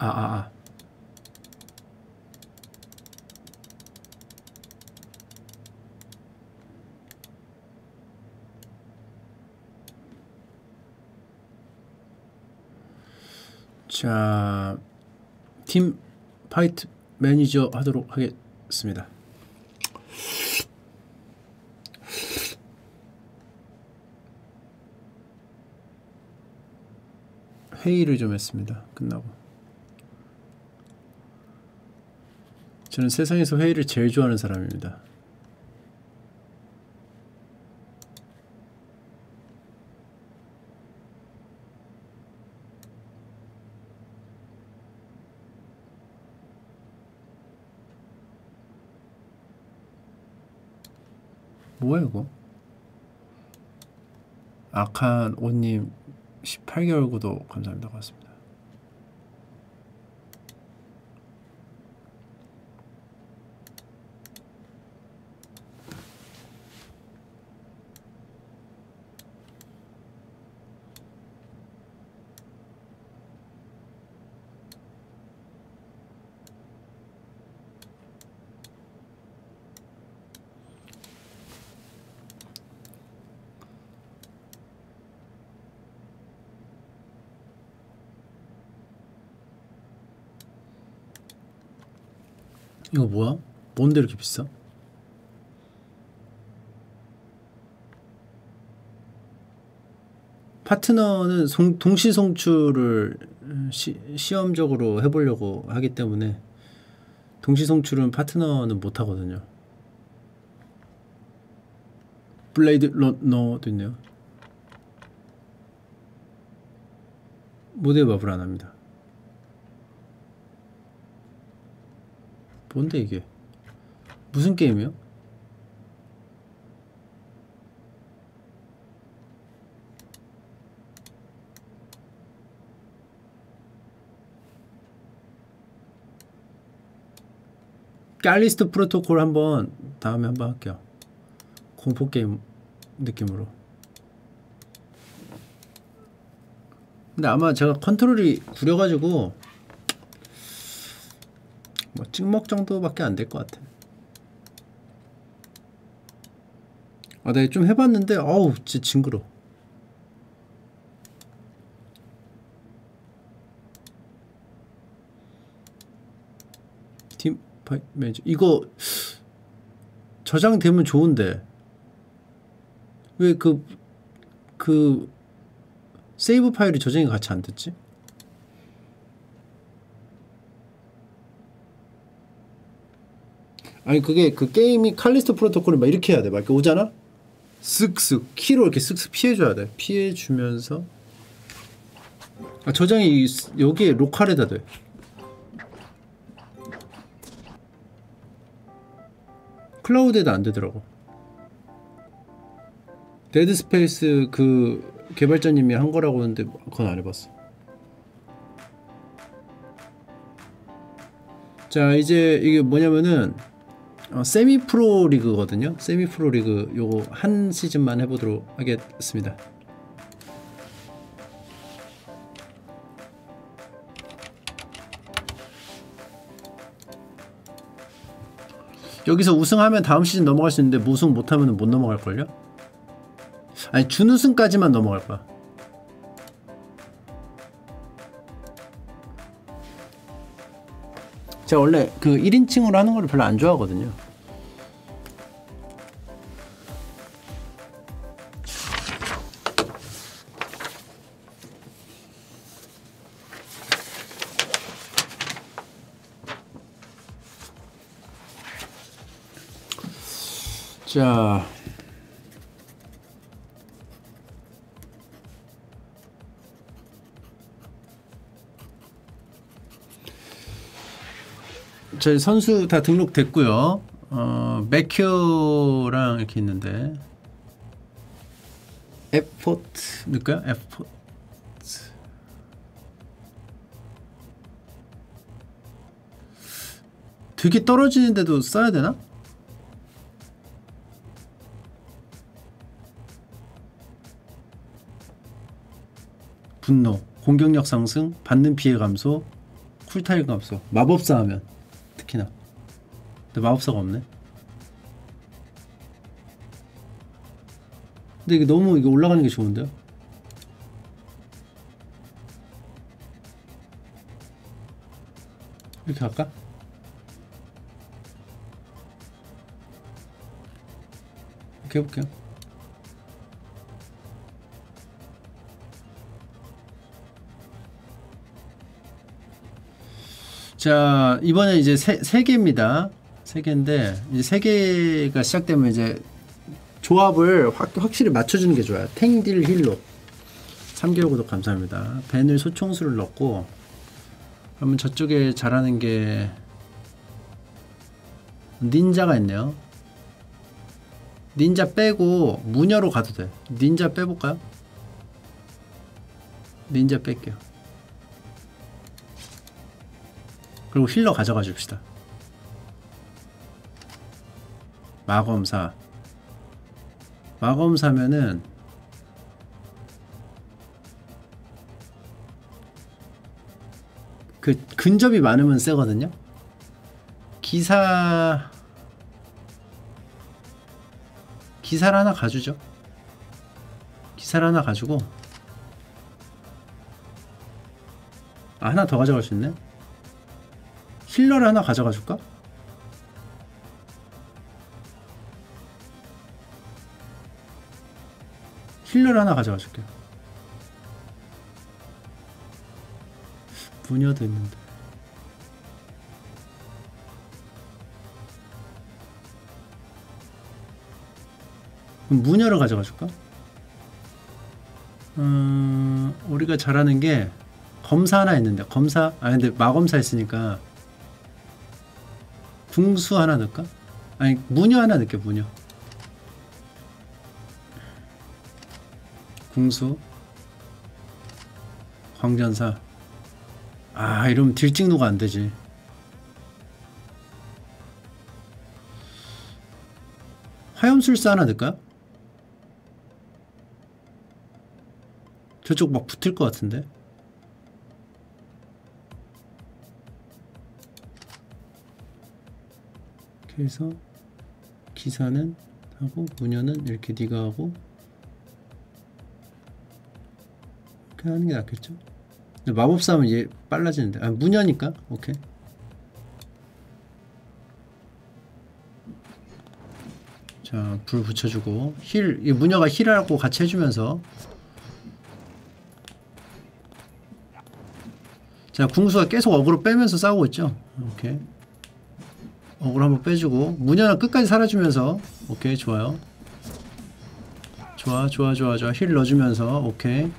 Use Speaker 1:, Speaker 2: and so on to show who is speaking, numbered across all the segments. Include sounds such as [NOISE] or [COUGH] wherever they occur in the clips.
Speaker 1: 아, 아, 아. 자, 팀 파이트 매니저 하도록 하겠습니다. 회의를 좀 했습니다. 끝나고. 저는 세상에서 회의를 제일 좋아하는 사람입니다. 뭐야 이거? 악한 옷님 18개월 구독 감사합니다. 고맙습니다. 이거 뭐야? 뭔데 이렇게 비싸? 파트너는 송, 동시 송출을 시, 시험적으로 해보려고 하기 때문에 동시 송출은 파트너는 못 하거든요. 블레이드 러너도 있네요. 모델 마블 안 합니다. 뭔데 이게? 무슨 게임이요? 깔리스트 프로토콜 한번 다음에 한번 할게요. 공포 게임 느낌으로. 근데 아마 제가 컨트롤이 구려가지고 뭐 찍먹 정도밖에 안 될 것 같아. 아, 내가 좀 해봤는데 어우 진짜 징그러. 팀 파이 매니저 이거 저장되면 좋은데 왜 그그 그 세이브 파일이 저장이 같이 안 됐지? 아니 그게 그 게임이 칼리스토 프로토콜을 막 이렇게 해야 돼. 막 이렇게 오잖아. 쓱쓱 키로 이렇게 쓱쓱 피해줘야 돼. 피해주면서 아, 저장이 여기에 local에다 돼. 클라우드에도 안 되더라고. 데드 스페이스 그 개발자님이 한 거라고 하는데 그건 안 해봤어. 자 이제 이게 뭐냐면은 어, 세미 프로 리그거든요. 세미 프로 리그 요거 한 시즌만 해보도록 하겠습니다. 여기서 우승하면 다음 시즌 넘어갈 수 있는데 우승 못하면 못 넘어갈걸요? 아니 준우승까지만 넘어갈 거야. 제가 원래 그 1인칭으로 하는 걸 별로 안 좋아하거든요. 자. 저희 선수 다 등록됐고요. 어, 맥큐랑 이렇게 있는데 에포트 넣을까요? 에포트 되게 떨어지는데도 써야 되나? 분노, 공격력 상승, 받는 피해 감소, 쿨타임가 없어 마법사 하면 특히나 근데 마법사가 없네 근데 이게 너무 이게 올라가는 게 좋은데요? 이렇게 할까? 이렇게 해볼게요 자 이번에 이제 세, 세 개입니다. 세 개인데 이제 세 개가 시작되면 이제 조합을 확, 확실히 맞춰주는 게 좋아요. 탱딜 힐로. 3개월 구독 감사합니다. 벤을 소총수를 넣고 그러면 저쪽에 잘하는 게 닌자가 있네요. 닌자 빼고 무녀로 가도 돼. 닌자 빼볼까요? 닌자 뺄게요 그리고 힐러 가져가 줍시다 마검사 마검사면은 그 근접이 많으면 세거든요. 기사 기사를 하나 가주죠. 기사를 하나 가지고 아 하나 더 가져갈 수 있네. 힐러를 하나 가져가 줄까? 힐러를 하나 가져가 줄게요. 부녀도 있는데. 무녀를 가져가 줄까? 음, 우리가 잘하는 게 검사 하나 있는데 검사 아 근데 마검사 있으니까 궁수 하나 넣을까? 아니 무녀 하나 넣게 무녀 궁수. 광전사. 아 이러면 딜찍노가 안되지. 화염술사 하나 넣을까요? 저쪽 막 붙을 것 같은데 그래서 기사는 하고 무녀는 이렇게 네가 하고 이렇게 하는 게 낫겠죠? 마법사 하면 얘 빨라지는데. 아 무녀니까. 오케이. 자 불 붙여주고 heal이 무녀가 heal하고 같이 해주면서. 자 궁수가 계속 어그로 빼면서 싸우고 있죠? 오케이 어그로 한번 빼주고 무녀는 끝까지 살아주면서 오케이 좋아요. 좋아 좋아 좋아 좋아. heal 넣어주면서 오케이.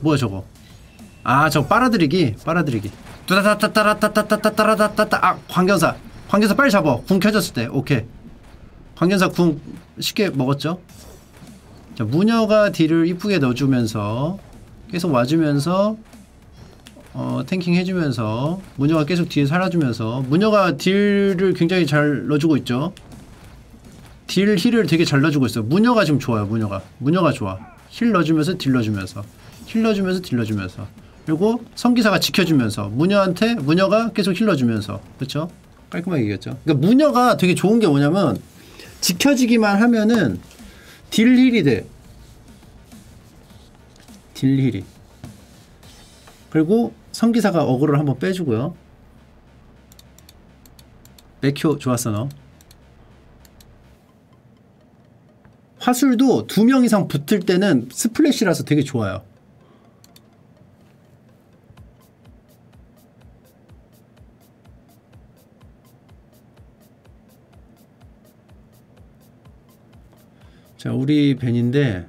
Speaker 1: 뭐야 저거? 아 저거 빨아들이기 빨아들이기. 따라따따따라따따따따따따따 아 광전사. 광전사 빨리 잡아. 궁 켜졌을 때. 오케이. 광전사 궁 쉽게 먹었죠? 자 무녀가 deal을 이쁘게 넣어주면서 계속 와주면서 어, tanking 해주면서 무녀가 계속 뒤에 살아주면서 무녀가 deal을 굉장히 잘 넣어주고 있죠 deal heal을 되게 잘 넣어주고 있어요 무녀가 지금 좋아요 무녀가 무녀가 좋아 heal 넣어주면서 deal 넣어주면서 heal 넣어주면서 deal 넣어주면서 그리고 성기사가 지켜주면서 무녀한테 무녀가 계속 heal 넣어주면서 그렇죠? 깔끔하게 이겼죠. 그러니까 무녀가 되게 좋은 게 뭐냐면 지켜지기만 하면은 deal heal이 돼. deal heal이. 그리고 성기사가 aggro를 한번 빼주고요. 맥효 좋았어 너. 화술도 두 명 이상 붙을 때는 스플래시라서 되게 좋아요. 자 우리 벤인데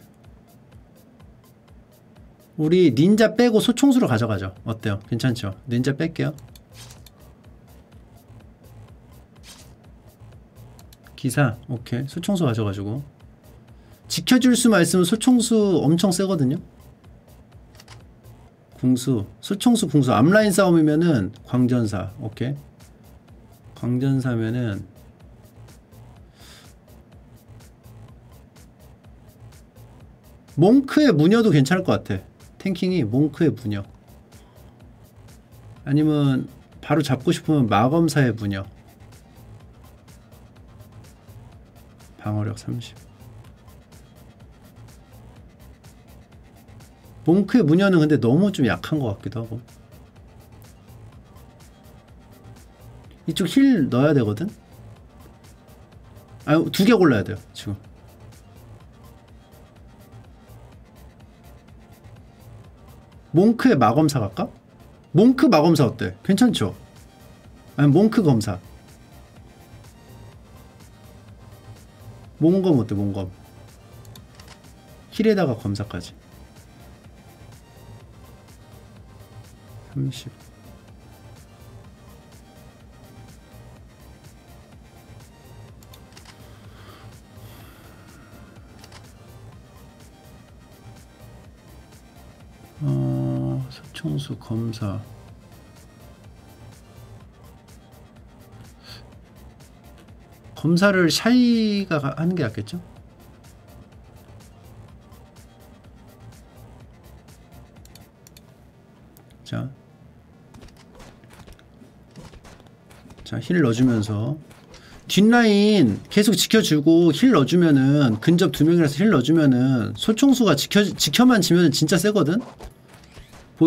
Speaker 1: 우리 닌자 빼고 소총수로 가져가죠. 어때요? 괜찮죠? 닌자 뺄게요. 기사 오케이. 소총수 가져가지고. 지켜줄 수만 있으면 소총수 엄청 세거든요. 궁수 소총수 궁수. 앞라인 싸움이면은 광전사 오케이. 광전사면은 몽크의 무녀도 괜찮을 것 같아 탱킹이 몽크의 무녀 아니면 바로 잡고 싶으면 마검사의 무녀 방어력 30 몽크의 무녀는 근데 너무 좀 약한 것 같기도 하고 이쪽 힐 넣어야 되거든? 아, 두 개 골라야 돼요, 지금. 몽크의 마검사 갈까? 몽크 마검사 어때? 괜찮죠? 아니 몽크 검사 몽검 어때 몽검 힐에다가 검사까지 30 어, 소총수 검사 검사를 샤이가 가- 하는 게 낫겠죠? 자, 자, heal 넣어주면서 뒷라인 계속 지켜주고 heal 넣어주면은 근접 두 명이라서 heal 넣어주면은 소총수가 지켜 지켜만 지면은 진짜 세거든.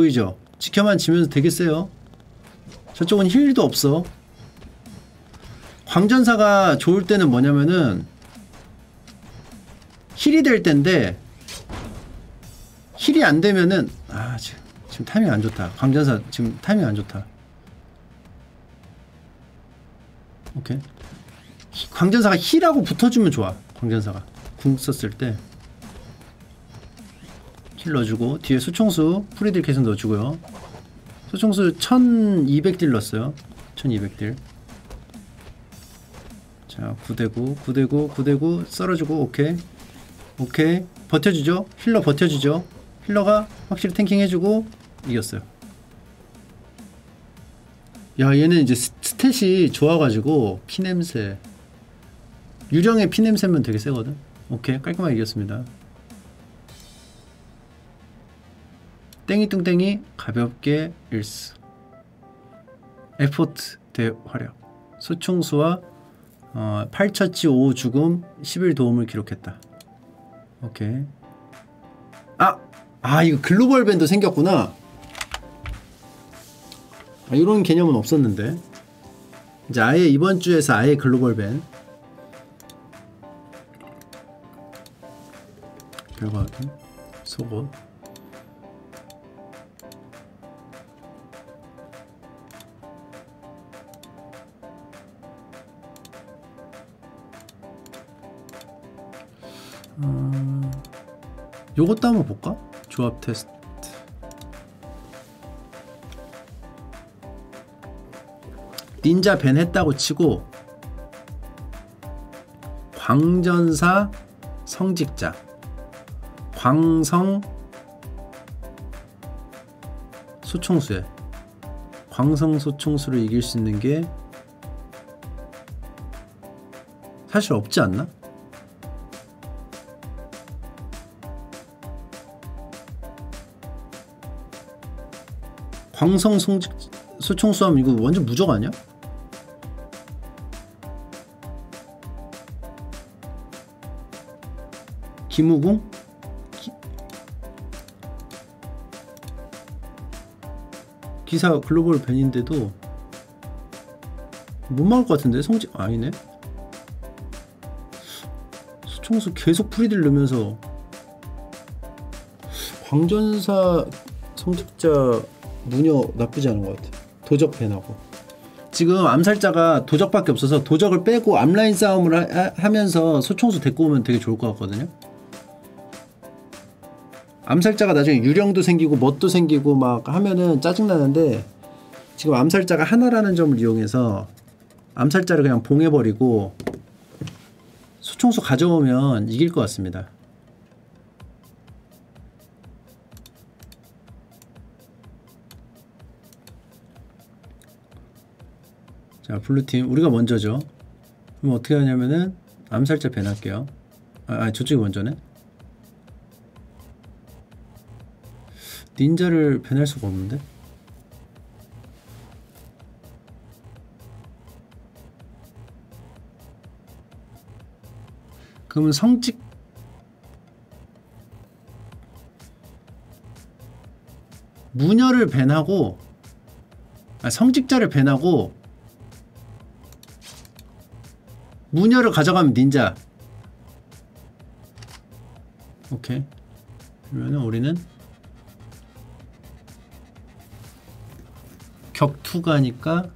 Speaker 1: 보이죠? 지켜만 지면서 되게 세요. 저쪽은 heal도 없어. 광전사가 좋을 때는 뭐냐면은 heal이 될 때인데 heal이 안 되면은 아 지금, 지금 타이밍 안 좋다. 광전사 지금 타이밍 안 좋다. 오케이. 히- 광전사가 heal하고 붙어주면 좋아. 광전사가 궁 썼을 때. heal 넣어주고 뒤에 소총수 free deal 계속 넣어주고요. 소총수 1200 deal 넣었어요. 1200 deal. 자 9대구 9대구 9대구 썰어주고 오케이. 오케이. 버텨주죠. healer 버텨주죠. healer가 확실히 tanking 해주고 이겼어요. 야 얘는 이제 스- stat이 좋아가지고 피냄새. 유령의 피냄새면 되게 세거든. 오케이. 깔끔하게 이겼습니다 땡이 뚱땡이 가볍게 일스 에포트 대 활약 소총수와 어, 8처치 5 죽음 11 도움을 기록했다. 오케이. 아! 아 이거 글로벌 밴도 생겼구나. 아, 이런 개념은 없었는데. 이제 아예 이번 주에서 아예 글로벌 밴 결과 확인 음, 요것도 한번 볼까? 조합 테스트 닌자 밴 했다고 치고 광전사 성직자 광성 소총수에 광성 소총수를 이길 수 있는 게 사실 없지 않나? 광성 송직 소총수하면 이거 완전 무적 아니야? 김우궁? 기... 기사 글로벌 밴인데도 못 막을 것 같은데 성직 아니네 소총수 계속 프리딜 넣으면서 광전사 성직자 무녀 나쁘지 않은 것 같아. 도적 밴하고. 지금 암살자가 도적밖에 없어서 도적을 빼고 앞라인 싸움을 하, 하, 면서 소총수 데리고 오면 되게 좋을 것 같거든요. 암살자가 나중에 유령도 생기고 뭣도 생기고 막 하면은 짜증나는데 지금 암살자가 하나라는 점을 이용해서 암살자를 그냥 봉해버리고 소총수 가져오면 이길 것 같습니다. 자, 블루팀 우리가 먼저죠. 그럼 어떻게 하냐면은 암살자 배할게요 아, 아, 저쪽이 먼저네. 닌자를 배낼 수가 없는데. 그러면 성직 무녀를 밴하고 아, 성직자를 밴하고 무녀를 가져가면 닌자. 오케이. 그러면 우리는 격투가니까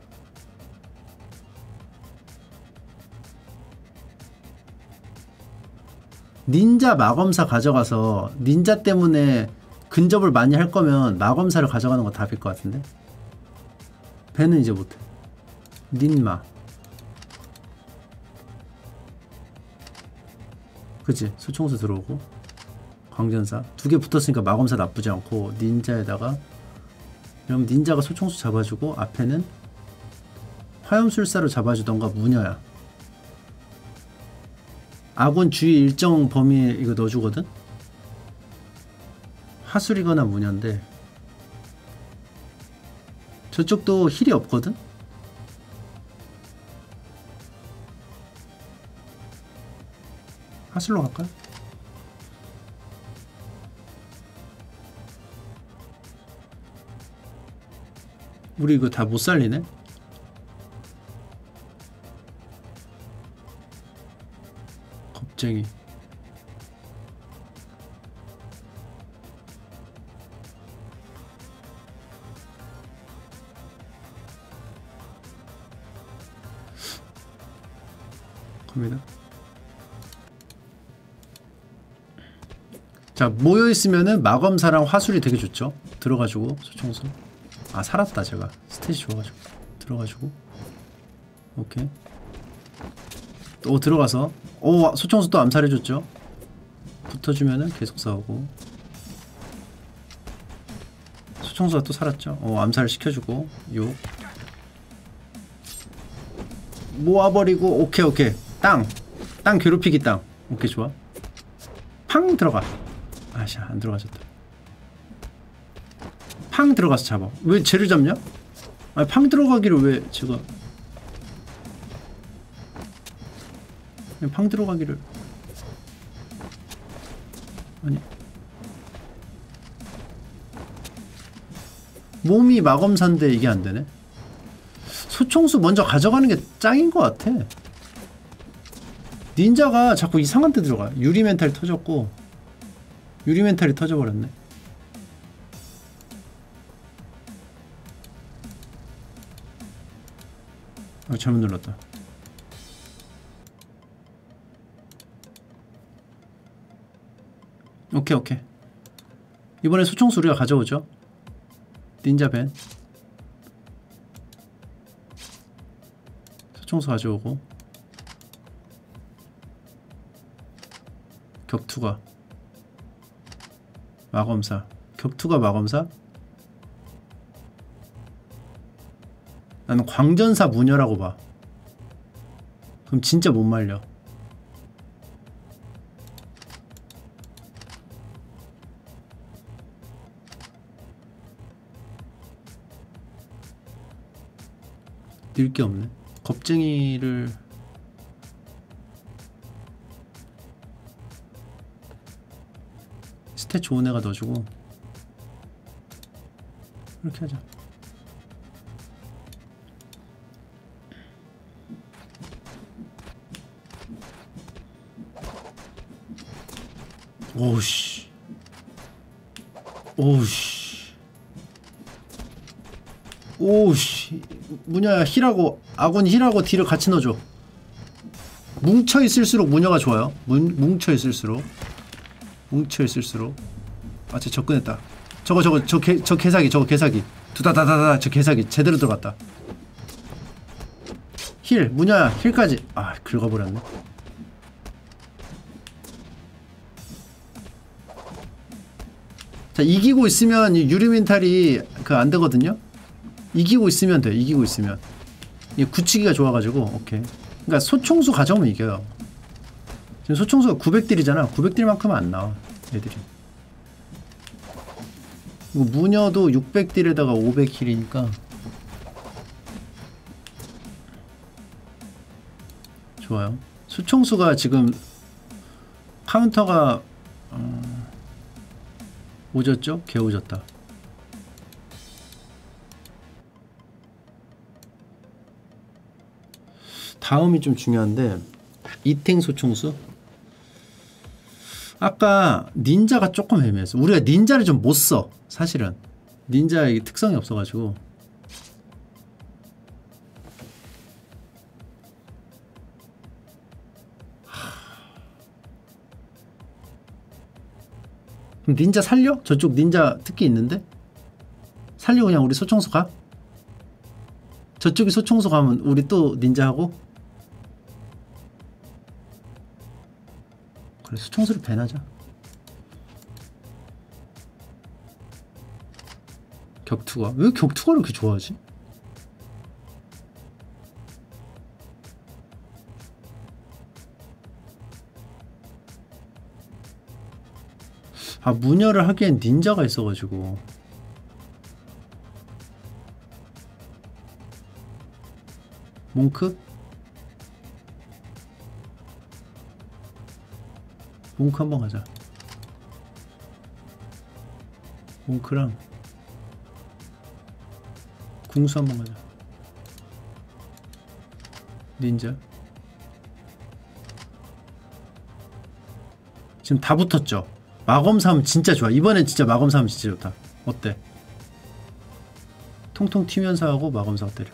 Speaker 1: 닌자 마검사 가져가서 닌자 때문에 근접을 많이 할 거면 마검사를 가져가는 거 답일 것 같은데? 배는 이제 못해. 닌마 그치. 수총수 들어오고. 광전사. 두 개 붙었으니까 마검사 나쁘지 않고 닌자에다가 그럼 닌자가 소총수 잡아주고 앞에는 화염술사로 잡아주던가 무녀야. 아군 주위 일정 범위에 이거 넣어주거든? 하술이거나 무녀인데 저쪽도 힐이 없거든 하술로 갈까요? 우리 이거 다 못 살리네? 겁쟁이 모여 있으면은 마검사랑 화술이 되게 좋죠. 들어가지고 소총수 아 살았다 제가. 스탯이 좋아가지고. 들어가지고. 오케이. 또 들어가서. 오 소총수 또 암살해줬죠. 붙어주면은 계속 싸우고. 소총수가 또 살았죠. 어 암살 시켜주고. 요 모아버리고 오케이 오케이. 땅. 땅 괴롭히기 땅. 오케이 좋아. 팡 들어가 아씨 안 들어가졌다. 팡 들어가서 잡아. 왜 쟤를 잡냐? 아니 팡 들어가기를 왜 제가 팡 들어가기를. 아니. 몸이 마검사인데 이게 안되네? 소총수 먼저 가져가는 게 짱인 것 같아. 닌자가 자꾸 이상한 데 들어가. 유리 멘탈이 터졌고 유리 멘탈이 터져버렸네. 아, 잘못 눌렀다. 오케이 오케이. 이번에 소총수 우리가 가져오죠. 닌자 밴 소총수 가져오고. 격투가 마검사. 격투가 마검사? 나는 광전사 무녀라고 봐. 그럼 진짜 못 말려. 늘 게 없네. 겁쟁이를 스탯 좋은 애가 넣어주고. 이렇게 하자. 오우씨. 오우씨. 오우씨. 무녀야 힐하고 아군 힐하고 딜을 같이 넣어줘. 뭉쳐있을수록 무녀가 좋아요. 뭉, 뭉쳐있을수록 뭉쳐 있을수록. 아 쟤 접근했다. 저거 저거 저, 개, 저 개사기 저거 개사기. 두다다다다 저 개사기 제대로 들어갔다. heal 무녀야 heal까지. 아 긁어버렸네. 자 이기고 있으면 이 유리 멘탈이 그 안 되거든요? 이기고 있으면 돼 이기고 있으면. 이 굳히기가 좋아가지고 오케이. 그러니까 소총수 가져오면 이겨요 지금 소총수가 900딜이잖아. 900딜만큼은 안 나와 애들이. 이거 무녀도 600딜에다가 500힐이니까. 좋아요. 수총수가 지금 카운터가 어, 오졌죠? 개 오졌다. 다음이 좀 중요한데 이탱 소총수 아까 닌자가 조금 애매했어 우리가 닌자를 좀 못 써 사실은 닌자의 특성이 없어가지고 그럼 닌자 살려? 저쪽 닌자 특기 있는데? 살려 그냥 우리 소총수 가? 저쪽이 소총수 가면 우리 또 닌자 하고? 수총수를 배나자 격투가 왜 격투가를 이렇게 좋아하지? 아 무녀를 하기엔 닌자가 있어가지고 몽크? 몽크 한번 가자. 몽크랑 궁수 한번 가자. 닌자. 지금 다 붙었죠? 마검삼 진짜 좋아. 이번엔 진짜 마검삼 진짜 좋다. 어때? 통통 튀면서 하고 마검사 때려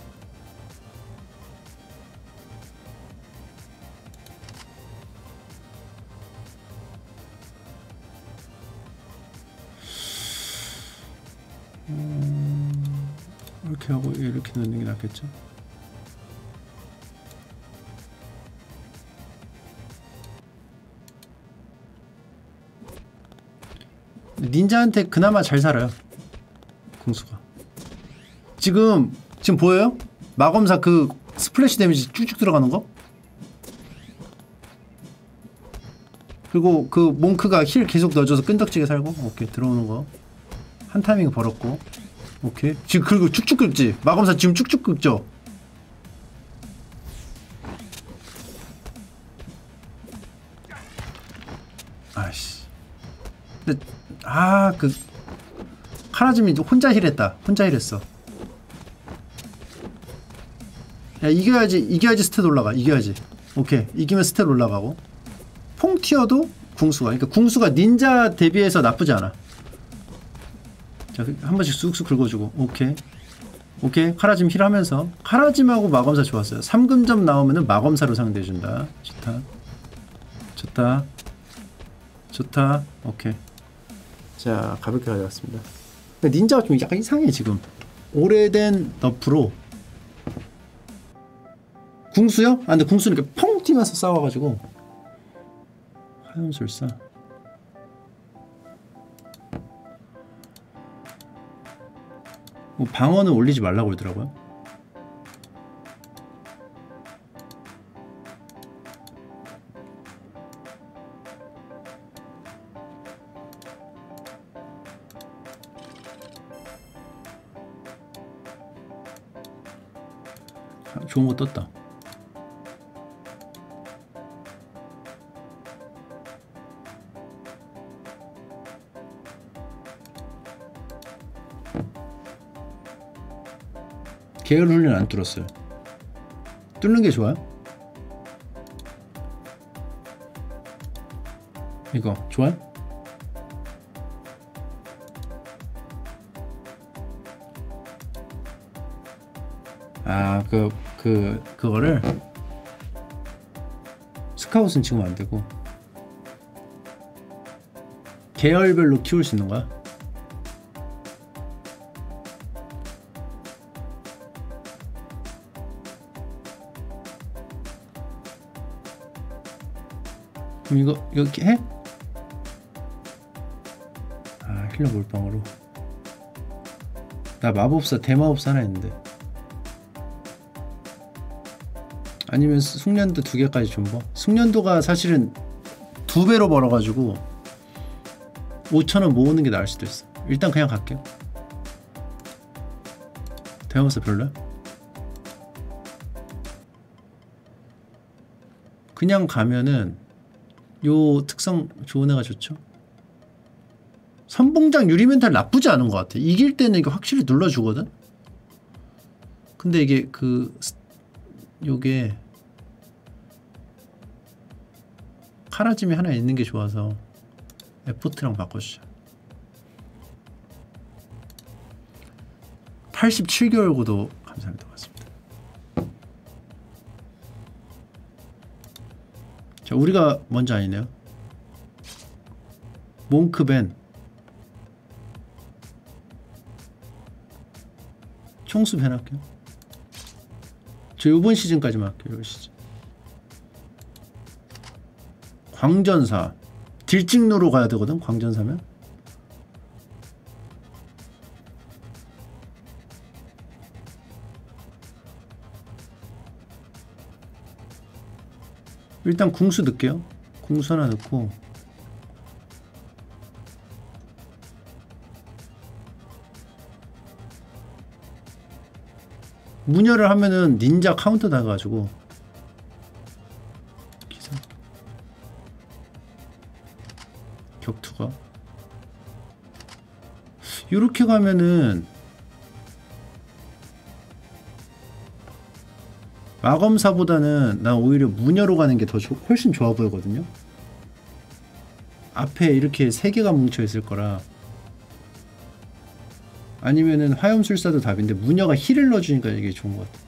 Speaker 1: 닌자한테 그나마 잘 살아요. 궁수가. 지금 지금 보여요? 마검사 그 splash damage 쭉쭉 들어가는 거? 그리고 그 monk가 heal 계속 넣어줘서 끈덕지게 살고 오케이 들어오는 거 한 타이밍 벌었고 오케이 지금 그리고 쭉쭉 긁지 마검사 지금 쭉쭉 긁죠 카라짐이 혼자 heal했다. 혼자 heal했어. 야 이겨야지 이겨야지 stat 올라가. 이겨야지. 오케이. 이기면 stat 올라가고. 퐁 튀어도 궁수가. 그러니까 궁수가 닌자 대비해서 나쁘지 않아. 자한 번씩 쑥쑥 긁어주고. 오케이. 오케이. 카라짐 heal하면서. 카라짐하고 마검사 좋았어요. 3근접 나오면은 마검사로 상대해준다. 좋다. 좋다. 좋다. 오케이. 자 가볍게 가져왔습니다 닌자가 좀 약간 이상해 지금. 오래된 너프로. 궁수요? 아 근데 궁수는 이렇게 펑 튀면서 싸워가지고. 화염술사. 뭐 방어는 올리지 말라고 그러더라고요 좋은 거 떴다 계열 훈련 안 뚫었어요 뚫는 게 좋아요? 이거 좋아요? 아, 그, 그, 그거를 스카웃은 지금 안 되고 계열별로 키울 수 있는 거야? 그럼 이거 이렇게 해? 아 힐러 몰빵으로 나 마법사 대마법사 하나 있는데 아니면 숙련도 두 개까지 좀 버. 숙련도가 사실은 두 배로 벌어가지고 5천원 모으는 게 나을 수도 있어. 일단 그냥 갈게요. 대마법사 별로야? 그냥 가면은 요 특성 좋은 애가 좋죠. 선봉장 유리 멘탈 나쁘지 않은 것 같아. 이길 때는 이게 확실히 눌러주거든. 근데 이게 그 스- 요게 카라짐이 하나 있는 게 좋아서 에포트랑 바꿔주자. 87개월 구도 감사합니다. 고맙습니다. 자, 우리가 먼저 아니네요. 몽크벤 총수 벤 할게요. 저 요번 시즌까지만 할게요. 요 시즌. 광전사 딜찍로로 가야 되거든. 광전사면. 일단 궁수 넣을게요. 궁수 하나 넣고 문열을 하면은 닌자 카운터 나가지고 이렇게 가면은 마검사보다는 난 오히려 무녀로 가는 게 더 훨씬 좋아 보이거든요. 앞에 이렇게 세 개가 뭉쳐 있을 거라 아니면은 화염술사도 답인데 무녀가 heal을 넣어주니까 이게 좋은 것 같아.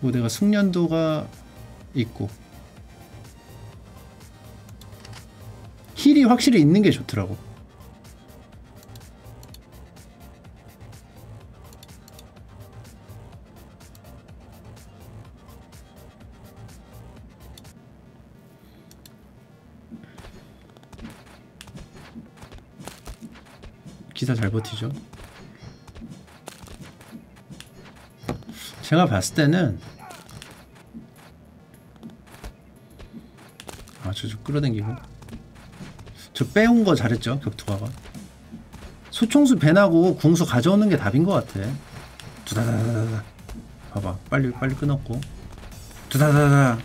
Speaker 1: 뭐 내가 숙련도가 있고 heal이 확실히 있는 게 좋더라고. 기사 잘 버티죠. 제가 봤을 때는 아저저 끌어당기고 저 빼온 거 잘했죠 격투가가? 소총수 벤하고 궁수 가져오는 게 답인 것 같아. 두다다다다 봐봐 빨리 빨리 끊었고. 두다다다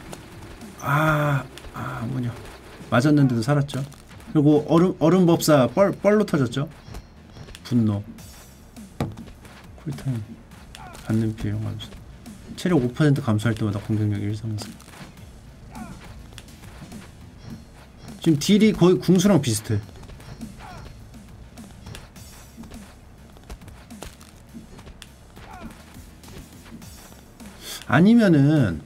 Speaker 1: 아아 아, 뭐냐. 맞았는데도 살았죠. 그리고 얼음 얼음 법사 뻘 뻘로 터졌죠. 분노. 쿨타임. 받는 피해 하면서 체력 5% 감소할 때마다 공격력 1 상승 지금 딜이 거의 궁수랑 비슷해 아니면은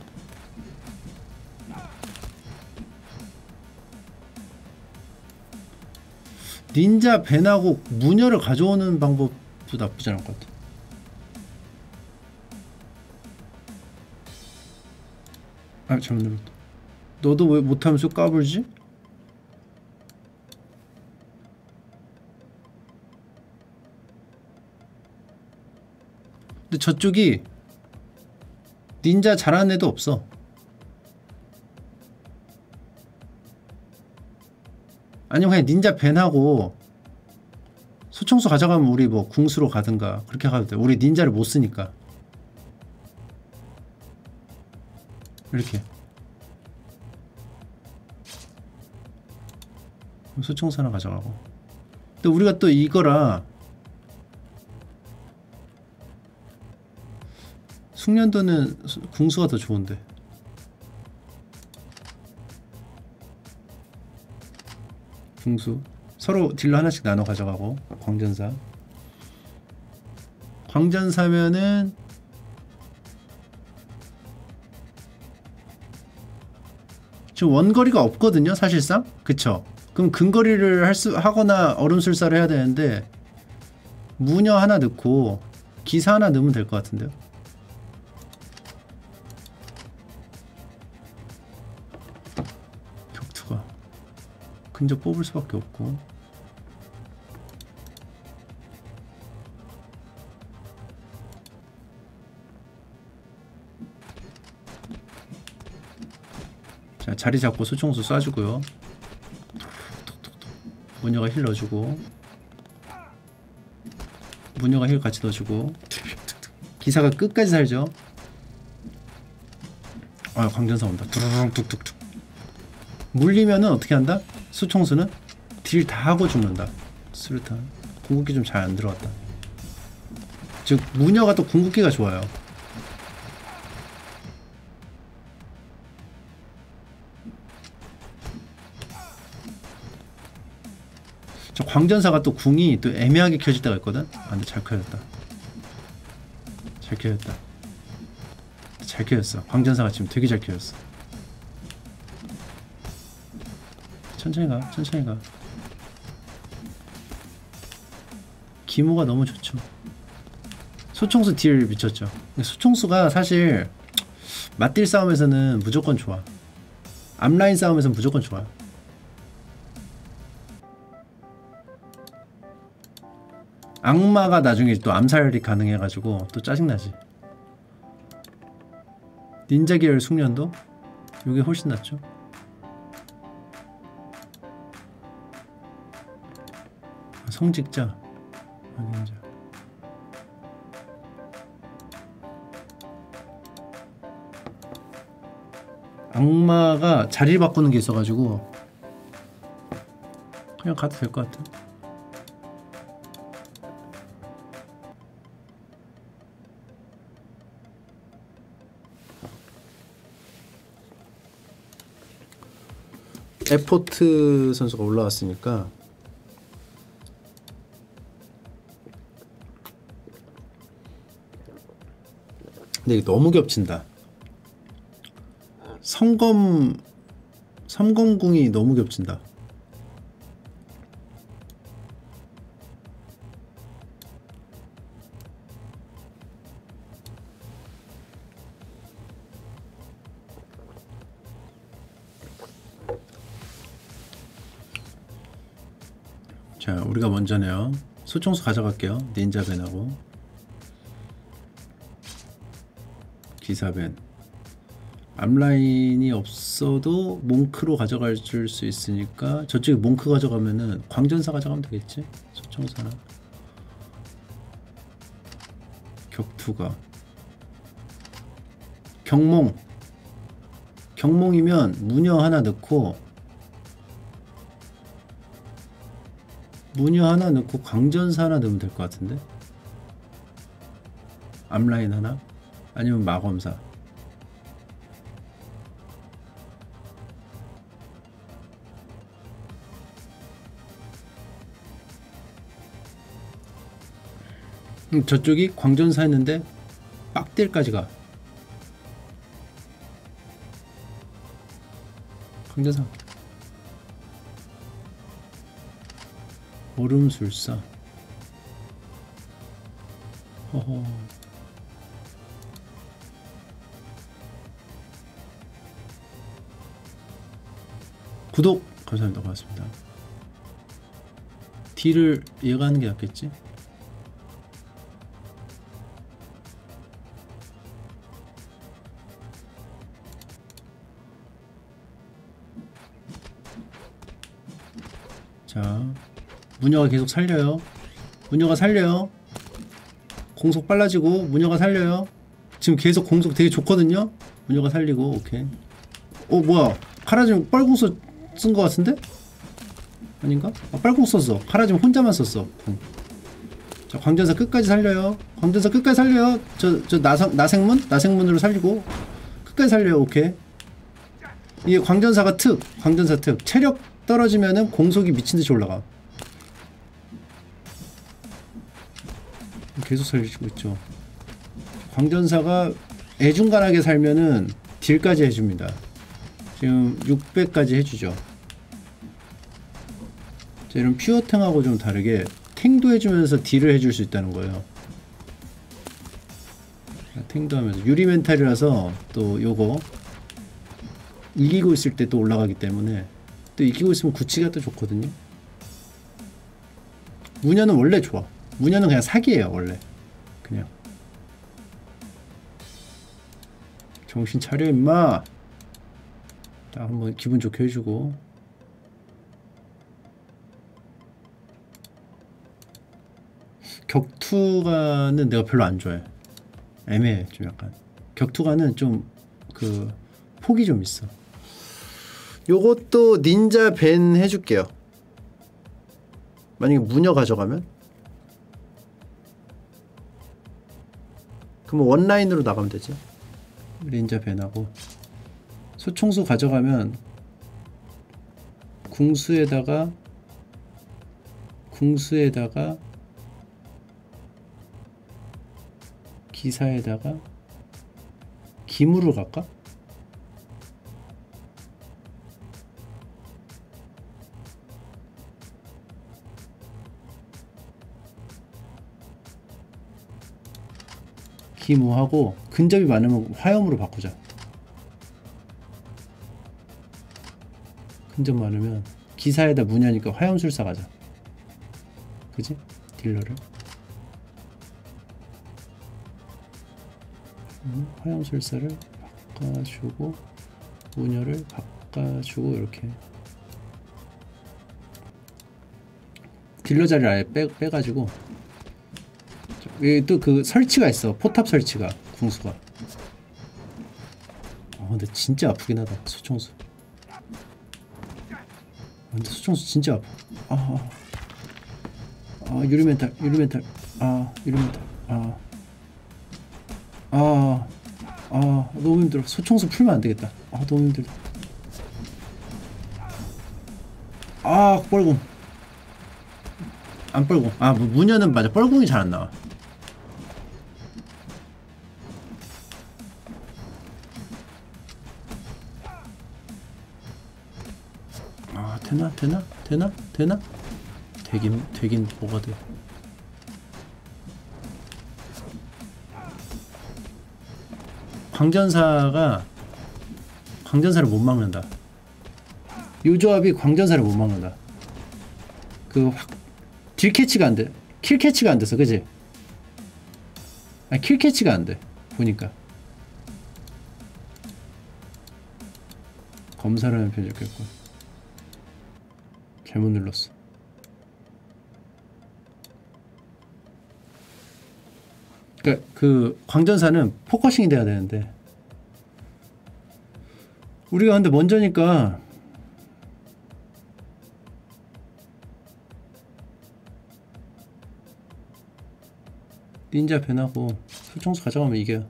Speaker 1: 닌자 벤하고 무녀를 가져오는 방법도 나쁘지 않을 것 같아. 아 눌렀다. 너도 왜 못하면서 까불지? 저쪽이 닌자 잘하는 애도 없어. 아니면 그냥 닌자 벤하고 소총수 가져가면 우리 뭐 궁수로 가든가 그렇게 가도 돼. 우리 닌자를 못 쓰니까. 이렇게. 소총수 하나 가져가고. 근데 우리가 또 이거라 숙련도는 수- 궁수가 더 좋은데. 궁수. 서로 딜러 하나씩 나눠 가져가고 광전사. 광전사면은 지금 원거리가 없거든요 사실상. 그쵸? 그럼 근거리를 할 수 하거나 얼음술사를 해야 되는데 무녀 하나 넣고 기사 하나 넣으면 될 것 같은데요 근접 뽑을 수밖에 없고. 자 자리 잡고 소총수 쏴주고요. 무녀가 heal 넣어주고. 무녀가 heal 같이 넣어주고. 기사가 끝까지 살죠? 아 광전사 온다. 두루룩 뚝뚝뚝 물리면은 어떻게 한다? 수총수는 딜 다 하고 죽는다. 수류탄. 궁극기 좀 잘 안 들어갔다. 즉 무녀가 또 궁극기가 좋아요. 저 광전사가 또 궁이 또 애매하게 켜질 때가 있거든? 아 근데 잘 켜졌다. 잘 켜졌다. 잘 켜졌어. 광전사가 지금 되게 잘 켜졌어 천천히 가 천천히 가. 기모가 너무 좋죠. 소총수 딜 미쳤죠. 소총수가 사실 맞딜 싸움에서는 무조건 좋아. 앞라인 싸움에서는 무조건 좋아. 악마가 나중에 또 암살이 가능해가지고 또 짜증나지. 닌자 계열 숙련도? 이게 훨씬 낫죠 성직자 확인자. 악마가 자리 바꾸는 게 있어가지고 그냥 가도 될 것 같아. 에포트 선수가 올라왔으니까 근데 너무 겹친다. 성검 삼검궁이 너무 겹친다. 자, 우리가 먼저네요. 소총수 가져갈게요. 닌자 벤하고 기사벤. 앞라인이 없어도 몽크로 가져갈 줄 수 있으니까 저쪽에 몽크 가져가면은 광전사 가져가면 되겠지? 소총사나? 격투가. 경몽. 경몽이면 무녀 하나 넣고 무녀 하나 넣고 광전사 하나 넣으면 될 것 같은데? 앞라인 하나 아니면 마검사. 음, 저쪽이 광전사 했는데 빡딜까지 가. 광전사. 얼음술사. 허허 구독. 감사합니다. 고맙습니다. 딜을 얘가 하는 게 낫겠지? 자 무녀가 계속 살려요. 무녀가 살려요. 공속 빨라지고 무녀가 살려요. 지금 계속 공속 되게 좋거든요? 무녀가 살리고 오케이. 어 뭐야. 카라짐 뻘궁 쓴 거 같은데? 아닌가? 아, 빨궁 썼어. 카라짐 혼자만 썼어. 응. 자 광전사 끝까지 살려요. 광전사 끝까지 살려요. 저, 저 나성, 나생문? 나생문으로 살리고. 끝까지 살려요. 오케이. 이게 광전사가 특 광전사 특. 체력 떨어지면은 공속이 미친듯이 올라가. 계속 살리고 있죠. 광전사가 애중간하게 살면은 딜까지 해줍니다. 지금 600까지 해주죠. 자, 이런 퓨어 탱하고 좀 다르게 탱도 해주면서 딜을 해줄 수 있다는 거예요. 탱도 하면서. 유리 멘탈이라서 또 요거 이기고 있을 때 또 올라가기 때문에 또 이기고 있으면 구치가 또 좋거든요. 무녀는 원래 좋아. 무녀는 그냥 사기예요 원래. 그냥. 정신 차려 임마. 딱 한번 기분 좋게 해주고 격투가는 내가 별로 안 좋아해 애매해 좀 약간 격투가는 좀 그 폭이 좀 있어. 요것도 닌자 밴 해줄게요. 만약에 무녀 가져가면 그럼 원라인으로 나가면 되지. 닌자 밴하고 소총수 가져가면 궁수에다가 궁수에다가 기사에다가 기무를 갈까? 기무하고 근접이 많으면 화염으로 바꾸자. 근접 많으면 기사에다 무냐니까 화염술사 가자. 그지? 딜러를. 화염 술사를 바꿔주고 무녀를 바꿔주고 이렇게. 딜러 자리를 아예 빼, 빼가지고. 또 그 설치가 있어. 포탑 설치가 궁수가. 어 근데 진짜 아프긴 하다 소총수. 근데 소총수 진짜 아파. 아, 아, 아 유리 멘탈 유리 멘탈. 아 유리 멘탈. 아 아, 아, 너무 힘들어. 소총수 풀면 안 되겠다. 아, 너무 힘들다. 아, 뻘궁. 안 뻘궁. 아, 뭐, 무녀는 맞아. 뻘궁이 잘 안 나와. 아, 되나? 되나? 되나? 되나? 되긴, 되긴 뭐가 돼. 광전사가 광전사를 못 막는다. 요 조합이 광전사를 못 막는다. 그 확, deal catch가 안 돼. kill catch가 안 돼서 그지? 아니 kill catch가 안 돼. 보니까 검사를 하면 좋겠고 잘못 눌렀어. 그러니까 그 광전사는 focusing이 돼야 되는데 우리가 근데 먼저니까 닌자 ban하고 소총수 가져가면 이겨요.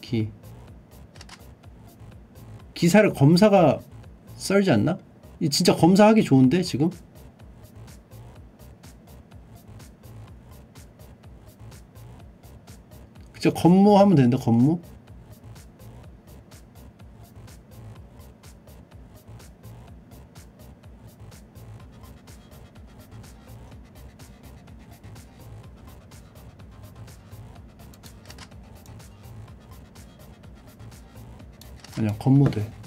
Speaker 1: 기 기사를 검사가 썰지 않나? 이 진짜 검사하기 좋은데 지금? 그저 검무하면 되는데 검무? 아니야 검무 돼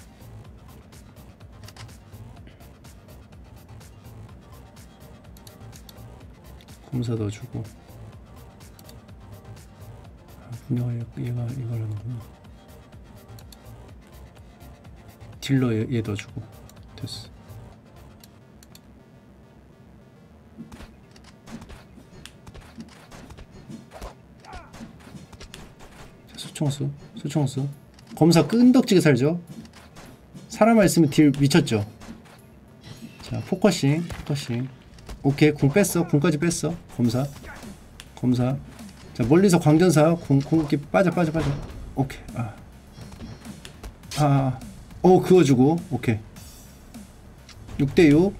Speaker 1: 검사 넣어주고. 아, 분야가 얘- 얘가 이거라는구나. 딜러 얘, 얘 넣어주고. 됐어. 자, 소총수 소총수. 검사 끈덕지게 살죠? 사람만 있으면 deal 미쳤죠? 자 focusing focusing 오케이 궁 뺐어. 궁까지 뺐어. 검사. 검사. 자 멀리서 광전사 궁 궁기 빠져 빠져 빠져. 오케이. 아 아 어 그거 주고. 오케이. 6대6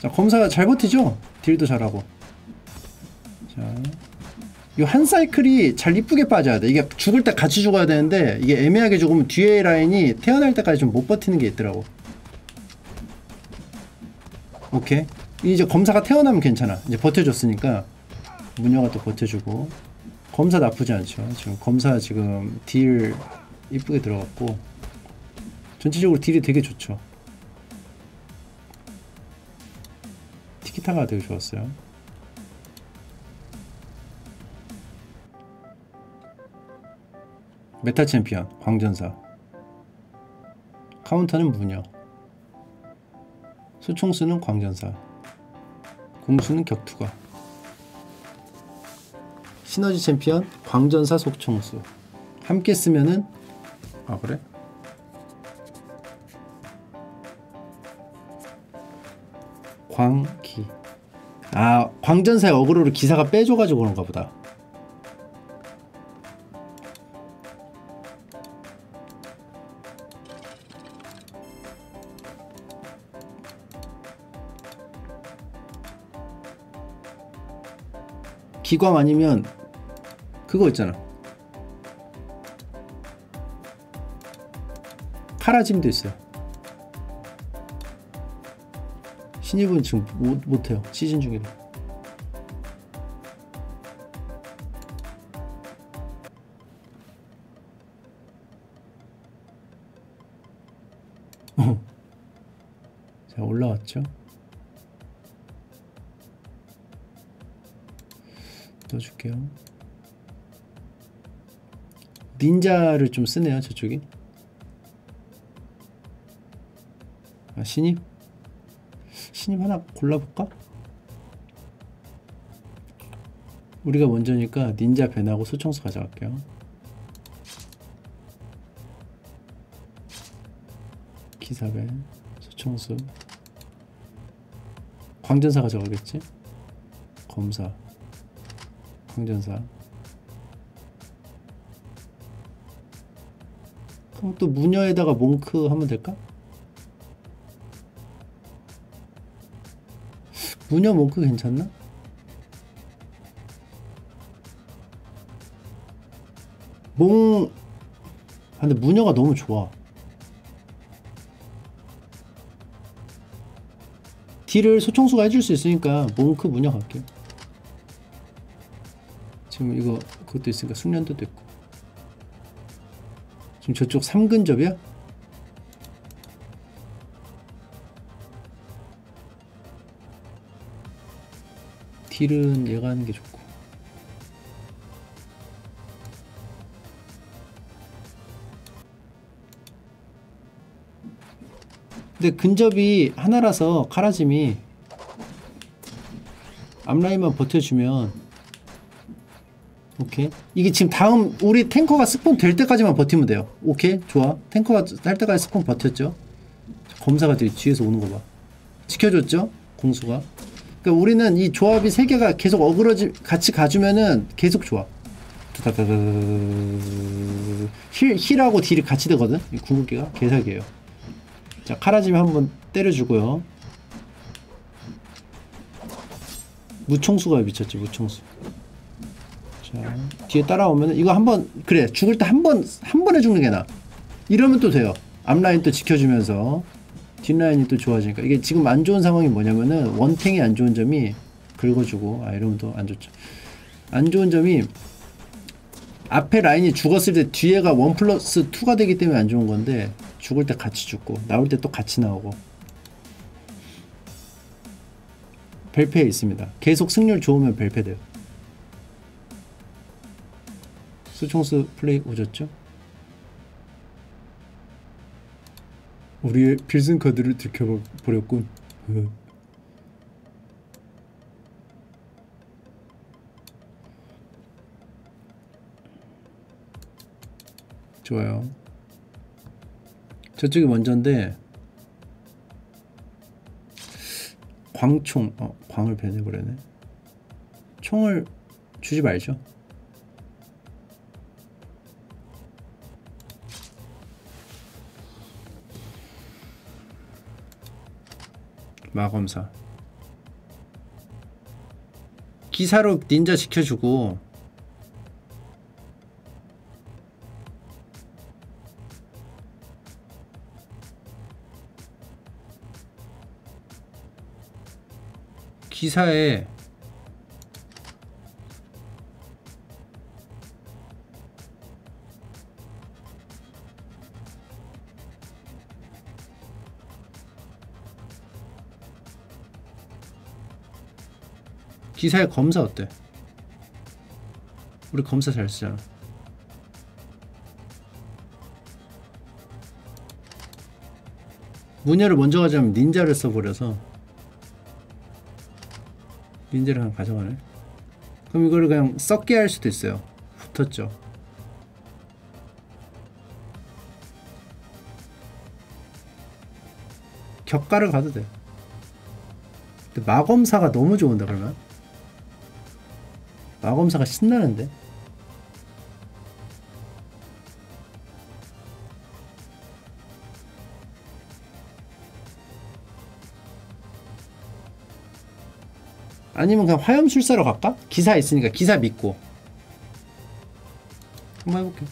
Speaker 1: 자 검사가 잘 버티죠? 딜도 잘하고. 자 이 한 사이클이 잘 이쁘게 빠져야 돼. 이게 죽을 때 같이 죽어야 되는데 이게 애매하게 죽으면 뒤에 라인이 태어날 때까지 좀 못 버티는 게 있더라고 오케이. 이제 검사가 태어나면 괜찮아. 이제 버텨줬으니까. 무녀가 또 버텨주고. 검사 나쁘지 않죠. 지금 검사 지금 딜 이쁘게 들어갔고. 전체적으로 deal이 되게 좋죠. 티키타가 되게 좋았어요. meta 챔피언 광전사. 카운터는 무녀 소총수는 광전사 궁수는 격투가 시너지 챔피언 광전사 소총수. 함께 쓰면은 아 그래? 광기. 아 광전사의 어그로를 기사가 빼줘가지고 그런가 보다 기광 아니면 그거 있잖아. 카라짐도 있어요. 신입은 지금 못, 못해요. 시즌 중이라 [LAUGHS] 자 올라왔죠 닌자를 좀 쓰네요 저쪽이 아 신입? 신입 하나 골라볼까? 우리가 먼저니까 닌자 벤하고 소청수 가져갈게요 기사벤 소청수 광전사 가져가겠지? 검사 광전사 그럼 또 무녀에다가 몽크 하면 될까? 무녀 몽크 괜찮나? 몽... 아, 근데 무녀가 너무 좋아 딜을 소총수가 해줄 수 있으니까 몽크 무녀 갈게요 지금 이거 그것도 있으니까 숙련도도 있고 지금 저쪽 3근접이야? 딜은 얘가 하는 게 좋고 근데 근접이 하나라서 카라짐이 앞라인만 버텨주면 오케이 이게 지금 다음 우리 탱커가 스폰 될 때까지만 버티면 돼요 오케이 좋아 탱커가 할 때까지 스폰 버텼죠 검사가 뒤에서 오는 거 봐 지켜줬죠 공수가 그러니까 우리는 이 조합이 세 개가 계속 어그러지 같이 가주면은 계속 좋아. 힐 힐하고 딜이 같이 되거든. 이 궁극기가 개사기예요. 자 카라짐 한번 때려주고요. 무총수가 미쳤지 무총수. 자 뒤에 따라오면 이거 한번 그래 죽을 때 한 번 한 번에 죽는 게 나. 이러면 또 돼요. 앞라인 또 지켜주면서. 뒷라인이 또 좋아지니까. 이게 지금 안 좋은 상황이 뭐냐면은 원탱이 안 좋은 점이 긁어주고 아 이러면 또 안 좋죠. 안 좋은 점이 앞에 라인이 죽었을 때 뒤에가 원 플러스 2가 되기 때문에 안 좋은 건데 죽을 때 같이 죽고 나올 때 또 같이 나오고. 벨페에 있습니다. 계속 승률 좋으면 벨페 돼요 수총수 플레이 오졌죠? 우리의 필승 카드를 들켜버렸군. 좋아요. 저쪽이 먼저인데 광총 어 광을 배내버렸네. 총을 주지 말죠. 마검사. 기사로 닌자 지켜주고 기사에 기사의 검사 어때? 우리 검사 잘 쓰잖아. 무녀를 먼저 가자면 닌자를 써버려서 닌자를 그냥 가져가네. 그럼 이거를 그냥 썩게 할 수도 있어요. 붙었죠. 격가를 가도 돼. 근데 마검사가 너무 좋은데 그러면 마검사가 신나는데? 아니면 그냥 화염술사로 갈까? 기사 있으니까 기사 믿고. 한번 해볼게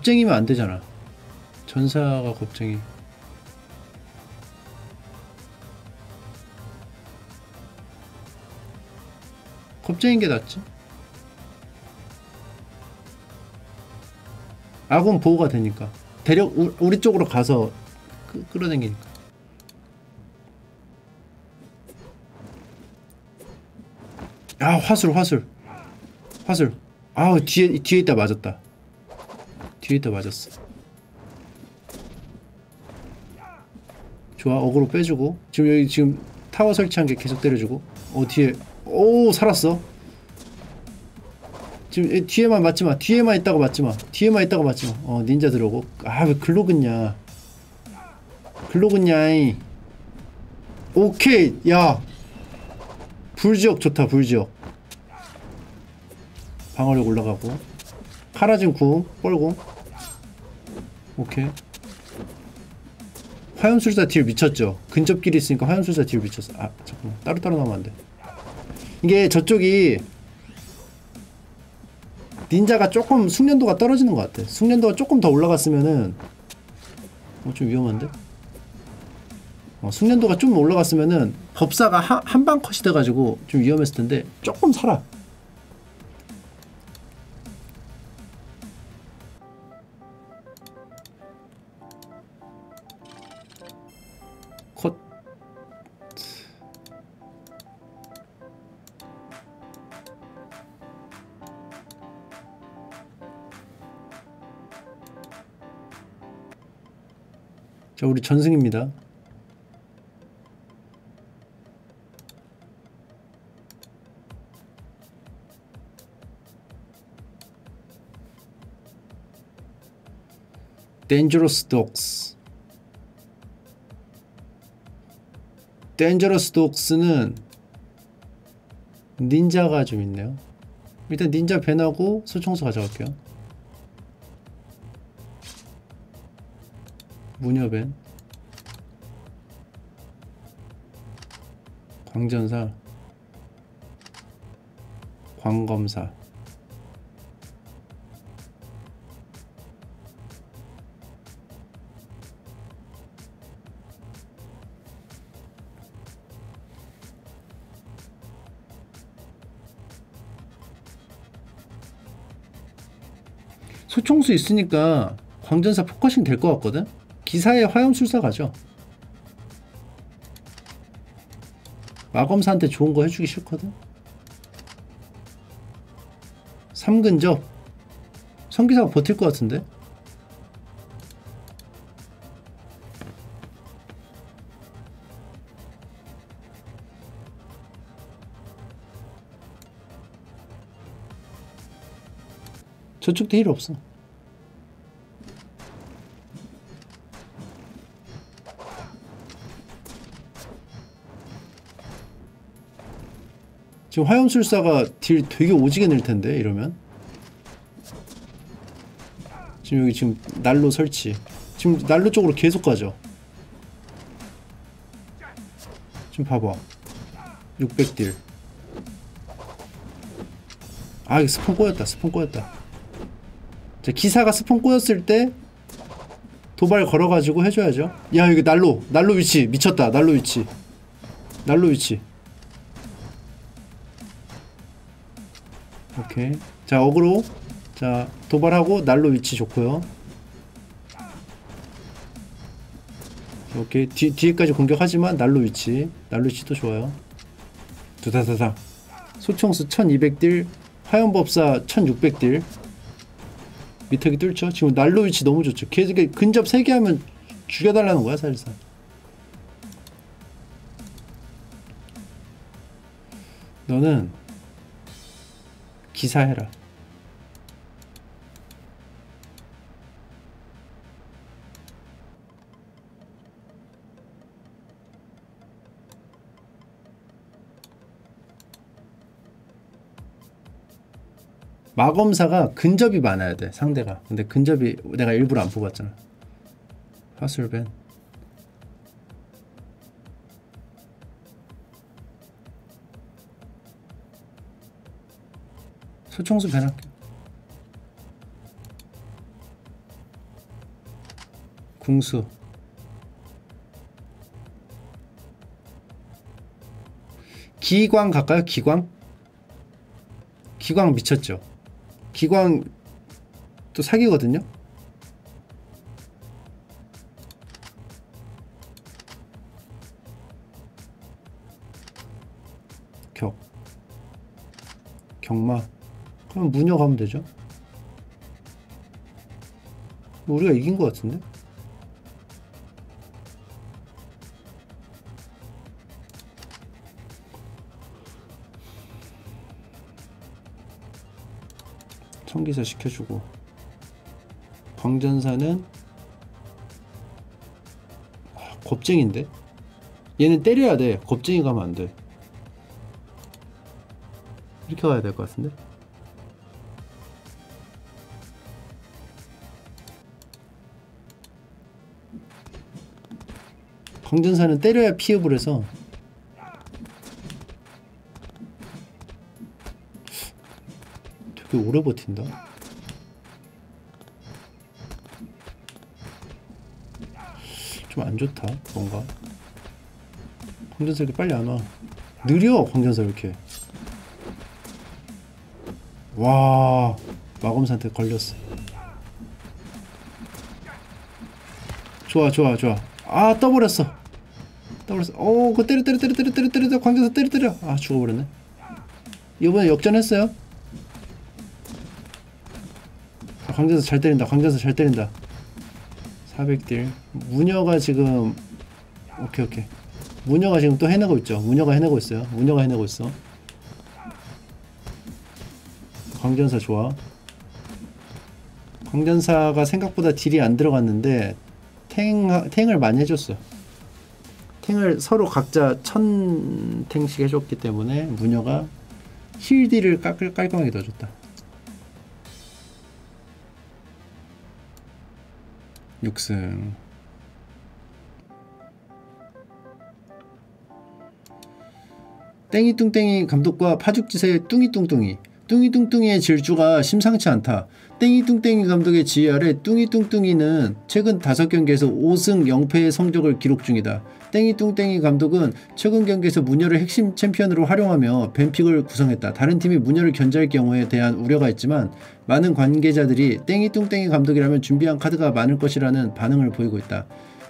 Speaker 1: 겁쟁이면 안 되잖아. 전사가 겁쟁이. 겁쟁인 게 낫지. 아군 보호가 되니까. 우- 우리 쪽으로 가서 끄, 끌어당기니까. 아 화술 화술 화술. 아우 뒤에 뒤에 있다 맞았다. 있다 맞았어. 좋아 어그로 빼주고 지금 여기 지금 타워 설치한 게 계속 때려주고 어 뒤에 오 살았어. 지금 이 뒤에만 맞지 마. 뒤에만 있다가 맞지 마. 뒤에만 있다가 맞지 마. 어 닌자 들어오고 아 왜 글로 긋냐? 글로 긋냐이. 오케이 야 불지역 좋다 불지역. 방어력 올라가고 카라진 궁 뻘궁 오케이. 화염술사 딜 미쳤죠. 근접길이 있으니까 화염술사 딜 미쳤어. 아 잠깐만. 따로따로 나오면 안돼. 이게 저쪽이 닌자가 조금 숙련도가 떨어지는 것 같아. 숙련도가 조금 더 올라갔으면은 어, 좀 위험한데? 어, 숙련도가 좀 올라갔으면은 법사가 한, 한방 컷이 돼가지고 좀 위험했을 텐데 조금 살아 우리 전승입니다. Dangerous Dogs. Dangerous Dogs는 닌자가 좀 있네요. 일단 닌자 밴하고 소총수 가져갈게요. 무녀 밴 광전사 광검사 소총수 있으니까 광전사 focusing 될 것 같거든? 기사에 화염술사 가죠. 마검사한테 좋은 거 해주기 싫거든? 3근접 성기사가 버틸 것 같은데? 저쪽도 힐 없어 지금 화염술사가 딜 되게 오지게 낼 텐데 이러면? 지금 여기 지금 난로 설치. 지금 난로 쪽으로 계속 가죠? 지금 봐봐. 600딜. 아 spawn 꼬였다 spawn 꼬였다. 자 기사가 spawn 꼬였을 때 도발 걸어가지고 해줘야죠. 야 여기 난로 난로 위치. 미쳤다 난로 위치. 난로 위치 오케이 자 어그로. 자 도발하고 난로 위치 좋고요. 오케이. 뒤, 뒤에까지 공격하지만 난로 위치. 난로 위치도 좋아요. 두다다다 소총수 1200딜 화염법사 1600딜. 미터기 뚫죠? 지금 난로 위치 너무 좋죠. 계속 근접 3개 하면 죽여달라는 거야 사실상. 너는 기사해라. 마검사가 근접이 많아야 돼 상대가. 근데 근접이 내가 일부러 안 뽑았잖아. 화술벤 소총수 벤할게 궁수 기광 갈까요? 기광? 기광 미쳤죠 기광 또 사기거든요. 격 경마 그럼 무녀 가면 되죠. 우리가 이긴 것 같은데? 청기사 시켜주고 광전사는 아, 겁쟁인데? 얘는 때려야 돼 겁쟁이 가면 안돼 이렇게 가야 될 것 같은데? 광전사는 때려야 피업을 해서 꽤 오래 버틴다. 좀 안 좋다, 뭔가. 광전사 이렇게 빨리 안 와. 느려, 광전사 이렇게. 와, 마검사한테 걸렸어. 좋아, 좋아, 좋아. 아, 떠버렸어. 떠버렸어. 오, 그 때려, 때려, 때려, 때려, 때려, 때려, 광전사 때려, 때려. 아, 죽어버렸네. 이번에 역전했어요. 광전사 잘 때린다 광전사 잘 때린다 400딜 무녀가 지금 오케이 오케이 무녀가 지금 또 해내고 있죠 무녀가 해내고 있어요 무녀가 해내고 있어 광전사 좋아 광전사가 생각보다 딜이 안 들어갔는데 탱, 탱을 많이 해줬어 탱을 서로 각자 천 탱씩 해줬기 때문에 무녀가 힐딜을 깔끔하게 넣어줬다. 6승. 땡이뚱땡이 감독과 파죽지세의 뚱이뚱뚱이 뚱이뚱뚱이의 질주가 심상치 않다. 땡이뚱땡이 감독의 지휘 아래 뚱이뚱뚱이는 최근 5경기에서 5승 0패의 성적을 기록 중이다. 땡이뚱땡이 감독은 최근 경기에서 무녀를 핵심 챔피언으로 활용하며 벤픽을 구성했다. 다른 팀이 무녀를 견제할 경우에 대한 우려가 있지만 많은 관계자들이 땡이뚱땡이 감독이라면 준비한 카드가 많을 것이라는 반응을 보이고 있다.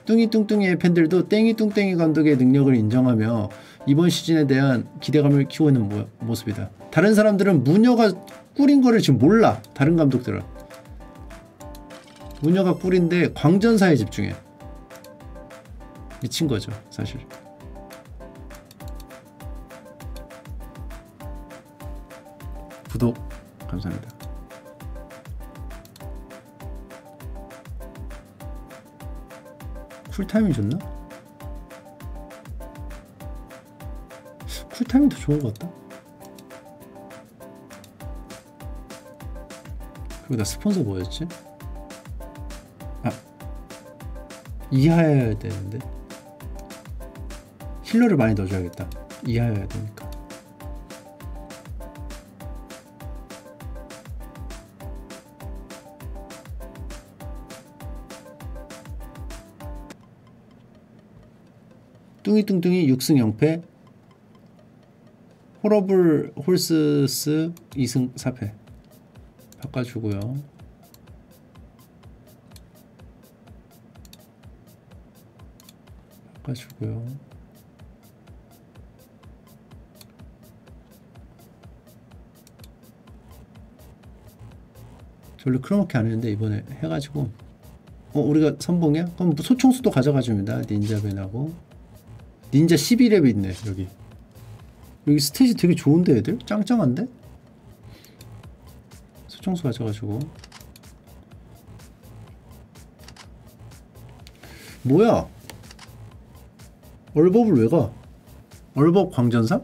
Speaker 1: 뚱이뚱뚱이의 팬들도 땡이뚱땡이 감독의 능력을 인정하며 이번 시즌에 대한 기대감을 키우고 있는 모, 모습이다. 다른 사람들은 무녀가 꿀인 거를 지금 몰라. 다른 감독들은. 무녀가 꿀인데 광전사에 집중해. 미친 거죠, 사실. 구독 감사합니다. 쿨타임이 좋나? 쿨타임이 더 좋은 것 같다 그리고 나 스폰서 뭐였지? 아 이하여야 되는데? 힐러를 많이 넣어줘야겠다. 이하여야 되니까. 뚱이뚱뚱이 6승 0패. 호러블 홀스스 2승 4패 바꿔주고요. 바꿔주고요. 저 원래 크로마키 안 했는데 이번에 해가지고. 어 우리가 선봉이야? 그럼 뭐 소총수도 가져가줍니다. 닌자벤하고. 닌자 12렙이 있네 여기 여기 스테이지 되게 좋은데 애들? 짱짱한데? 소총수 가져가지고 뭐야 얼법을 왜 가? 얼법 광전사?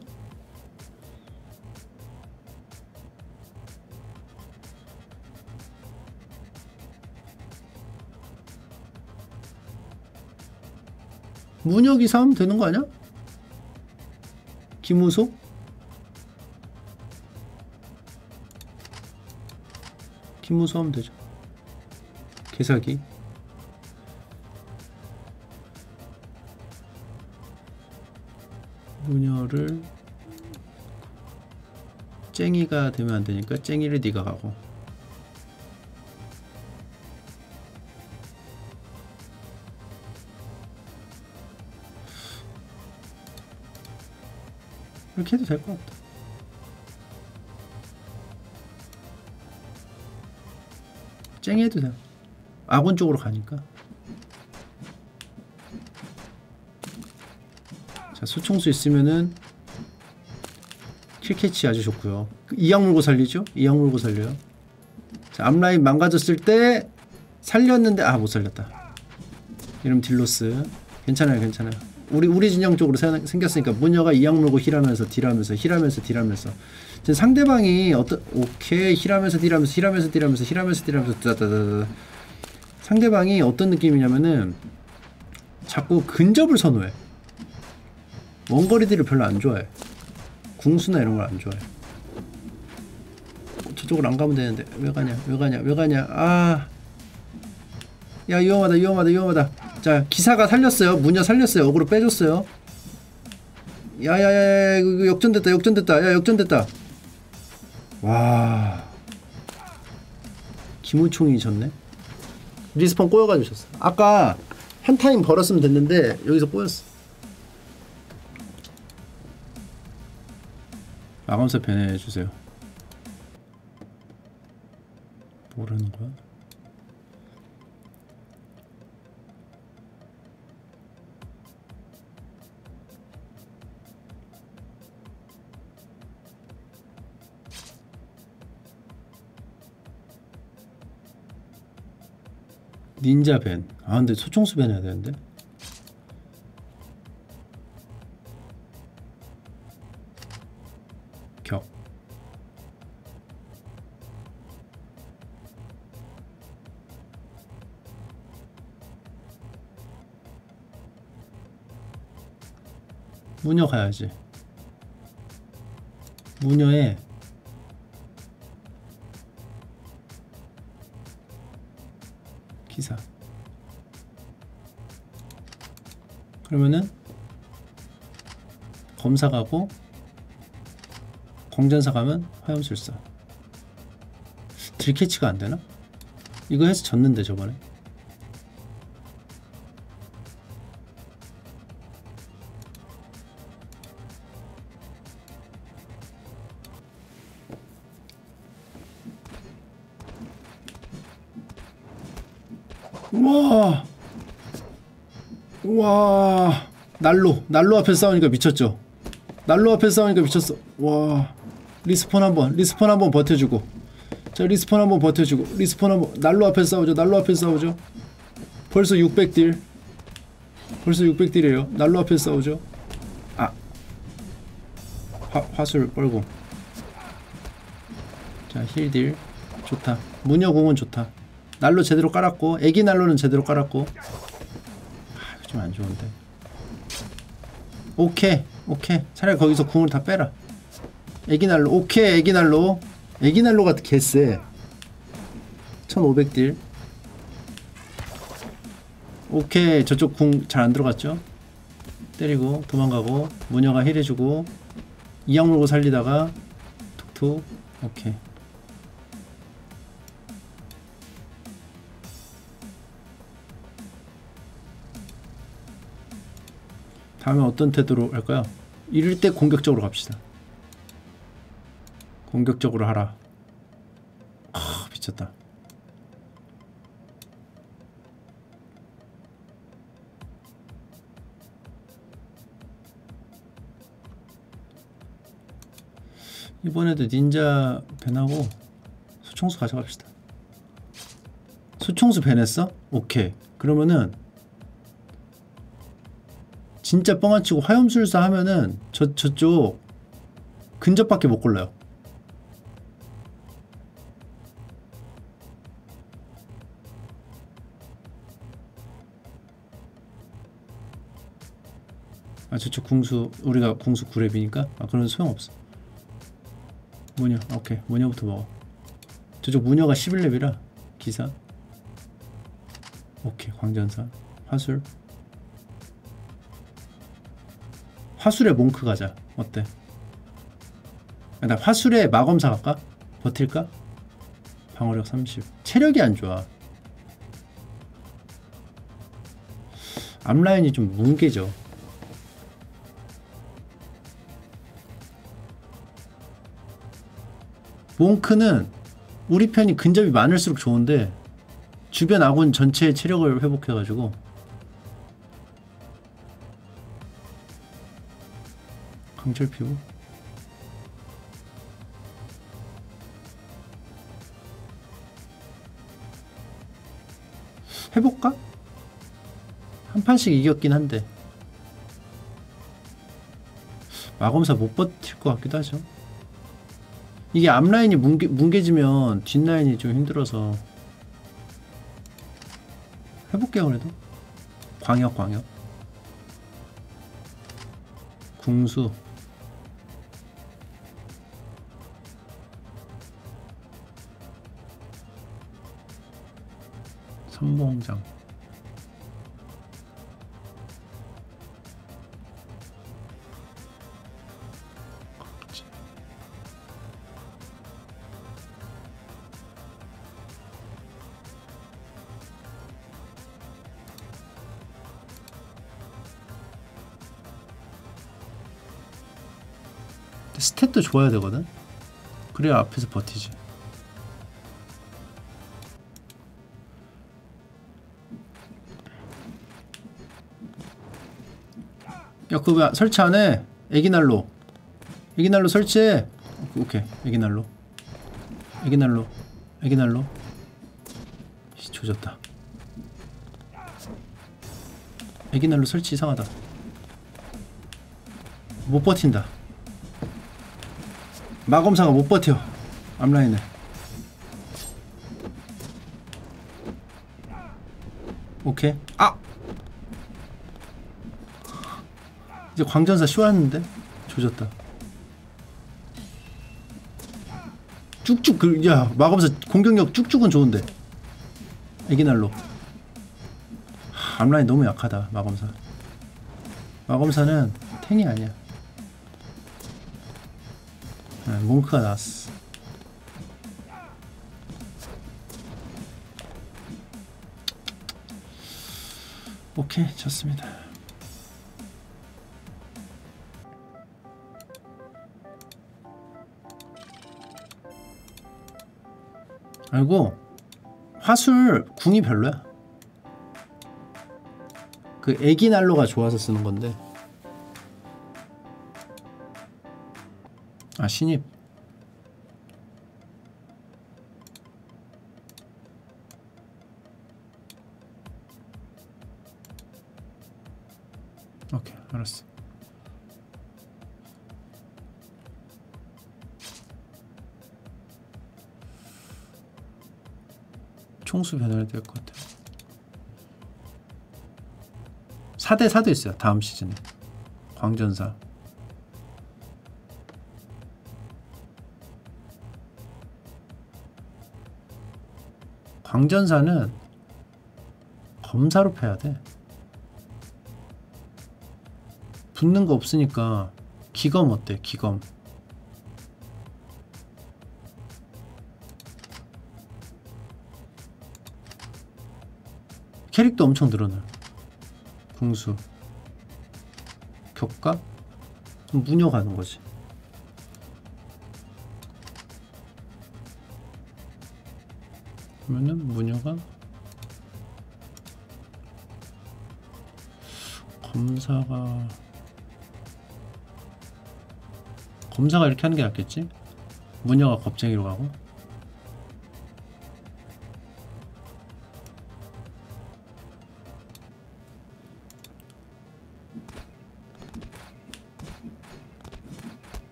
Speaker 1: 문혁이 사면 되는 거 아니야? 김우소? 김우소 하면 되죠. 개사기. 문열을 쟁이가 되면 안 되니까 쟁이를 네가 가고. 이렇게 해도 될 것 같다. 쨍 해도 돼. 아군 쪽으로 가니까. 자, 수총수 있으면은 킬캐치 아주 좋고요. 이약 물고 살리죠? 이약 물고 살려요. 자, 앞라인 망가졌을 때 살렸는데 아, 못 살렸다. 이름 딜로스. 괜찮아요, 괜찮아요. 우리 우리 진영 쪽으로 생- 생겼으니까 문여가 이악 물고 힐하면서 딜하면서 힐하면서 딜하면서. 지금 상대방이 어떤 오케이 힐하면서 딜하면서 힐하면서 딜하면서 힐하면서 딜하면서 따다다다. 상대방이 어떤 느낌이냐면은 자꾸 근접을 선호해. 원거리 딜을 별로 안 좋아해. 궁수나 이런 걸 안 좋아해. 어, 저쪽으로 안 가면 되는데 왜 가냐 왜 가냐 왜 가냐. 아. 야 위험하다 위험하다 위험하다 자 기사가 살렸어요. 무녀 살렸어요. 어그로 빼줬어요. 야야야 역전됐다 역전됐다. 야 역전됐다. 와. 김우총이 졌네? respawn 꼬여가지고 졌어 아까 한 타임 벌었으면 됐는데 여기서 꼬였어. 마검사 ban해주세요. 뭐라는 거야? 닌자 밴. 아 근데 소총수 밴 해야 되는데. 격. 무녀 가야지. 무녀에 기사. 그러면은 검사 가고 공전사 가면 화염술사. 딜캐치가 안 되나? 이거 해서 졌는데 저번에. 와. 난로. 난로 앞에 싸우니까 미쳤죠. 난로 앞에 싸우니까 미쳤어. 와. respawn 한번. respawn 한번 버텨주고. 자, respawn 한번 버텨주고. respawn 한번. 난로 앞에 싸우죠. 난로 앞에 싸우죠. 벌써 600 deal. 벌써 600 deal이에요. 난로 앞에 싸우죠. 아. 화, 화술 빨고. 자, heal deal. 좋다. 무녀 궁은 좋다. 난로 제대로 깔았고 애기 난로는 제대로 깔았고 안 좋은데. 오케이 오케이. 차라리 거기서 궁을 다 빼라. 애기 난로 오케이 애기 난로. 애기 난로가 개쎄. 1500딜. 오케이 저쪽 궁 잘 안 들어갔죠? 때리고 도망가고 무녀가 힐해주고 이약 물고 살리다가 툭툭. 오케이 다음에 어떤 태도로 할까요? 이럴 때 공격적으로 갑시다. 공격적으로 하라. 아 미쳤다. 이번에도 닌자 밴하고 수청수 가져갑시다. 수청수 밴했어? 오케이. 그러면은 진짜 뻥안치고 화염술사 하면은 저, 저쪽 근접밖에 못 골라요. 아 저쪽 궁수 우리가 궁수 9렙이니까? 아 그러면 소용없어. 무녀 오케이. 무녀부터 먹어. 저쪽 무녀가 11렙이라 기사. 오케이 광전사. 화술 화술에 몽크 가자. 어때? 아, 나 화술에 마검사 갈까? 버틸까? 방어력 30 체력이 안 좋아. 앞라인이 좀 뭉개져. 몽크는 우리 편이 근접이 많을수록 좋은데 주변 아군 전체의 체력을 회복해가지고 강철 피우 해볼까? 한 판씩 이겼긴 한데. 마검사 못 버틸 것 같기도 하죠. 이게 앞라인이 뭉개, 뭉개지면 뒷라인이 좀 힘들어서. 해볼게요 그래도. 광역 광역. 궁수 선봉장. 스탯도 좋아야 되거든? 그래야 앞에서 버티지 야 그거 왜 설치 안 해? 애기난로. 애기난로 설치해. 오케이. 애기난로. 애기난로. 애기난로. 씨 조졌다. 애기난로 설치 이상하다. 못 버틴다. 마검사가 못 버텨. 앞라인을 오케이. 아 이제 광전사 쉬웠는데? 조졌다. 쭉쭉 그, 야 마검사 공격력 쭉쭉은 좋은데. 애기날로. 하, 앞라인 너무 약하다 마검사. 마검사는 탱이 아니야. 네, 몽크가 나왔어. 오케이 좋습니다 아이고 화술 궁이 별로야. 그 애기 난로가 좋아서 쓰는 건데. 아 신입 총수 변화를 될 것 같아요 4대 4도 있어요 다음 시즌에 광전사 광전사는 검사로 패야 돼 붙는 거 없으니까 기검 어때? 기검. 캐릭터 엄청 늘어나. 궁수. 격가? 좀 무녀 가는 거지. 그러면은 무녀가 검사가 검사가 이렇게 하는 게 낫겠지? 무녀가 겁쟁이로 가고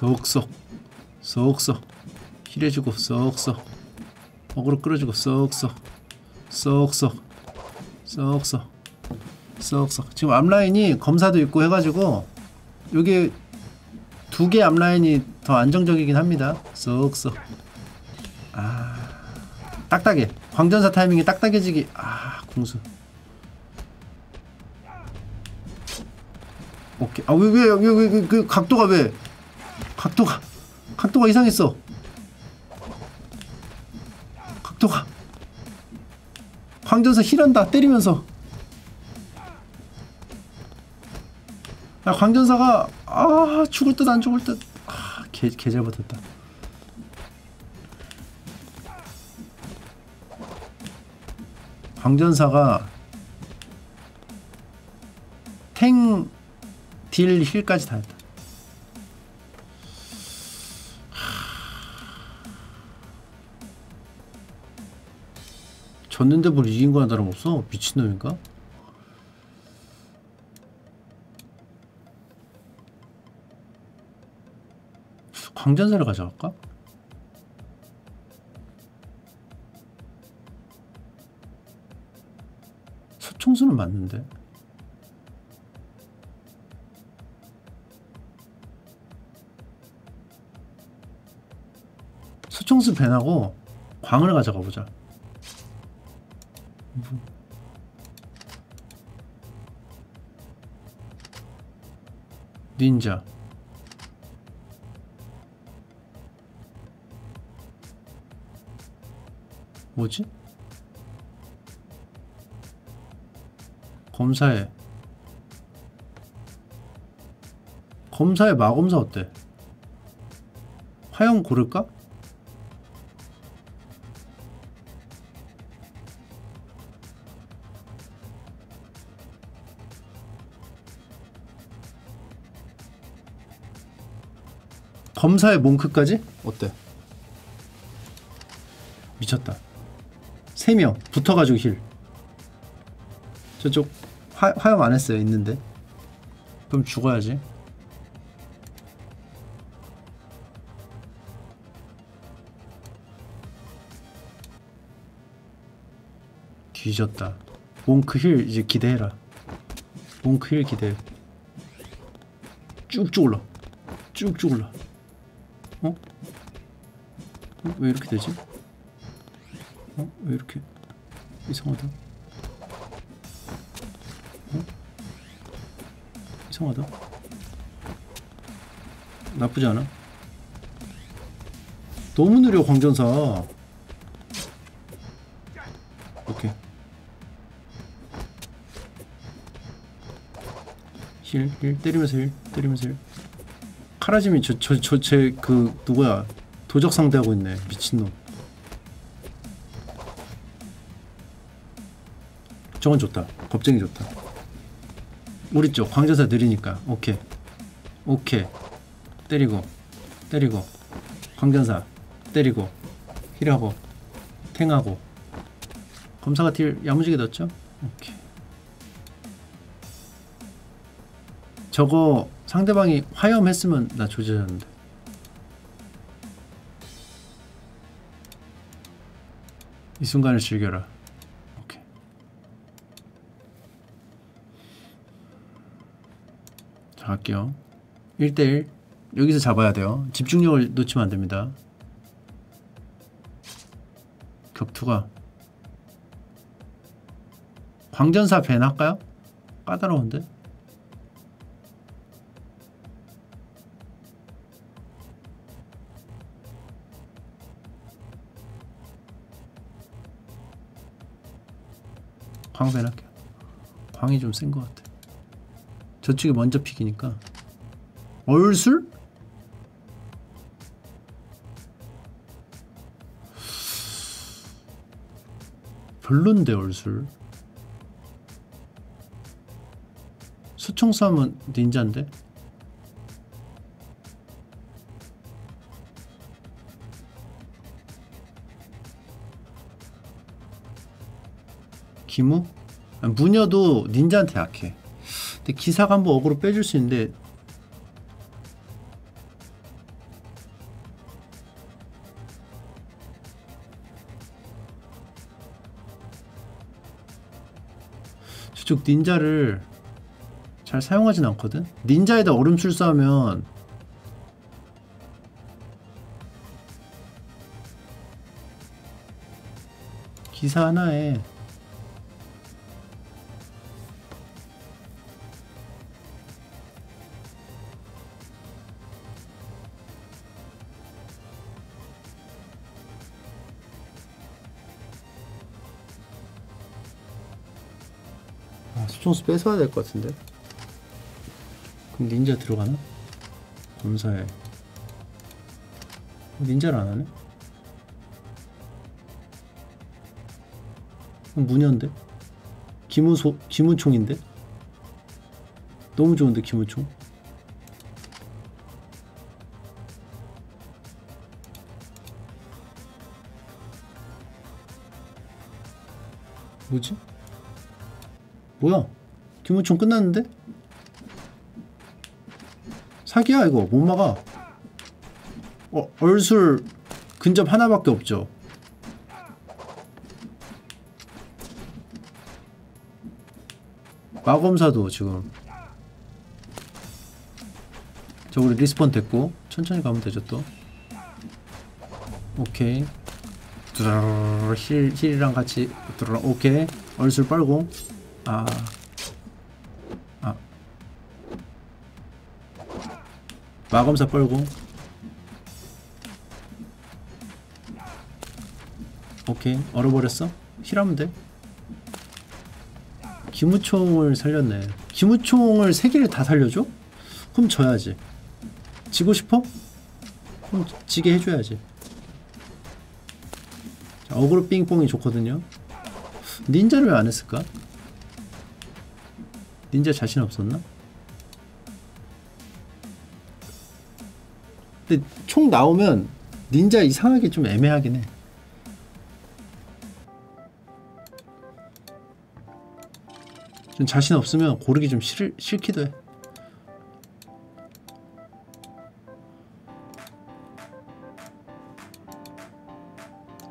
Speaker 1: 쏙쏙 쏙쏙. 힐해주고 쏙쏙. 어그로 끌어주고 쏙쏙. 쏙쏙. 쏙쏙. 쏙쏙. 지금 앞라인이 검사도 있고 해가지고 여기 두 개 앞라인이 더 안정적이긴 합니다. 쏙쏙. 아 딱딱해. 광전사 타이밍이 딱딱해지기. 아 궁수. 오케이. 아왜왜왜왜 그 각도가 왜 각도가 각도가 이상했어. 각도가. 광전사 힐한다. 때리면서. 야 광전사가 아 죽을 듯 안 죽을 듯아 개 잘 버텼다. 광전사가 탱 딜 힐까지 다 했다 졌는데 뭘 이긴 거나 다름없어? 미친놈인가? 광전사를 가져갈까? 소총수는 맞는데 소총수 밴하고 광을 가져가 보자 닌자 뭐지? 검사에 검사에 마검사 어때? 화형 고를까? 검사에 monk까지? 어때? 미쳤다. 3명 붙어가지고 heal. 저쪽 화, 화염 안 했어요. 있는데. 그럼 죽어야지. 뒤졌다. monk heal 이제 기대해라. 몽크 힐 기대. 쭉쭉 올라. 쭉쭉 올라. 어? 어? 왜 이렇게 되지? 어? 왜 이렇게 이상하다? 어? 이상하다? 나쁘지 않아? 너무 느려 광전사 오케이 heal, heal 때리면서 heal 때리면서 heal 카라짐이 저 저 저 제 그 누구야? 도적 상대하고 있네 미친놈. 저건 좋다. 겁쟁이 좋다. 우리 쪽 광전사 느리니까. 오케이. 오케이. 때리고. 때리고. 광전사. 때리고. 힐하고. 탱하고. 검사가 딜 야무지게 넣었죠? 오케이. 저거 상대방이 화염했으면 나 조져졌는데. 이 순간을 즐겨라. 오케이. 자 갈게요. 1대1 여기서 잡아야 돼요. 집중력을 놓치면 안됩니다. 격투가. 광전사 밴 할까요? 까다로운데 광변 할게요 광이 좀 센 것 같아. 저쪽이 먼저 픽이니까. 얼술? 별론데 얼술. 수총 싸움은 닌자인데 기무? 아, 무녀도 닌자한테 약해 근데 기사가 한번 어그로 빼줄 수 있는데 저쪽 닌자를 잘 사용하진 않거든? 닌자에다 얼음술 쏴면 기사 하나에 총수 뺏어야 될 것 같은데 그럼 닌자 들어가나? 검사에 닌자를 안 하네? 그럼 무녀인데? 기무소, 기무총인데? 너무 좋은데 기무총? 뭐지? 뭐야? 기무총 끝났는데? 사기야 이거. 못 막아. 어, 얼술 근접 하나밖에 없죠. 마검사도 지금. 저 우리 respawn 됐고 천천히 가면 되죠 또. 오케이. 드르르르 heal, heal이랑 같이. 드르르 오케이. 얼술 빨고. 아 아. 마검사 빨고 오케이 얼어버렸어? 힐하면 돼 기무총을 살렸네 기무총을 세 개를 다 살려줘? 그럼 져야지 지고 싶어? 그럼 지게 해줘야지 자, 어그로 삥뽕이 좋거든요 닌자를 왜 안 했을까? 닌자 자신 없었나? 근데 총 나오면 닌자 이상하게 좀 애매하긴 해 좀 자신 없으면 고르기 좀 싫, 싫기도 해.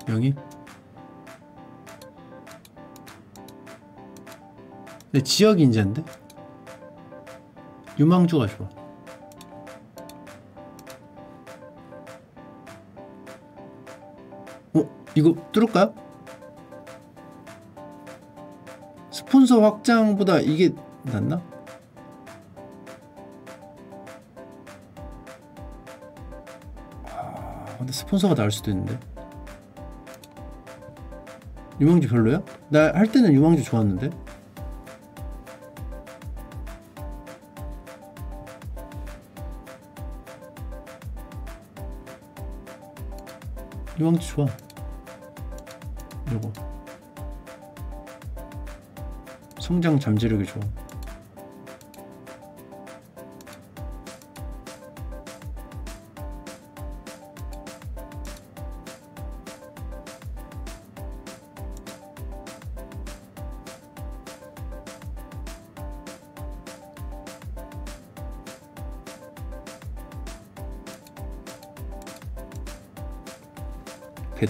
Speaker 1: 영입? 근데 지역 인재인데? 유망주가 좋아. 이거 뚫을까요? 스폰서 확장보다 이게 낫나? 아, 근데 스폰서가 나을 수도 있는데. 유망주 별로야? 나 할 때는 유망주 좋았는데. 유망주 좋아. 요거. 성장 잠재력이 좋아.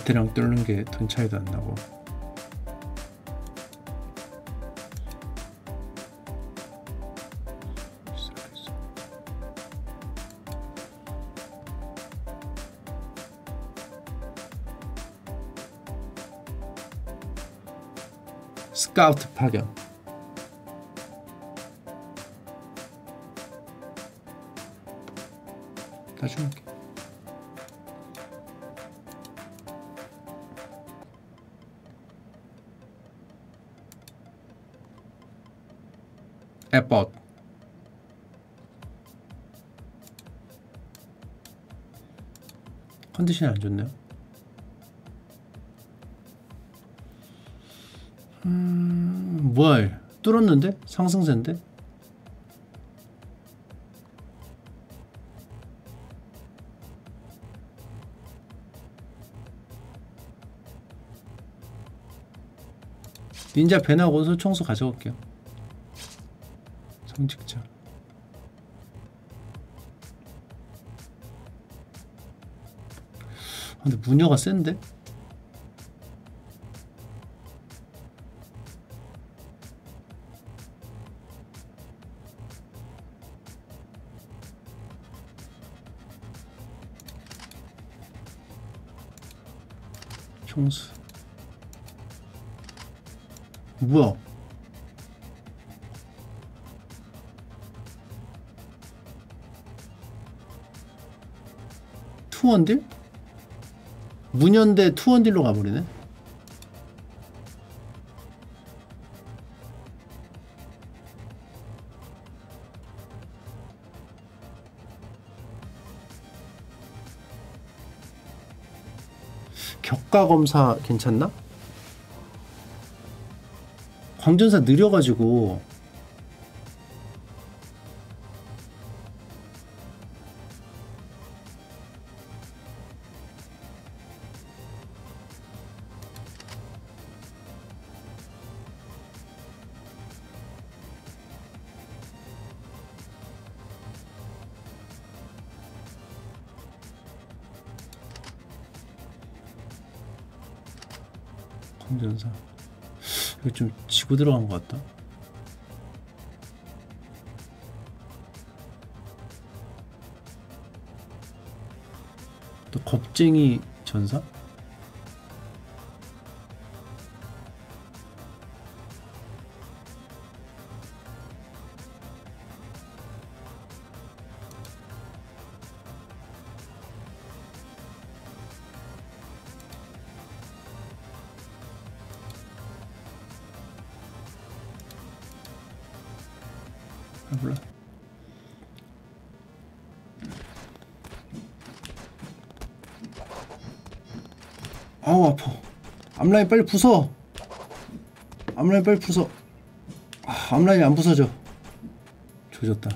Speaker 1: 베테랑 뚫는 게 돈 차이도 안 나고. 스카우트 파견 다 줄게 에봇 컨디션이 안 좋네요. 음, 뭐야? 뚫었는데? 상승세인데? 닌자 배나고 소총수 가져올게요. 성직자. 아, 근데 무녀가 센데? 총수. 뭐야? 투원딜? 문현대 투원딜로 가버리네. 격가 검사 괜찮나? 광전사 느려가지고 좀 지고 들어간 것 같다. 또 겁쟁이 전사? 앞라인 빨리 부숴. 앞라인 빨리 부숴. 아, 앞라인이 안 부서져. 조졌다.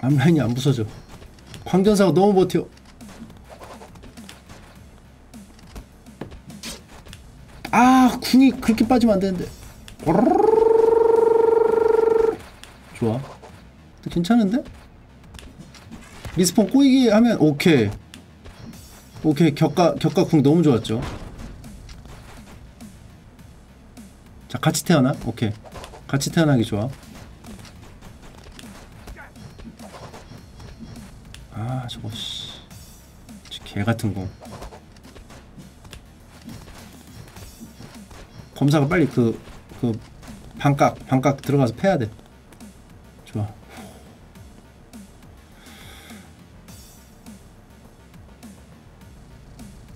Speaker 1: 앞라인이 안 부서져. 광전사가 너무 버텨. 아, 궁이 그렇게 빠지면 안 되는데. 좋아. 괜찮은데? respawn 꼬이기 하면 오케이. 오케이 격가 격가 궁 너무 좋았죠. 자 같이 태어나. 오케이. 같이 태어나기 좋아. 아 저거 씨. 개 같은 궁. 검사가 빨리 그 그 반각 반각 들어가서 패야 돼.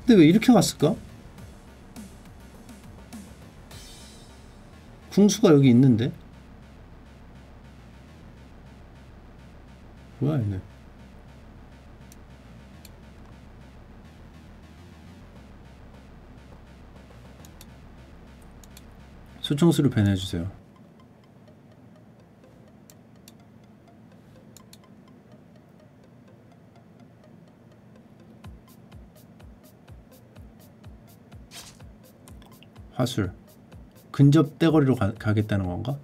Speaker 1: 근데 왜 이렇게 왔을까? 궁수가 여기 있는데? 뭐야 얘네 소총수를 배내주세요 화술 근접 떼거리로 가, 가겠다는 건가?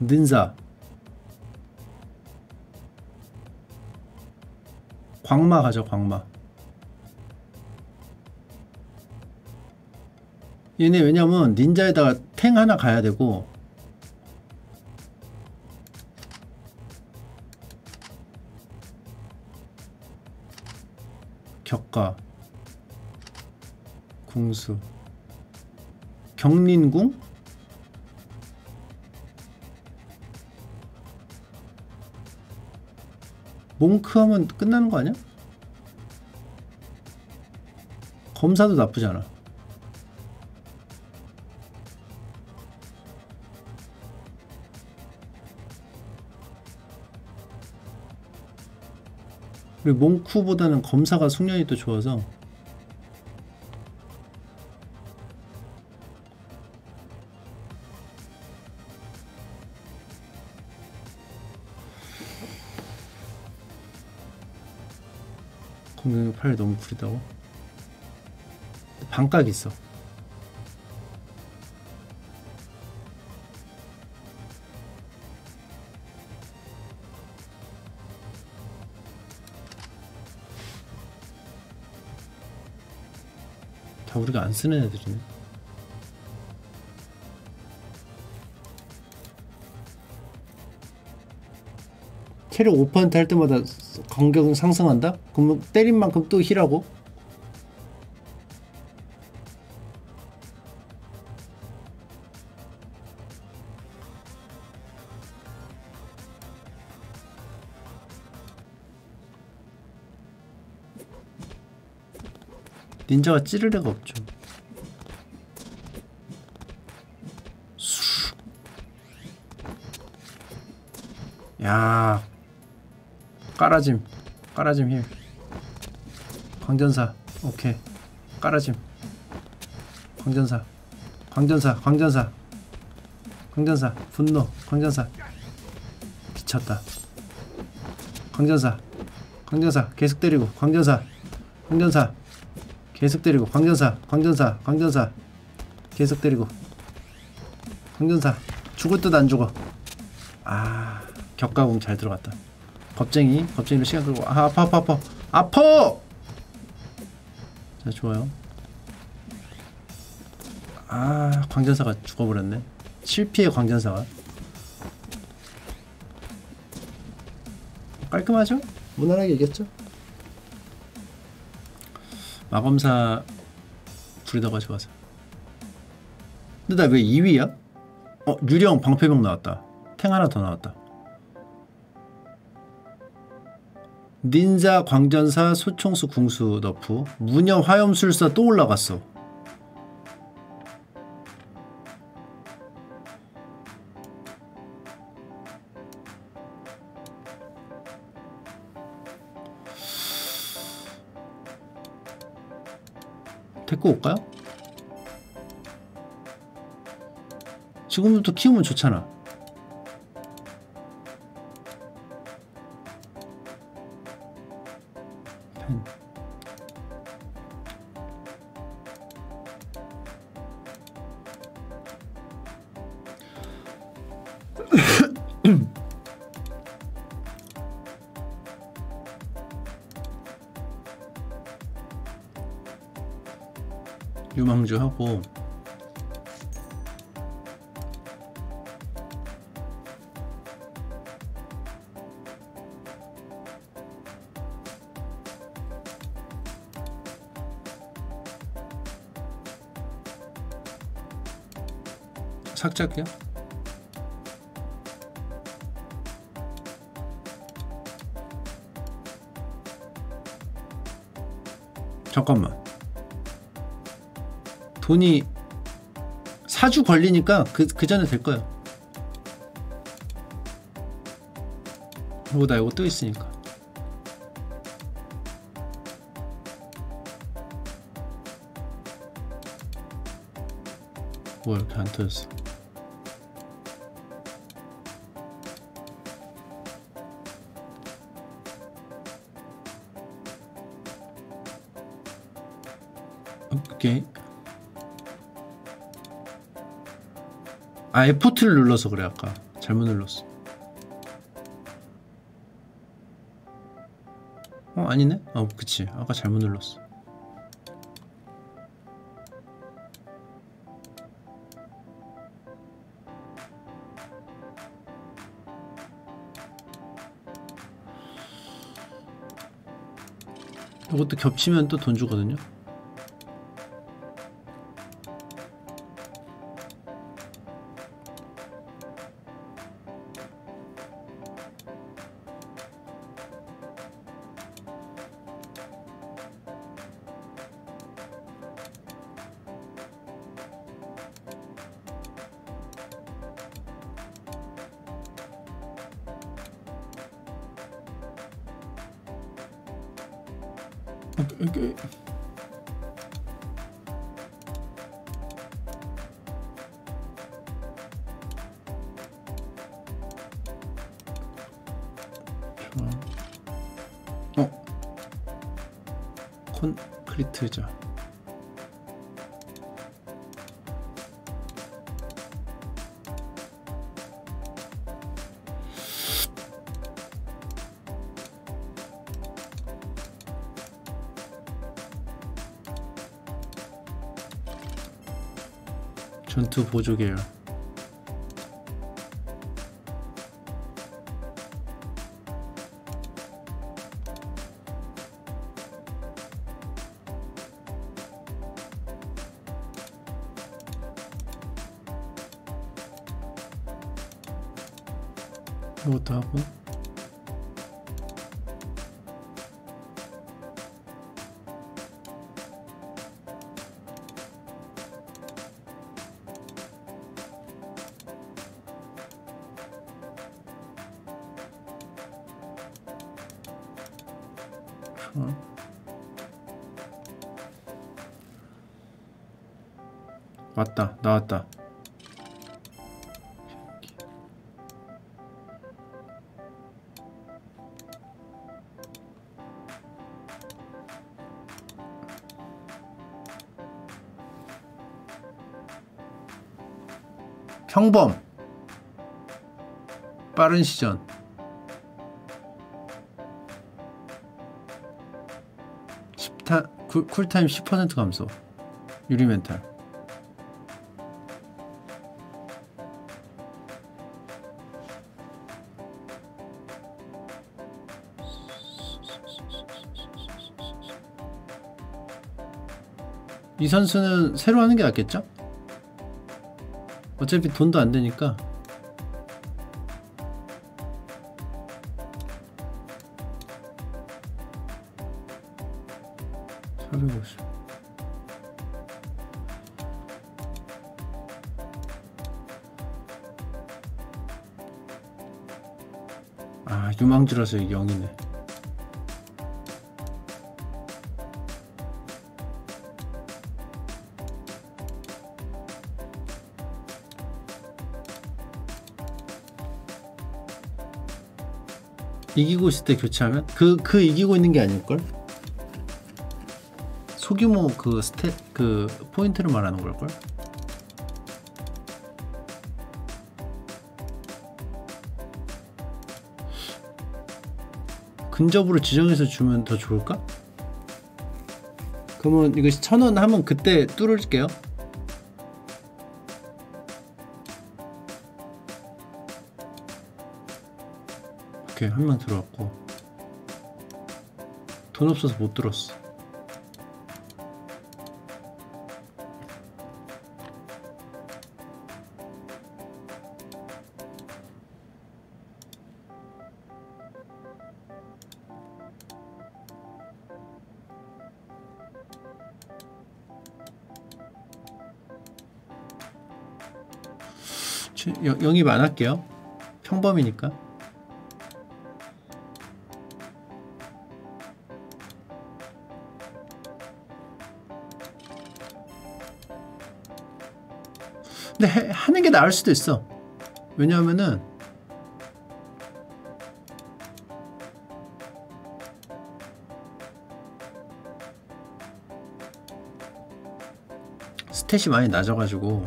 Speaker 1: 는사 광마 가죠 광마 얘네 왜냐면 닌자에다가 탱 하나 가야 되고 궁수 경린궁 몽크 하면 끝나는 거 아니야? 검사도 나쁘지 않아. 그리고 몽쿠보다는 검사가 숙련이 또 좋아서 팔이 너무 구리다고? 반각 있어 다 우리가 안 쓰는 애들이네 체력 5%할 때마다 공격은 상승한다? 그러면 때린 만큼 또 힐하고 닌자가 찌를 애가 없죠 수. 야 깔아짐. 깔아짐 힘 광전사. 오케이. 깔아짐. 광전사. 광전사. 광전사. 광전사. 분노. 광전사. 미쳤다. 광전사. 광전사. 계속 때리고. 광전사. 광전사. 계속 때리고. 광전사. 광전사. 광전사. 계속 때리고. 광전사. 죽을 듯 안 죽어. 아 격가공 잘 들어갔다 겁쟁이 겁쟁이로 시간 끌고. 아 아파 아파 아파. 아파 자 좋아요. 아 광전사가 죽어버렸네. 7피의 광전사가. 깔끔하죠? 무난하게 이겼죠? 마검사 부리다가 좋아서. 근데 나 왜 2위야? 어 유령 방패병 나왔다. 탱 하나 더 나왔다 닌자 광전사 소총수 궁수 너프 무녀 화염술사 또 올라갔어 데리고 올까요? 지금부터 키우면 좋잖아 하고. 삭제할게요. 잠깐만 돈이 사주 걸리니까 그, 그 전에 될 그리고 나 이거 또 있으니까. 뭐야 이렇게 안 터졌어 아 F4를 눌러서 그래 아까. 잘못 눌렀어. 어 아니네? 어 그치. 아까 잘못 눌렀어. 이것도 겹치면 또 돈 주거든요 보조 계열 평범. 빠른 시전. 타, 쿨, 쿨타임 10% 감소. 유리 멘탈. 이 선수는 새로 하는 게 낫겠죠? 어차피 돈도 안 되니까. 아 유망주라서 이게 0이네 이기고 있을 때 교체하면 그 그 이기고 있는 게 아닐걸? 소규모 그 스탯 그 포인트를 말하는 걸걸? 근접으로 지정해서 주면 더 좋을까? 그러면 이거 천원 하면 그때 뚫을게요 오케이 한 명 들어왔고 돈 없어서 못 들었어. 영입 안 할게요. 평범이니까 나을 수도 있어. 왜냐하면은 스탯이 많이 낮아가지고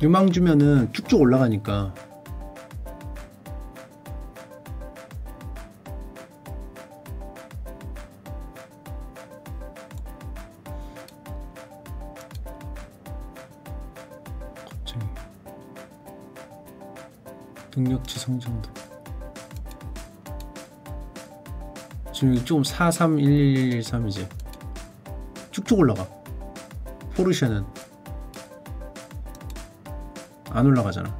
Speaker 1: 유망 주면은 쭉쭉 올라가니까 지금 조금 431113 이제 쭉쭉 올라가. 포르쉐는 안 올라가잖아.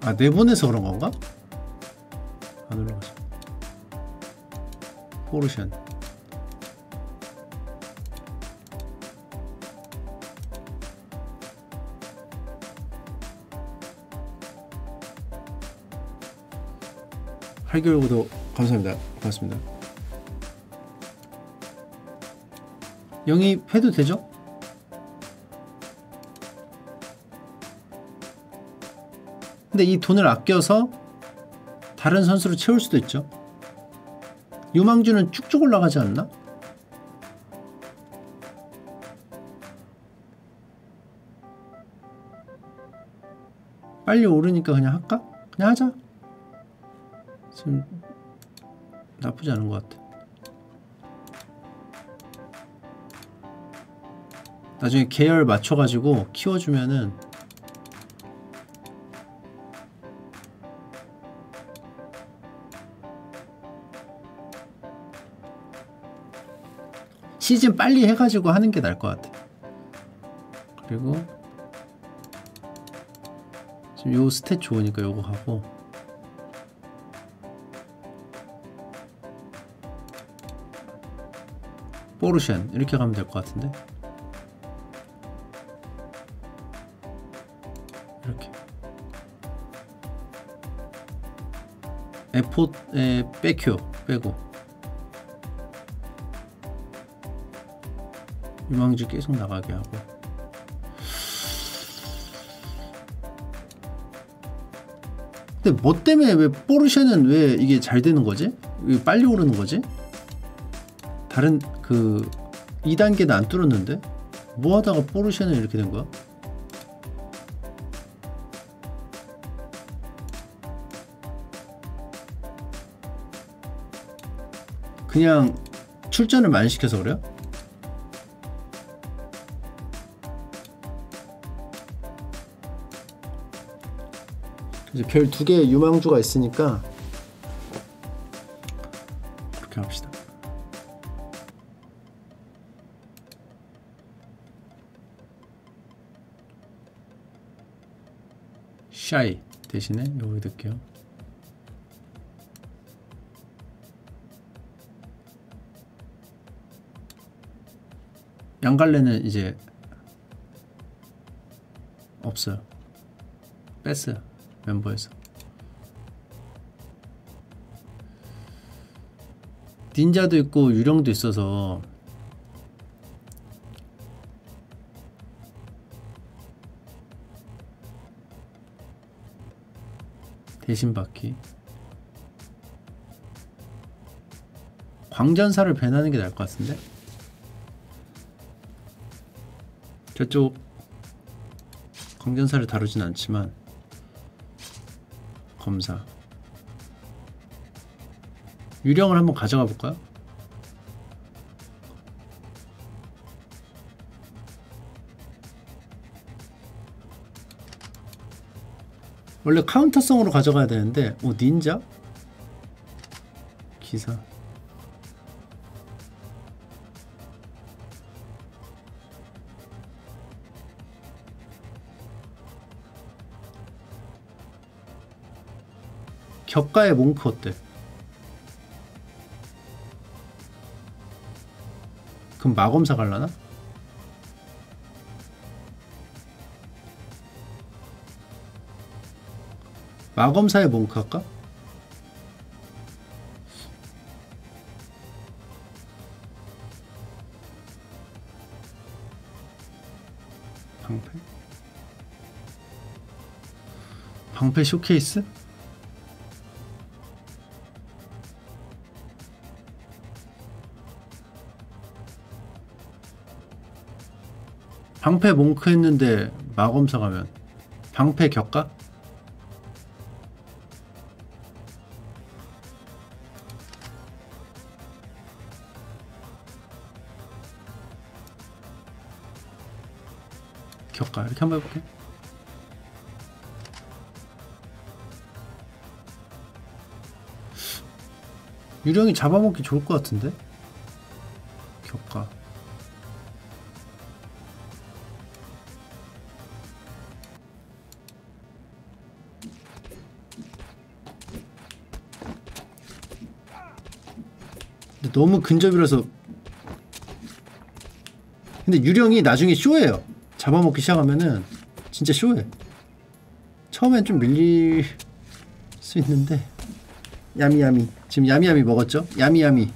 Speaker 1: 아 내보내서 그런 건가? 안 올라가죠 포르쉐는 8개월 구독 감사합니다. 고맙습니다. 영입해도 되죠? 근데 이 돈을 아껴서 다른 선수로 채울 수도 있죠. 유망주는 쭉쭉 올라가지 않나? 빨리 오르니까 그냥 할까? 그냥 하자. 지금 나쁘지 않은 것 같아. 나중에 계열 맞춰가지고 키워주면은 시즌 빨리 해가지고 하는 게 나을 것 같아. 그리고 지금 요 스탯 좋으니까 요거 하고 포르셴 이렇게 가면 될 것 같은데 이렇게 에포 에 빼큐 빼고 유망주 계속 나가게 하고 근데 뭐 때문에 왜 포르쉐는 왜 이게 잘 되는 거지? 왜 빨리 오르는 거지? 다른 그 2단계는 안 뚫었는데 뭐 하다가 포르쉐는 이렇게 된 거야? 그냥 출전을 많이 시켜서 그래요? 이제 별 두 개의 유망주가 있으니까 샤이 대신에 여기 넣을게요. 양갈래는 이제 없어요. 뺐어요. 멤버에서. 닌자도 있고 유령도 있어서 대신 받기. 광전사를 배나는 게 나을 것 같은데? 저쪽 광전사를 다루진 않지만 검사. 유령을 한번 가져가 볼까요? 원래 카운터성으로 가져가야 되는데 오 닌자? 기사 격가의 몽크 어때? 그럼 마검사 갈라나? 마검사의 몽크 할까? 방패? 방패 쇼케이스? 방패 몽크 했는데 마검사 가면 방패 격가? 유령이 잡아먹기 좋을 것 같은데? 격가. 근데 너무 근접이라서. 근데 유령이 나중에 쇼예요. 잡아먹기 시작하면은 진짜 쇼해. 처음엔 좀 밀릴 수 있는데 야미야미. 지금 야미야미 먹었죠? 야미야미.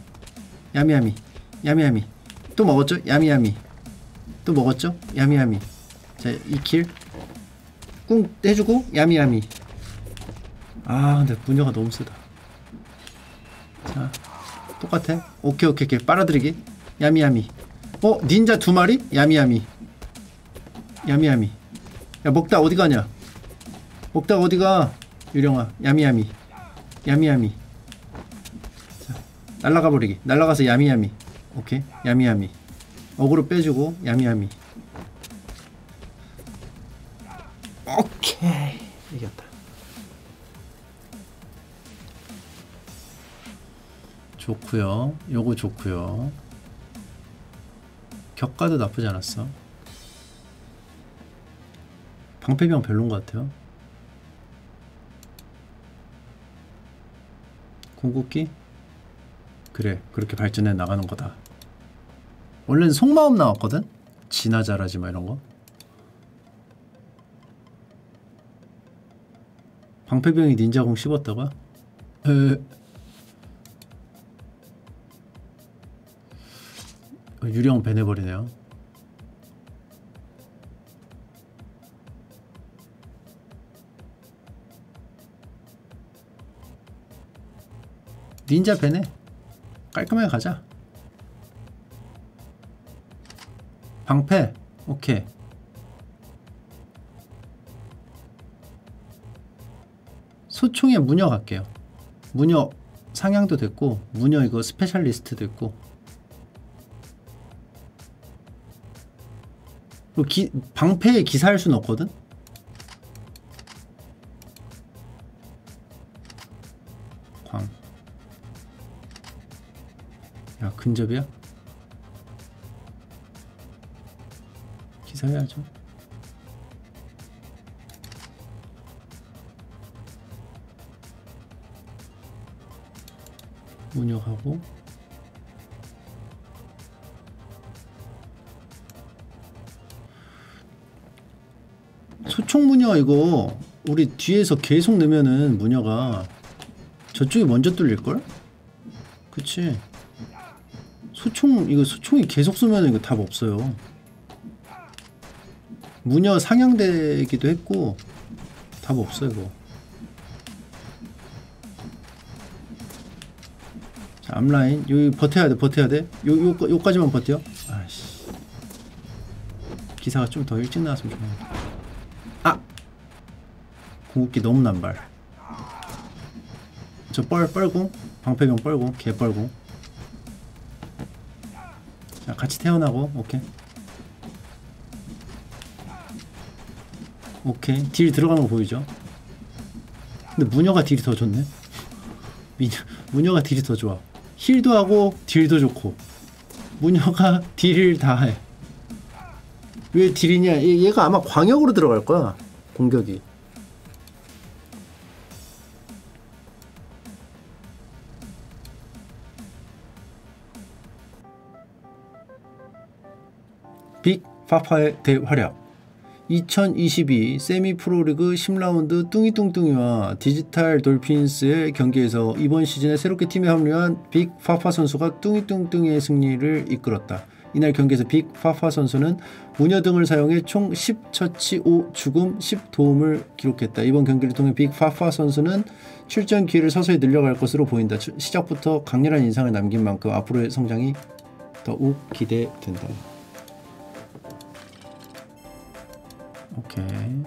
Speaker 1: 야미야미. 야미야미. 또 먹었죠? 야미야미. 또 먹었죠? 야미야미. 자 2킬 꿍 해주고 야미야미. 아 근데 무녀가 너무 세다. 자 똑같아. 오케이 오케이 오케이. 빨아들이기. 야미야미. 어 닌자 두 마리? 야미야미. 야미야미. 야 먹다 어디 가냐? 먹다 어디 가? 유령아. 야미야미 야미야미. 자 날라가 버리기 날라가서 야미야미. 오케이. 야미야미. 어그로 빼주고 야미야미. 오케이. 이겼다. 좋구요. 요거 좋구요. 격가도 나쁘지 않았어. 방패병 별론 것 같아요 궁극기? 그래 그렇게 발전해 나가는 거다 원래는 속마음 나왔거든? 진화 잘하지 마 이런 거 방패병이 닌자공 씹었다고요? 에... [LAUGHS] 유령 배내버리네요 닌자 배네 깔끔하게 가자. 방패 오케이. 소총에 무녀 갈게요. 무녀 상향도 됐고 무녀 이거 specialist 됐고 기, 방패에 기사할 순 없거든? 야, 근접이야? 기사해야죠. 운영하고 소총 무녀 이거 우리 뒤에서 계속 넣으면은 무녀가 저쪽이 먼저 뚫릴걸? 그치 소총 이거 소총이 계속 쏘면 이거 답 없어요. 무녀 상향되기도 했고 답 없어 이거. 자 앞라인. 여기 버텨야 돼 버텨야 돼 요 요, 요까지만 버텨. 아씨. 기사가 좀 더 일찍 나왔으면 좋겠네 궁극기 너무 난발. 저 뻘, 뻘궁? 방패병 뻘궁? 개 뻘궁 자 같이 태어나고 오케이. 오케이. deal 들어가는 거 보이죠? 근데 무녀가 deal이 더 좋네. 미녀, 무녀가 deal이 더 좋아. heal도 하고 deal도 좋고. 무녀가 deal을 다해. 왜 딜이냐? 얘, 얘가 아마 광역으로 들어갈 거야 공격이 파파의 대활약 2022 세미 프로리그 10라운드 뚱이뚱뚱이와 디지털 돌핀스의 경기에서 이번 시즌에 새롭게 팀에 합류한 빅 파파 선수가 뚱이뚱뚱이의 승리를 이끌었다. 이날 경기에서 빅 파파 선수는 무녀 등을 사용해 총 10처치 5죽음 10도움을 기록했다. 이번 경기를 통해 빅 파파 선수는 출전 기회를 서서히 늘려갈 것으로 보인다. 시작부터 강렬한 인상을 남긴 만큼 앞으로의 성장이 더욱 기대된다. 오케이.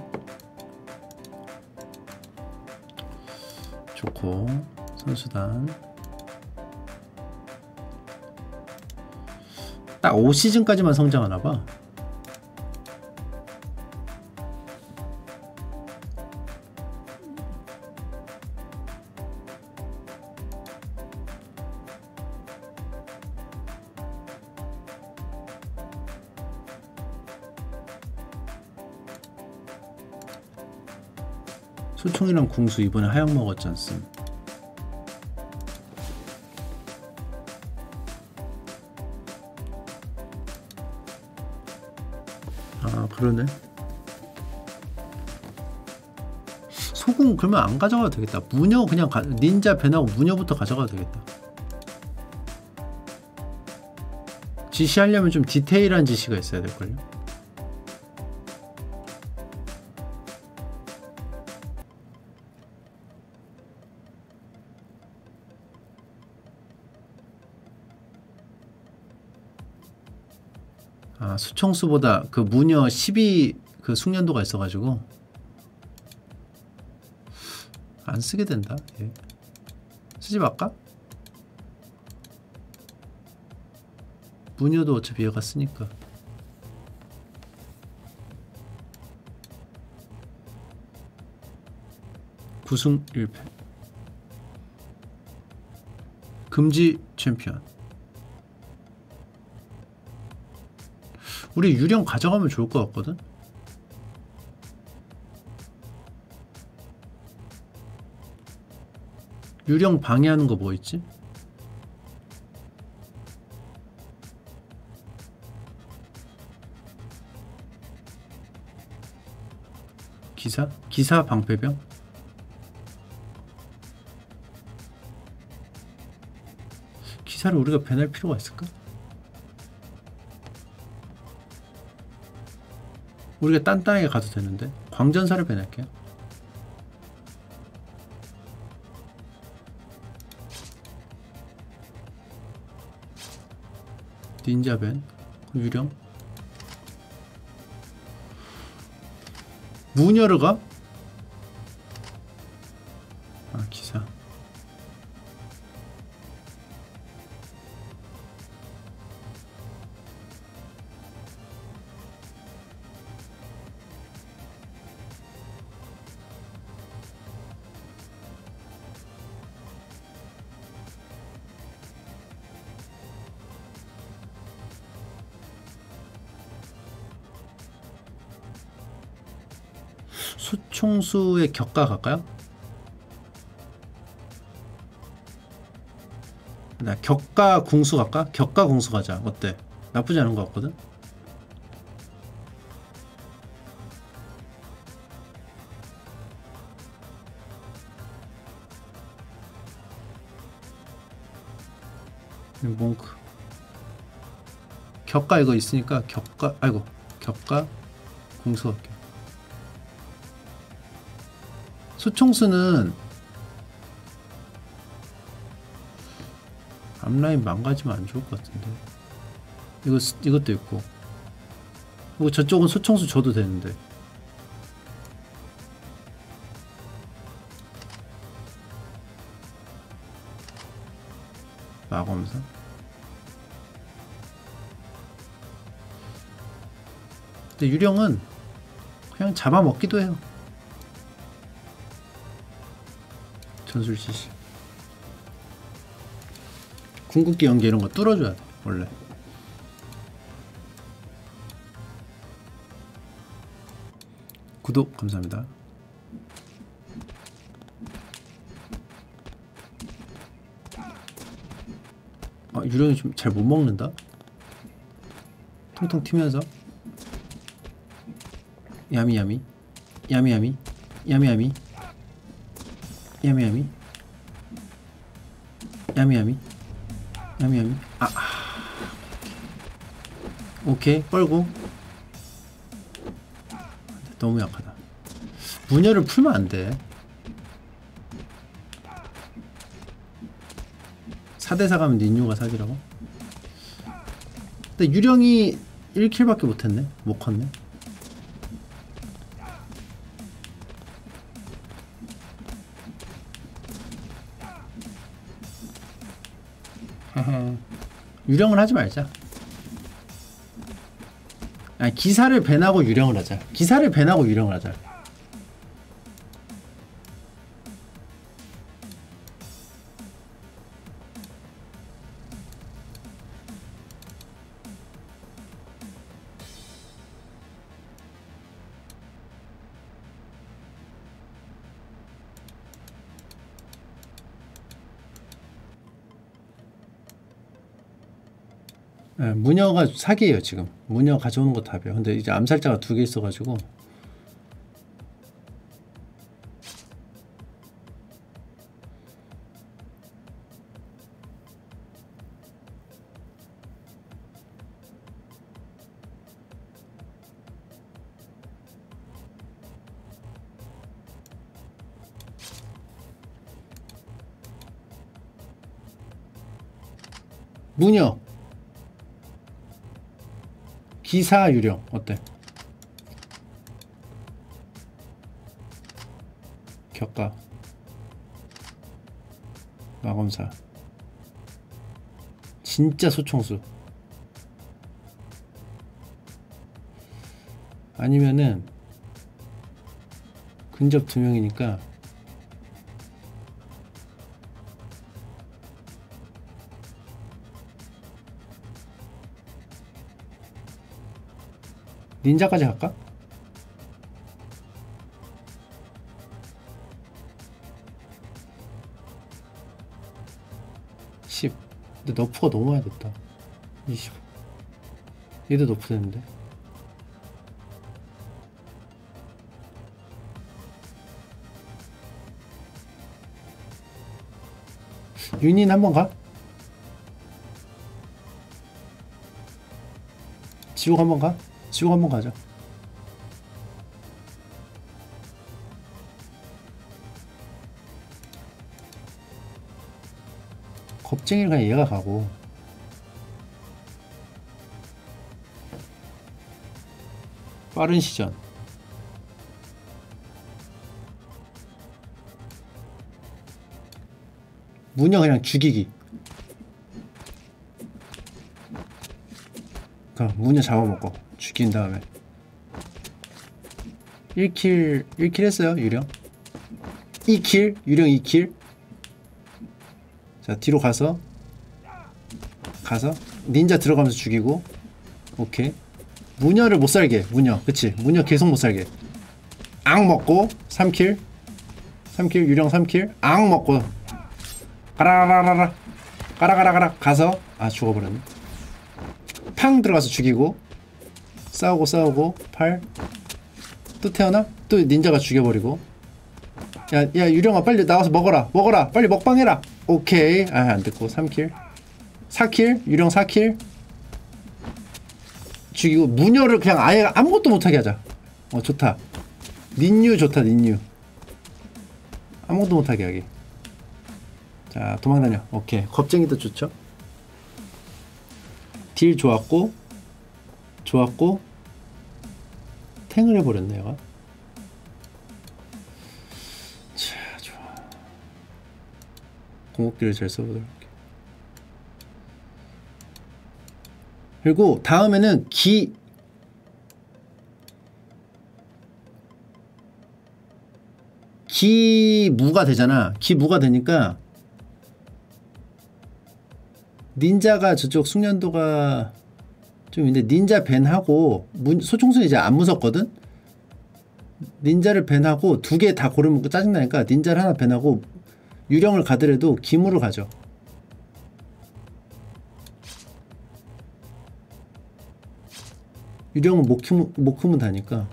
Speaker 1: 좋고 선수단. 딱 5시즌까지만 성장하나봐 소총이랑 궁수 이번에 하약 먹었지 않습 아 그러네. 후궁 그러면 안 가져가도 되겠다. 무녀 그냥 가, 닌자 배나고 무녀부터 가져가도 되겠다. 지시하려면 좀 디테일한 지시가 있어야 될걸요 아 수총수보다 그 무녀 12 그 숙련도가 있어가지고 안 쓰게 된다. 예. 쓰지 말까? 무녀도 어차피 얘가 쓰니까. 구승 1패. 금지 챔피언. 우리 유령 가져가면 좋을 것 같거든? 유령 방해하는 거 뭐 있지? 기사? 기사 방패병? 기사를 우리가 배날 필요가 있을까? 우리가 단단하게 가도 되는데? 광전사를 배낼게요. 닌자벤 유령. 무녀르가 총수의 격가 갈까요? 나 격가 궁수 갈까? 격가 궁수 가자. 어때? 나쁘지 않은 것 같거든? 몽크 격가 이거 있으니까 격가 아이고 격가 궁수 갈게 수총수는 앞라인 망가지면 안 좋을 것 같은데. 이거 이것도 있고. 그리고 저쪽은 수총수 줘도 되는데. 마검사? 근데 유령은 그냥 잡아먹기도 해요 전술 CC 궁극기 연계 이런 거 뚫어줘야 돼 원래. 구독 감사합니다. 아 유령이 좀 잘 못 먹는다? 통통 튀면서? 야미야미? 야미야미? 야미야미 야미야미. 야미야미. 야미야미. 아, 아. 오케이. 뻘고. 너무 약하다. 분열을 풀면 안돼. 4대4 가면 닌유가 사기라고? 근데 유령이 1킬밖에 못했네. 못 컸네 유령을 하지 말자. 아니, 기사를 배나고 유령을 하자. 기사를 배나고 유령을 하자. 무녀가 사기예요 지금. 무녀 가져오는 거 답이에요. 근데 이제 암살자가 두 개 있어가지고 기사 유령 어때? 격가. 마검사. 진짜 소총수. 아니면은 근접 두 명이니까 닌자까지 할까? 십 근데 너프가 너무 많이 됐다 20 얘도 너프 됐는데 윤인 한번 가? 지옥 한번 가? 지옥 한번 가자. 겁쟁이를 그냥 얘가 가고. 빠른 시전. 무녀 그냥 죽이기. 그럼 무녀 잡아먹고 죽인 다음에. 1kill 1kill 했어요 유령. 2kill 유령 2kill. 자 뒤로 가서. 가서. 닌자 들어가면서 죽이고. 오케이. 무녀를 못살게 무녀. 그치? 무녀 계속 못살게. 악 먹고 3kill. 3kill 유령 3kill. 악 먹고. 가라라라라 가라가라가라. 가서. 아 죽어버렸네. 팡 들어가서 죽이고 싸우고 싸우고 8 또 태어나? 또 닌자가 죽여버리고. 야, 야 유령아 빨리 나와서 먹어라. 먹어라. 빨리 먹방해라. 오케이. 아 안듣고. 3kill. 4kill? 유령 4kill? 죽이고 무녀를 그냥 아예 아무것도 못하게 하자. 어 좋다. 닌유 좋다 닌유. 아무것도 못하게 하기. 자 도망다녀. 오케이. 겁쟁이도 좋죠? 딜 좋았고 좋았고 탱을 해버렸네 얘가 자 좋아. 공격기를 잘 써보도록 할게 그리고 다음에는 기. 기무가 되잖아. 기무가 되니까 닌자가 저쪽 숙련도가 좀 있는데 닌자 밴하고 소총수는 이제 안 무섭거든? 닌자를 밴하고 두 개 다 고르면 짜증나니까 닌자를 하나 밴하고 유령을 가더라도 기무를 가죠. 유령은 못 크면, 못 크면 다니까.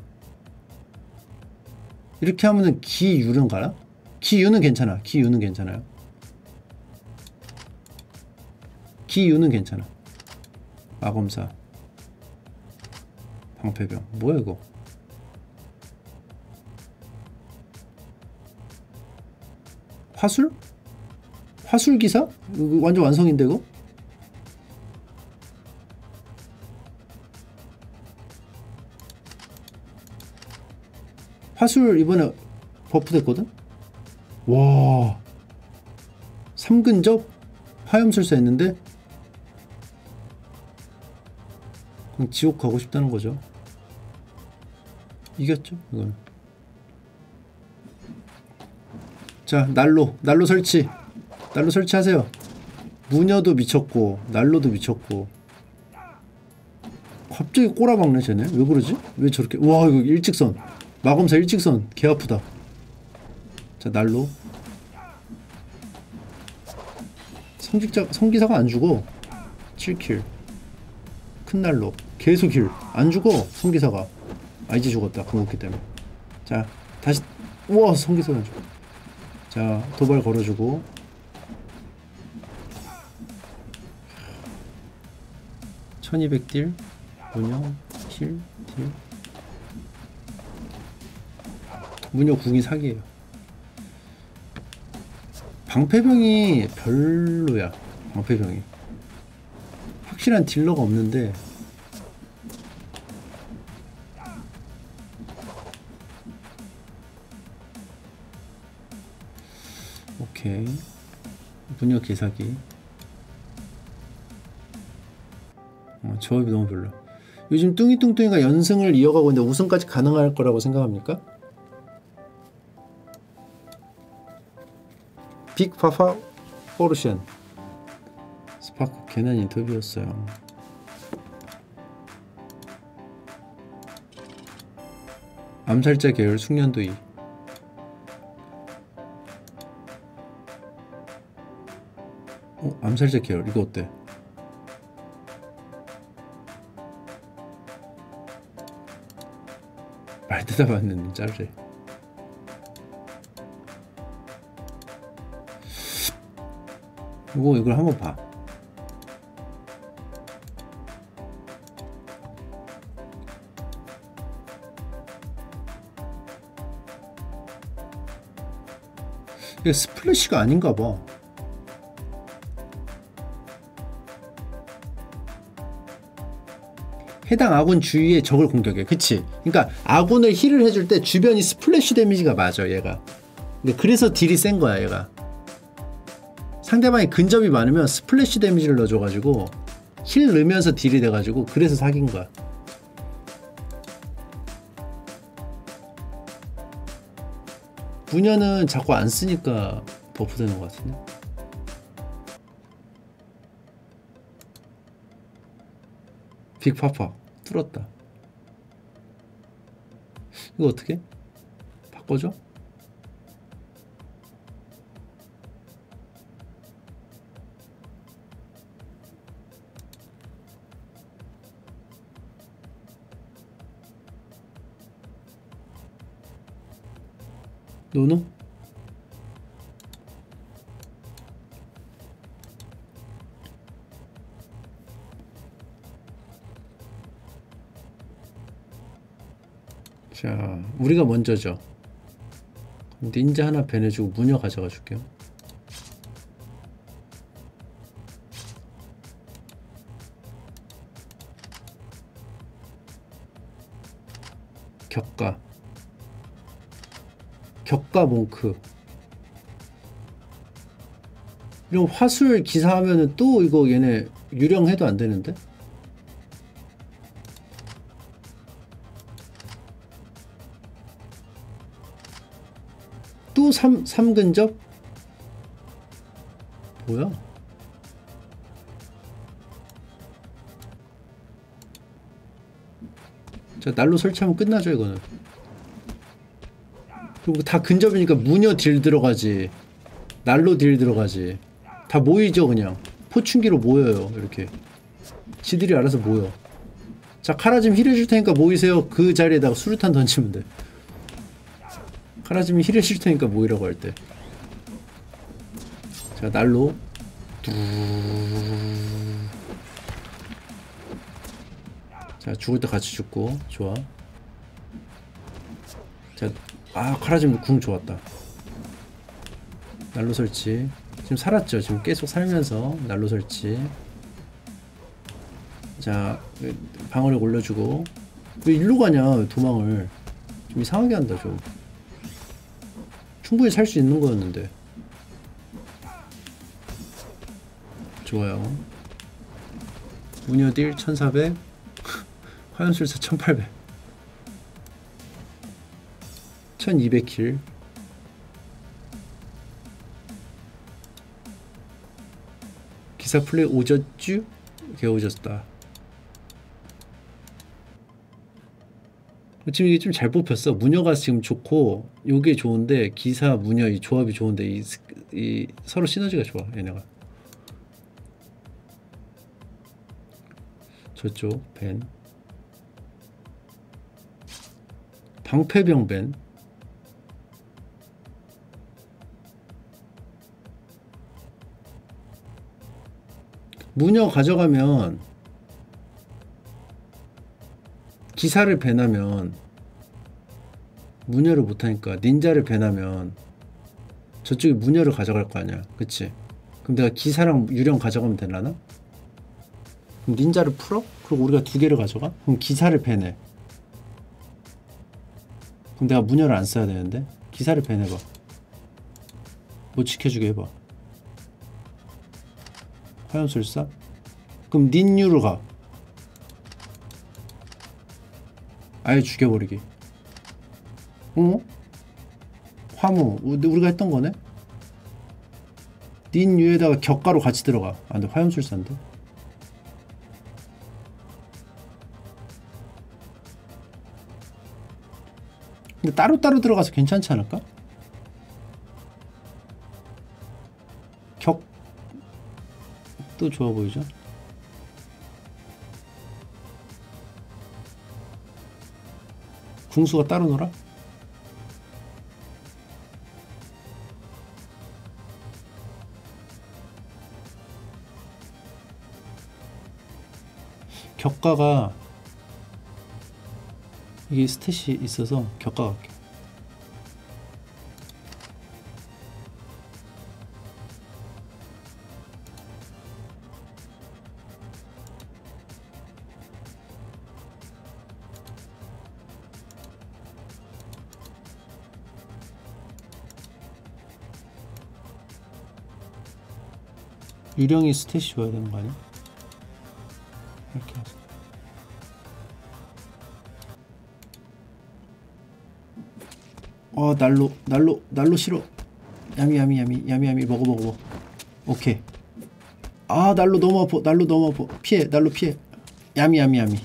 Speaker 1: 이렇게 하면은 기유는 가나? 기유는 괜찮아. 기유는 괜찮아요. 기유는 괜찮아. 마검사 방패병 뭐야 이거 화술? 화술 기사? 이거 완전 완성인데 이거? 화술 이번에 buff 됐거든? 와 3근접 화염술사 했는데 그냥 지옥 가고 싶다는 거죠. 이겼죠 이거는 자 난로 난로 설치. 난로 설치하세요. 무녀도 미쳤고 난로도 미쳤고. 갑자기 꼬라박네 쟤네. 왜 그러지? 왜 저렇게 와 이거 일직선. 마검사 일직선. 개 아프다. 자 난로. 성직자, 성기사가 안 죽어. 7킬. 큰 난로 계속 힐. 안 죽어 성기사가. 아 이제 죽었다 궁극기 때문에. 자 다시 우와 성기사가 안 죽어. 자 도발 걸어주고. 천이백 딜 문영 힐 딜. 문여 궁이 사기예요. 방패병이 별로야 방패병이. 확실한 딜러가 없는데 소녀 기사기. 어, 조합이 너무 별로. 요즘 뚱이뚱뚱이가 연승을 이어가고 있는데 우승까지 가능할 거라고 생각합니까? 빅파파 포르션 스파크 괜한 인터뷰였어요. 암살자 계열 숙련도 2 암살자 계열 이거 어때? 말 대답 안 듣는 짜르래 이거 이걸 한번 봐. 이게 splash가 아닌가 봐 해당 아군 주위의 적을 공격해. 그치? 그러니까 아군을 heal을 해줄 때 주변이 splash damage가 맞아, 얘가. 근데 그래서 deal이 센 거야, 얘가. 상대방이 근접이 많으면 splash damage를 넣어줘가지고 heal 넣으면서 deal이 돼가지고 그래서 사긴 거야. 분녀는 자꾸 안 쓰니까 버프 되는 것 같은데. 빅파파 뚫었다 이거 어떻게 바꿔줘? 노노? 우리가 먼저죠. 닌자 하나 배내주고 무녀 가져가 줄게요. 격가 격가 몽크 이런 화술 기사하면은 또 이거 얘네 유령해도 안 되는데? 또 3, 3근접? 뭐야? 자, 날로 설치하면 끝나죠, 이거는. 그리고 다 근접이니까 무녀 딜 들어가지. 날로 딜 들어가지. 다 모이죠, 그냥. 포춘기로 모여요, 이렇게. 지들이 알아서 모여. 자, 카라짐 힐 해줄 테니까 모이세요. 그 자리에다가 수류탄 던지면 돼. 카라짐이 힐 해줄 테니까 모이라고 할 때. 자, 날로. 자, 죽을 때 같이 죽고. 좋아. 자, 아, 카라짐 궁 좋았다. 난로 설치. 지금 살았죠. 지금 계속 살면서 난로 설치. 자, 방어력 올려주고. 왜 일로 가냐, 도망을. 좀 이상하게 한다, 좀. 충분히 살 수 있는 거였는데. 좋아요. 무녀딜 1400. [LAUGHS] 화염술사 1800. 1200킬. 기사 플레이 오졌쥬? 개오졌다. 지금 이게 좀 잘 뽑혔어. 무녀가 지금 좋고 요게 좋은데 기사 무녀 이 조합이 좋은데 이, 이 서로 시너지가 좋아 얘네가. 저쪽 벤 방패병 벤 무녀 가져가면 기사를 배나면 무녀를 못하니까 닌자를 배나면 저쪽에 무녀를 가져갈 거 아니야 그치? 그럼 내가 기사랑 유령 가져가면 되려나? 그럼 닌자를 풀어? 그리고 우리가 두 개를 가져가? 그럼 기사를 패내 그럼 내가 무녀를 안 써야 되는데 기사를 패내봐 뭐 지켜주게 해봐 화염술사? 그럼 닌유로 가 아예 죽여버리기 어? 화무 우리- 우리가 했던 거네? 닌 유에다가 격가로 같이 들어가 아 근데 화염술사인데 근데 따로따로 들어가서 괜찮지 않을까? 격또 좋아 보이죠? 궁수가 따로 놀아? 격가가 이게 스탯이 있어서 격가 갈 유령이 스탯이 줘야 되는 거 아니야? 이렇게. 하자. 어 난로 난로 난로 싫어. 야미 야미 야미 야미 야미 먹어 먹어 먹어. 오케이. 아 난로 너무 아파 난로 너무 아파. 피해 난로 피해. 야미 야미 야미.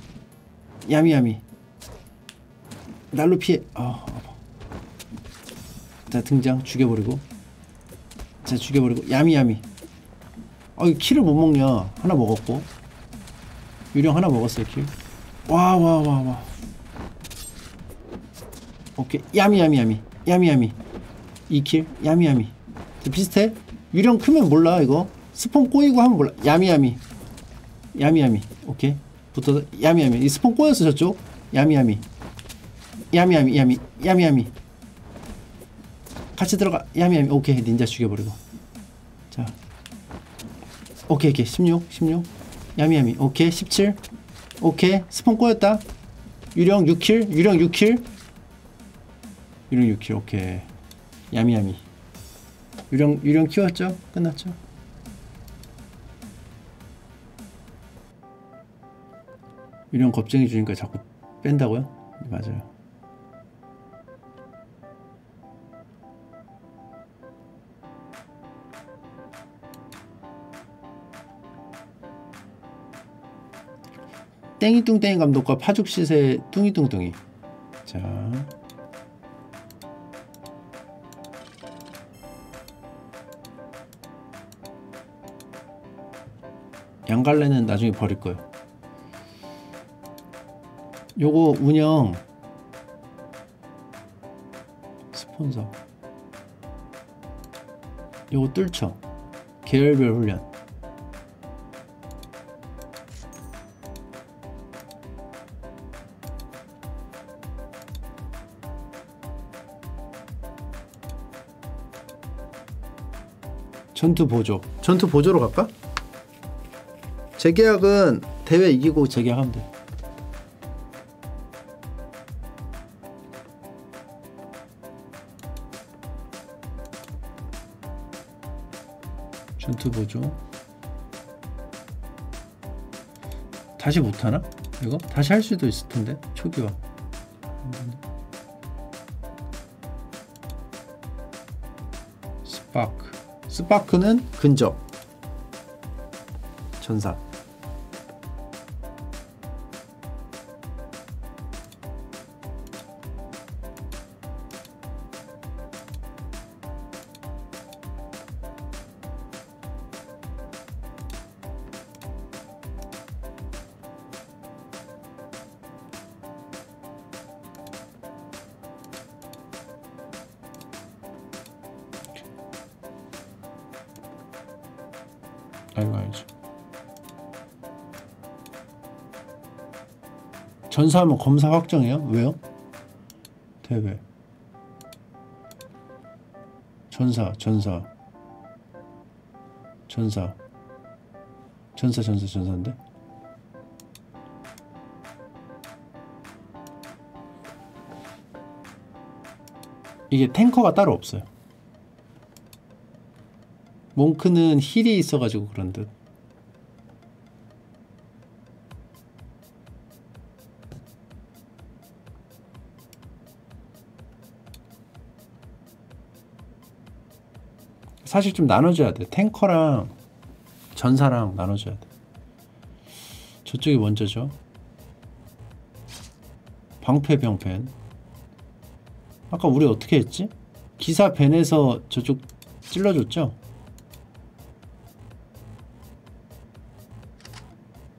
Speaker 1: 야미 야미. 난로 피해. 아 아파. 자 등장. 죽여버리고. 자 죽여버리고. yummy yummy 아 kill을 못 먹냐 하나 먹었고 유령 하나 먹었어요 kill 와 와 와 와 오케이 yummy yummy yummy yummy yummy 2kill yummy yummy 비슷해 유령 크면 몰라 이거 spawn 꼬이고 하면 몰라 yummy yummy yummy yummy 오케이 붙어서 yummy yummy 이 spawn 꼬였어 저쪽 yummy yummy yummy yummy yummy yummy yummy 같이 들어가 yummy yummy 오케이 닌자 죽여버리고 자 오케이 오케이. 16 16 yummy yummy. 오케이 17 오케이. spawn 꼬였다. 유령 6kill 유령 6kill. 유령 6kill 오케이. yummy yummy. 유령 유령 키웠죠? 끝났죠? 유령 겁쟁이 주니까 자꾸 뺀다고요? 네, 맞아요 땡이뚱땡이 감독과 파죽시세 뚱이뚱뚱이. 자. 양갈래는 나중에 버릴 거예요. 요거 운영. 스폰서. 요거 뚫쳐 계열별 훈련 전투 보조 전투 보조로 갈까? 재계약은 대회 이기고 재계약하면 돼. 전투 보조. 다시 못하나? 이거? 다시 할 수도 있을 텐데 초기화. 스파크. 스파크는 근접. 전사. 전사하면 검사 확정이에요? 왜요? 대회 전사 전사 전사 전사 전사 전사인데? 이게 탱커가 따로 없어요 몽크는 힐이 있어가지고 그런 듯 사실 좀 나눠줘야 돼. 탱커랑 전사랑 나눠줘야 돼. 저쪽이 먼저죠. 방패 병펜. 아까 우리 어떻게 했지? 기사 벤에서 저쪽 찔러줬죠?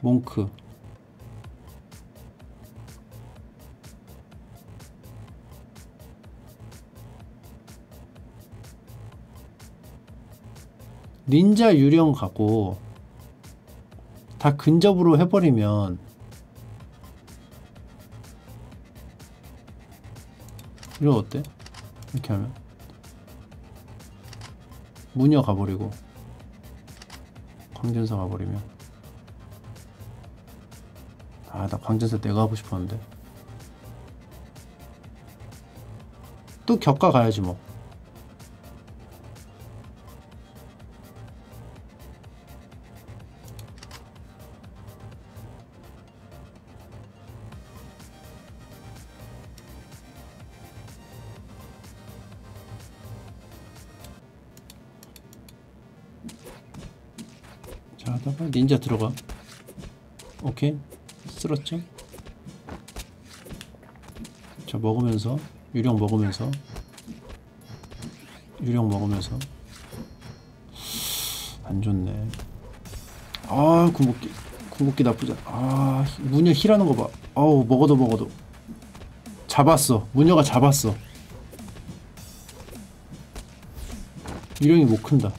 Speaker 1: 몽크. 닌자 유령 갖고 다 근접으로 해버리면 이거 어때? 이렇게 하면? 무녀 가버리고 광전사 가버리면? 아 나 광전사 내가 하고 싶었는데. 또 격가 가야지 뭐 닌자 들어가. 오케이. 쓸었죠 자 먹으면서 유령 먹으면서. 유령 먹으면서. 안 좋네. 아 궁극기 궁극기 나쁘지 아 무녀 힐하는 거봐. 아우 먹어도 먹어도. 잡았어. 무녀가 잡았어. 유령이 못 큰다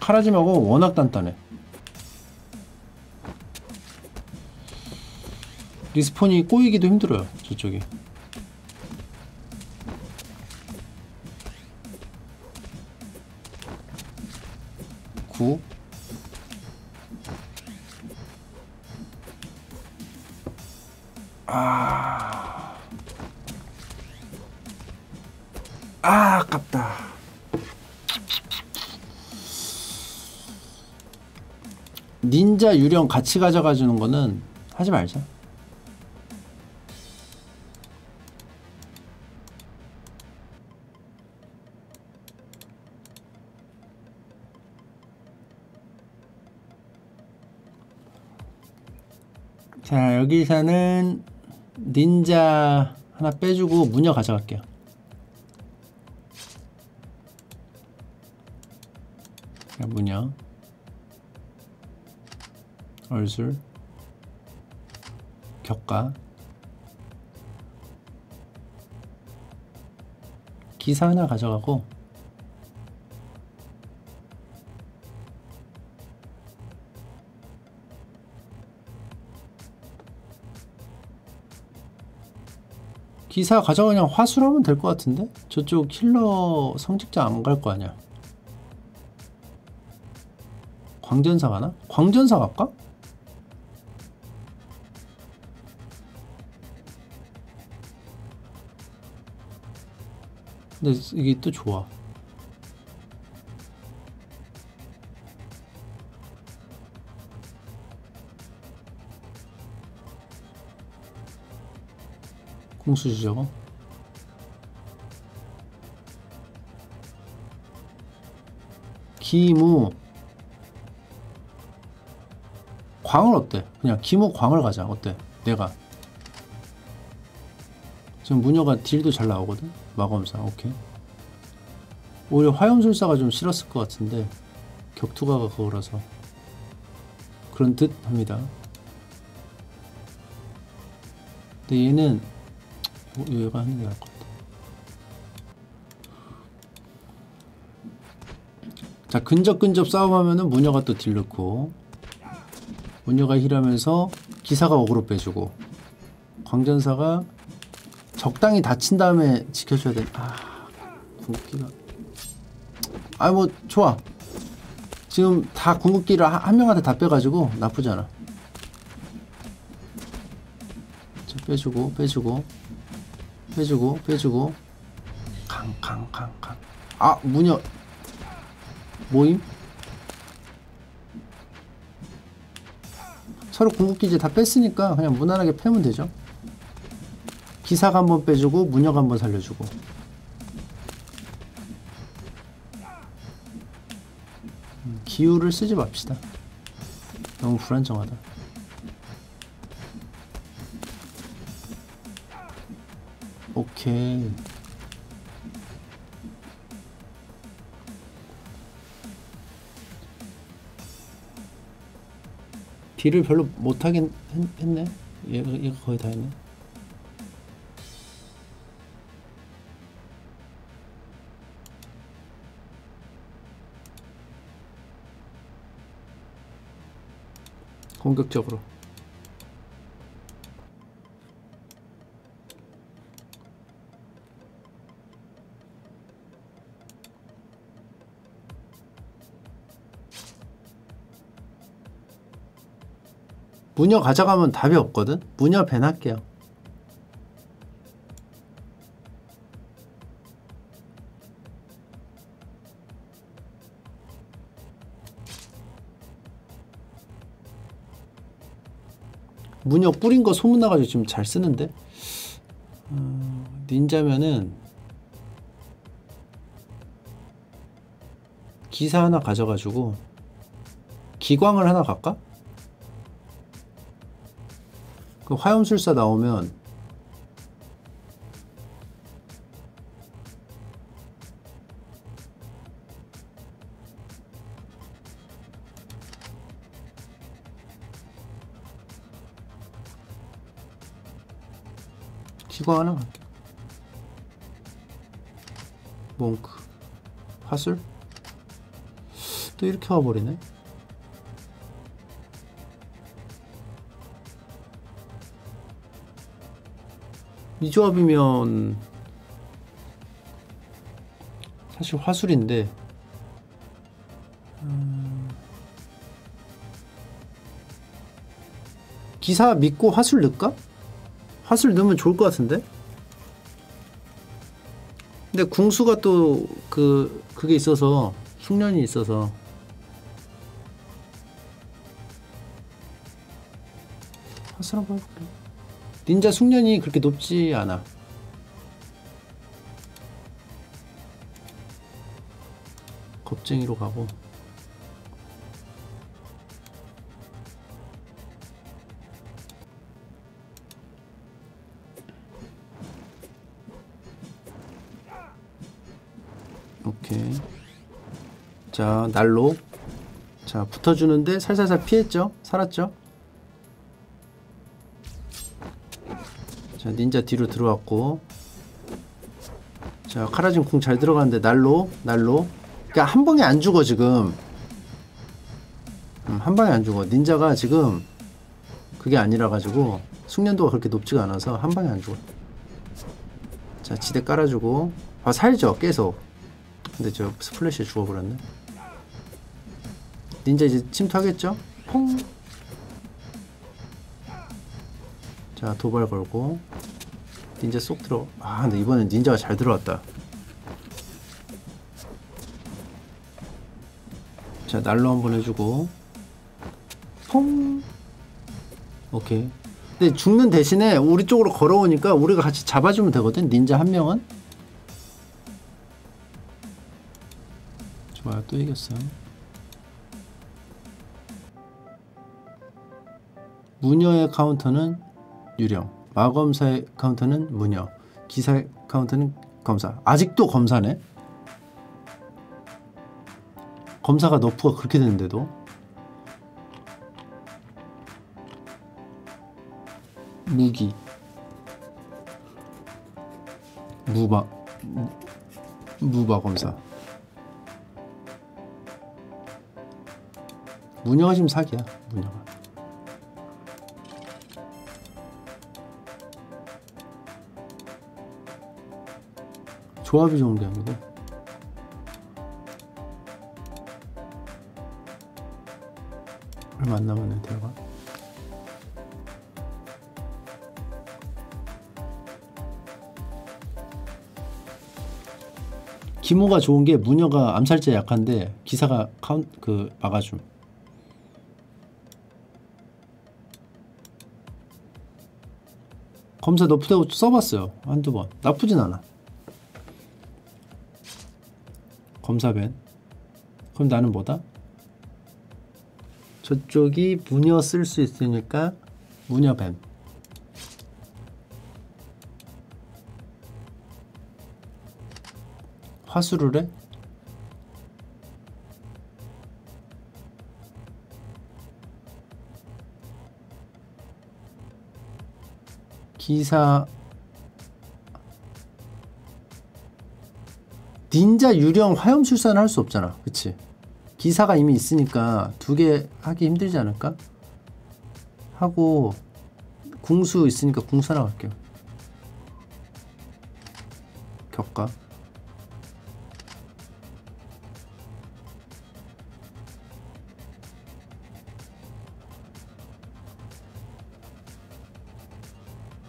Speaker 1: 카라짐하고 워낙 단단해. 리스폰이 꼬이기도 힘들어요. 저쪽이. 구. 아. 아, 아깝다. 닌자 유령 같이 가져가 주는 거는 하지 말자. 자, 여기서는 닌자 하나 빼주고 무녀 가져갈게요. 얼술 격가 기사 하나 가져가고 기사 가져가 그냥 화술하면 될 것 같은데? 저쪽 힐러 성직자 안 갈 거 아니야 광전사 가나? 광전사 갈까? 근데 이게 또 좋아. 공수지 저거. 기무 광을 어때? 그냥 기무 광을 가자. 어때? 내가 지금 무녀가 딜도 잘 나오거든. 마검사 오케이. 오히려 화염술사가 좀 싫었을 것 같은데 격투가가 그거라서 그런 듯 합니다. 근데 얘는 어, 얘가 하는 게 나을 것 같아. 자 근접 근접 싸움하면은 무녀가 또 딜 넣고 무녀가 힐하면서 기사가 어그로 빼주고 광전사가 적당히 다친 다음에 지켜줘야 돼. 아, 궁극기가. 아, 뭐, 좋아. 지금 다 궁극기를 한, 한 명한테 다 빼가지고 나쁘잖아. 자, 빼주고 빼주고 빼주고 빼주고 강 강 강 강 아 무녀 모임 서로 궁극기지 다 뺐으니까 그냥 무난하게 패면 되죠 기사가 한번 빼주고 무녀가 한번 살려주고. 음, 기후를 쓰지 맙시다. 너무 불안정하다. 오케이. 딜을 별로 못하긴 했, 네. 얘가, 얘가 거의 다 했네 공격적으로 무녀 가져가면 답이 없거든? 무녀 밴할게요 무녀 뿌린 거 소문나가지고 지금 잘 쓰는데 어, 닌자면은 기사 하나 가져가지고 기광을 하나 갈까? 그 화염술사 나오면 기광 하나 몽크. 화술? 또 이렇게 와버리네. 이 조합이면 사실 화술인데 음... 기사 믿고 화술 넣을까? 화술 넣으면 좋을 것 같은데? 근데 궁수가 또 그 그게 있어서 숙련이 있어서. 화술 한번 해볼게 닌자 숙련이 그렇게 높지 않아. 겁쟁이로 가고 자 날로. 자 붙어주는데 살살살 피했죠? 살았죠? 자 닌자 뒤로 들어왔고. 자 카라진 궁 잘 들어가는데 날로 날로. 그니까 한 방에 안 죽어 지금. 음, 한 방에 안 죽어. 닌자가 지금 그게 아니라 가지고 숙련도가 그렇게 높지가 않아서 한 방에 안 죽어. 자 지대 깔아주고. 아 살죠 계속. 근데 저 스플래시에 죽어버렸네 닌자 이제 침투하겠죠? 퐁! 자 도발 걸고. 닌자 쏙 들어. 아 근데 이번엔 닌자가 잘 들어왔다. 자 날로 한번 해주고. 퐁. 오케이. 근데 죽는 대신에 우리 쪽으로 걸어오니까 우리가 같이 잡아주면 되거든 닌자 한 명은. 좋아요 또 이겼어 무녀의 카운터는 유령 마검사의 카운터는 무녀 기사의 카운터는 검사. 아직도 검사네? 검사가 nerf가 그렇게 되는데도? 무기. 무바 무, 무바 검사. 무녀가 지금 사기야 무녀가 조합이 좋은 게 아니고. 얼마 안 남았네, 대박 기모가 좋은 게 무녀가 암살자 약한데 기사가 카운 그 막아줌. 검사 너프대고 써봤어요. 한두 번. 나쁘진 않아. 검사벤 그럼 나는 뭐다? 저쪽이 무녀 쓸 수 있으니까 무녀벤 화수를 해? 기사 닌자 유령 화염술사는 할수 없잖아. 그치? 기사가 이미 있으니까 두 개 하기 힘들지 않을까? 하고 궁수 있으니까 궁수 하나 갈게요. 격가.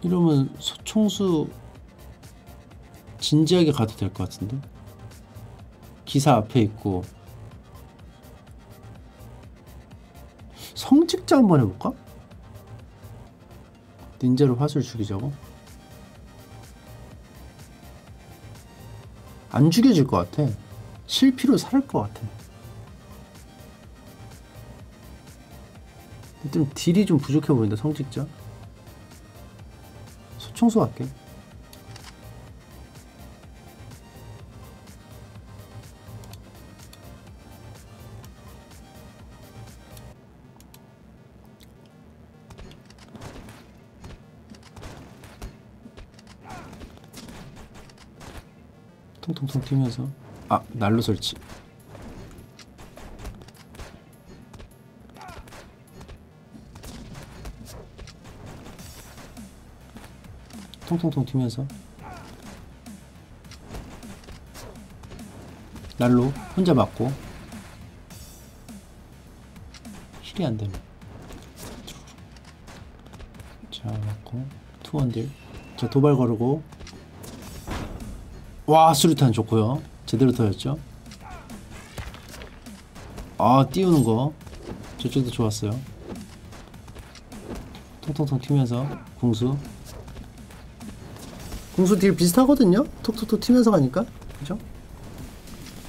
Speaker 1: 이러면 소총수 진지하게 가도 될 것 같은데 기사 앞에 있고. 성직자 한번 해볼까? 닌자로 화술 죽이자고? 안 죽여질 것 같아. 실피로 살 것 같아. 좀 딜이 좀 부족해 보인다 성직자. 청소 할게. 통통통 튀면서. 아 난로 설치. 통통통 튀면서. 날로 혼자 맞고. 힐이 안 되네. 자 맞고. 투원딜 자 도발 거르고 와 수류탄 좋고요. 제대로 터졌죠? 아 띄우는 거. 저쪽도 좋았어요. 통통통 튀면서 궁수. 공수 딜 비슷하거든요? 톡톡톡 튀면서 가니까. 그죠?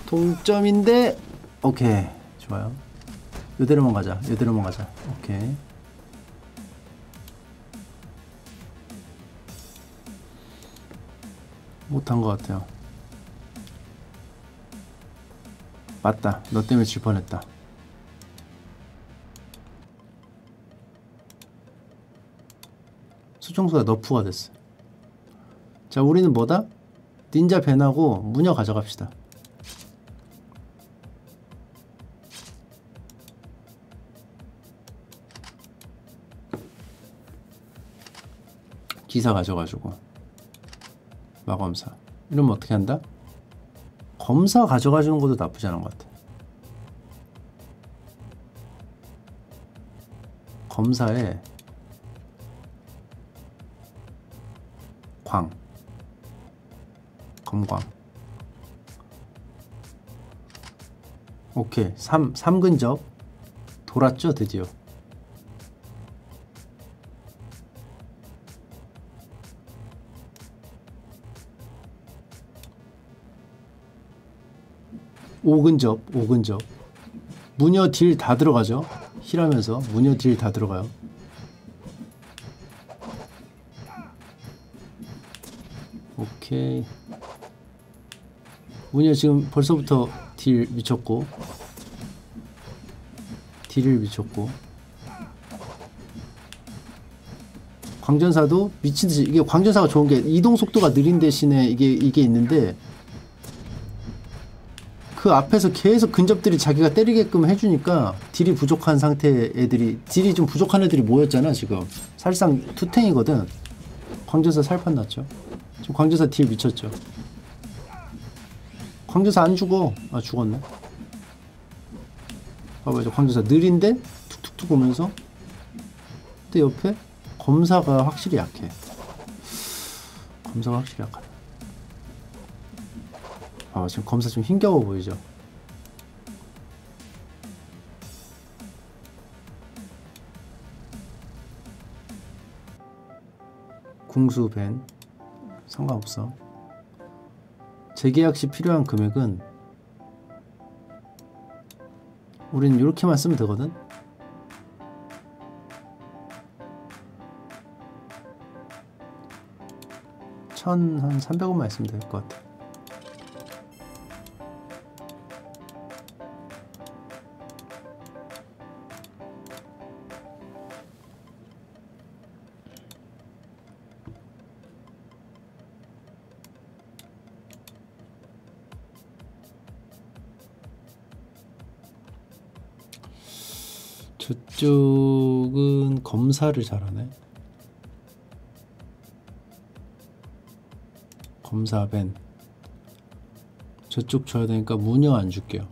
Speaker 1: 동점인데 오케이. 좋아요. 이대로만 가자. 이대로만 가자. 오케이. 못한 것 같아요 맞다. 너 때문에 질 뻔했다. 수정수가 너프가 됐어. 자 우리는 뭐다? 닌자 벤하고 무녀 가져갑시다. 기사 가져가지고. 마검사. 이러면 어떻게 한다? 검사 가져가 주는 것도 나쁘지 않은 것 같아 검사에 광 검광. 오케이. 3, 3근접. 돌았죠? 드디어 오근접 오근접. 무녀 딜 다 들어가죠? 힐하면서 무녀 딜 다 들어가요. 오케이. 문희야 지금 벌써부터 딜 미쳤고 딜을 미쳤고. 광전사도 미친듯이 이게 광전사가 좋은 게 이동 속도가 느린 대신에 이게 이게 있는데 그 앞에서 계속 근접들이 자기가 때리게끔 해주니까 딜이 부족한 상태 애들이 딜이 좀 부족한 애들이 모였잖아 지금 사실상 투탱이거든 광전사 살판 났죠 지금 광전사 딜 미쳤죠 광주사 안 죽어. 아 죽었네. 봐봐 이제 광주사 느린데 툭툭툭 오면서 근데 옆에 검사가 확실히 약해. 검사가 확실히 약하다. 아 지금 검사 좀 힘겨워 보이죠? 궁수 밴 상관없어. 재계약 시 필요한 금액은 우린 이렇게만 쓰면 되거든? 천 한 300원만 있으면 될 것 같아 저쪽은 검사를 잘하네. 검사 ban. 저쪽 줘야 되니까 무녀 안 줄게요.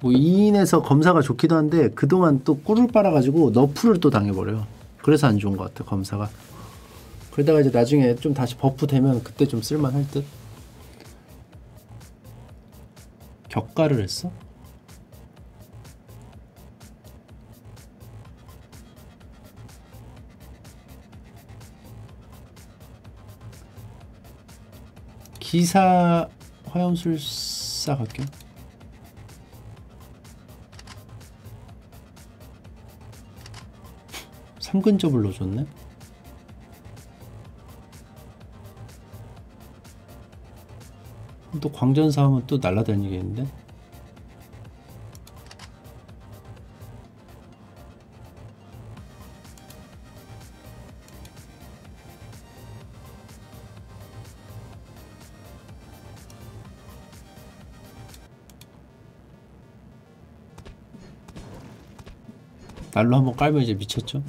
Speaker 1: 뭐 2인에서 검사가 좋기도 한데 그동안 또 꿀을 빨아가지고 nerf를 또 당해버려요. 그래서 안 좋은 것 같아 검사가. 그러다가 이제 나중에 좀 다시 buff 되면 그때 좀 쓸만할 듯. 격가를 했어? 기사 화염술사 갈게요. 삼근접을 넣어줬네. 또 광전사 하면 또 날라다니겠는데? 날로 한번 깔면 이제 미쳤죠?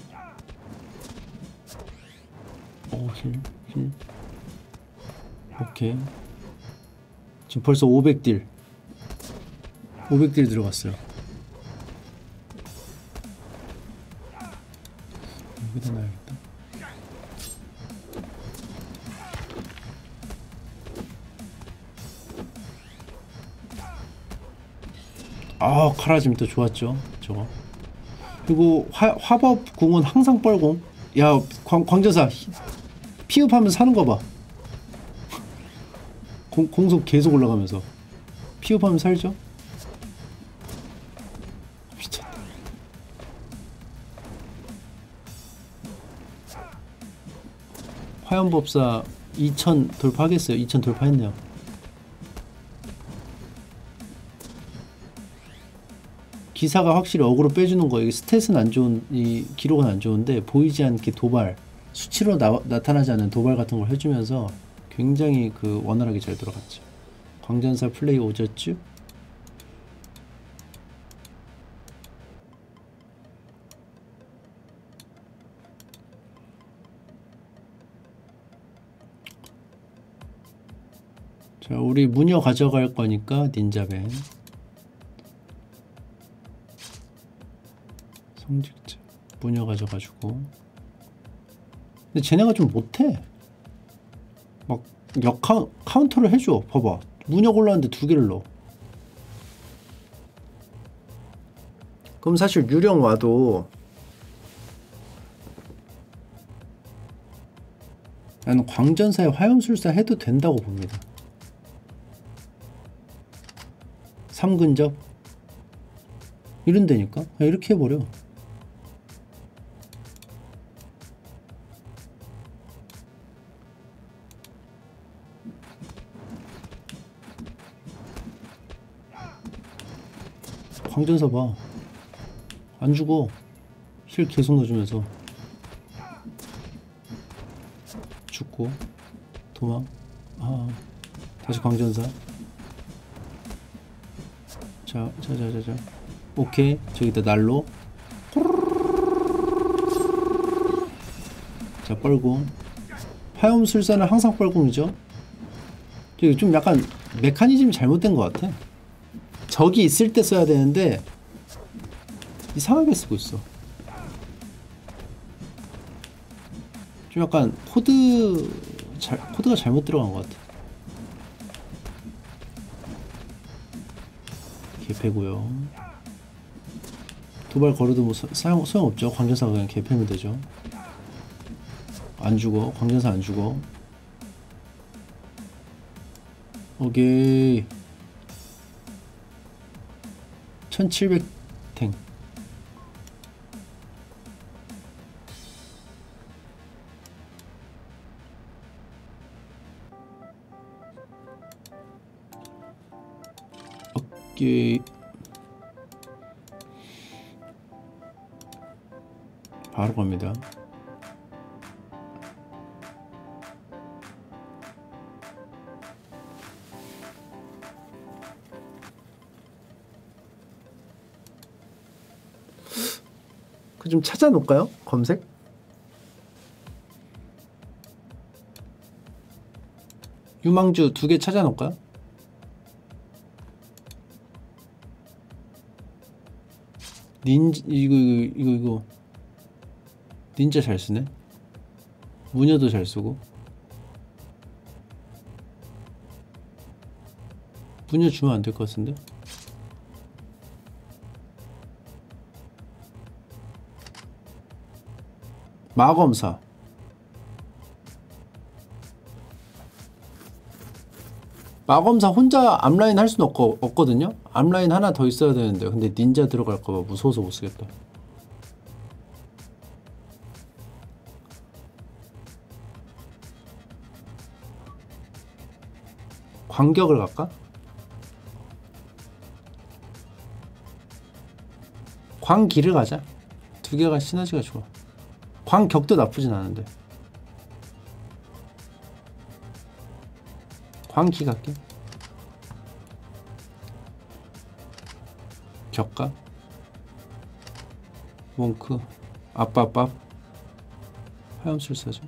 Speaker 1: 오, 힐, 힐. 오케이. 지금 벌써 500딜. 500딜 들어갔어요. 여기다 놔야겠다. 아또 좋았죠 저거. 그리고 화, 화법 궁은 항상 뻘공 야 광, 광전사 피흡하면서 사는 거봐 공, 공속 계속 올라가면서. 피업하면 살죠? 미쳤다. 화염법사 2000 돌파하겠어요? 2000 돌파했네요. 기사가 확실히 어그로 빼주는 거예요. 스탯은 안 좋은 이 기록은 안 좋은데 보이지 않게 도발 수치로 나, 나타나지 않는 도발 같은 걸 해주면서 굉장히 그 원활하게 잘 들어갔죠. 광전사 플레이 오졌죠? 자, 우리 무녀 가져갈 거니까 닌자벤 성직자 무녀 가져가지고 근데 쟤네가 좀 못해 역 카운, 카운 터를 해줘. 봐봐. 문역 올라왔는데 두 개를 넣어. 그럼 사실 유령 와도 나는 광전사에 화염술사 해도 된다고 봅니다. 3근접? 이런다니까? 이렇게 해버려 광전사 봐. 안 죽어. 힐 계속 넣어주면서. 죽고. 도망. 아. 다시 광전사. 자, 자, 자, 자, 자. 오케이. 저기다 날로. 자, 뻘공. 화염술사는 항상 뻘공이죠. 좀 약간 메커니즘이 잘못된 것 같아. 적이 있을 때 써야 되는데 이상하게 쓰고 있어. 좀 약간 코드 잘 코드가 잘못 들어간 것 같아. 개패고요. 도발 걸어도 뭐 사- 사용 소용 없죠. 광전사 그냥 개패면 되죠. 안 죽어. 광전사 안 죽어. 오케이. 1700탱. 오케이. 바로 갑니다. 좀 찾아놓을까요? 검색? 유망주 두 개 찾아놓을까요? 닌자 이거 이거 이거 이거 닌자 잘 쓰네. 무녀도 잘 쓰고. 무녀 주면 안 될 것 같은데? 마검사. 마검사 혼자 앞라인 할 수는 없고, 없거든요? 앞라인 하나 더 있어야 되는데, 근데 닌자 들어갈까봐 무서워서 못 쓰겠다. 광격을 갈까? 광기를 가자. 두 개가 시너지가 좋아. 광격도 나쁘진 않은데. 광기 갈게. 격가. 몽크. 아빠밥. 화염술사죠.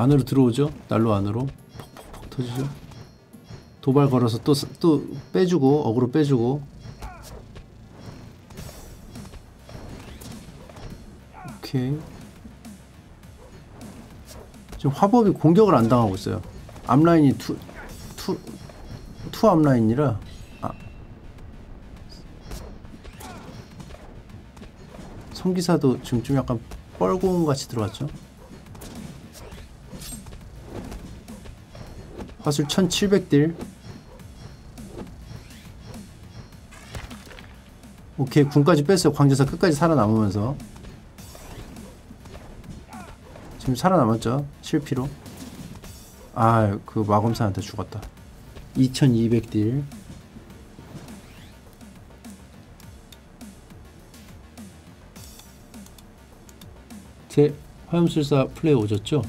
Speaker 1: 안으로 들어오죠? 난로 안으로 퍽퍽퍽 터지죠? 도발 걸어서 또 또 빼주고 어그로 빼주고 오케이 지금 화법이 공격을 안 당하고 있어요 앞라인이 two, two, two 앞라인이라 아, 성기사도 지금 좀 약간 뻘공 같이 들어왔죠. 화술 1700딜. 오케이, 군까지 뺐어요. 광제사 끝까지 살아남으면서. 지금 살아남았죠. 실피로. 아, 그 마검사한테 죽었다. 2200딜. 제 화염술사 플레이 오졌죠?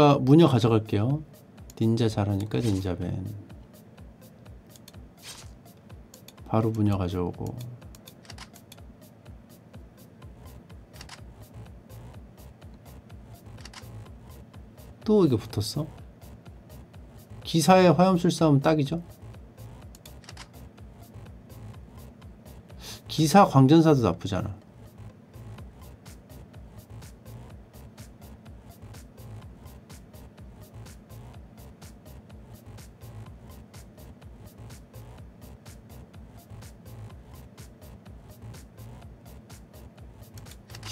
Speaker 1: 자, 우리가 무녀 가져갈게요. 닌자 잘하니까 닌자벤. 바로 무녀 가져오고. 또 이게 붙었어? 기사의 화염술 싸움 딱이죠? 기사 광전사도 나쁘지 않아.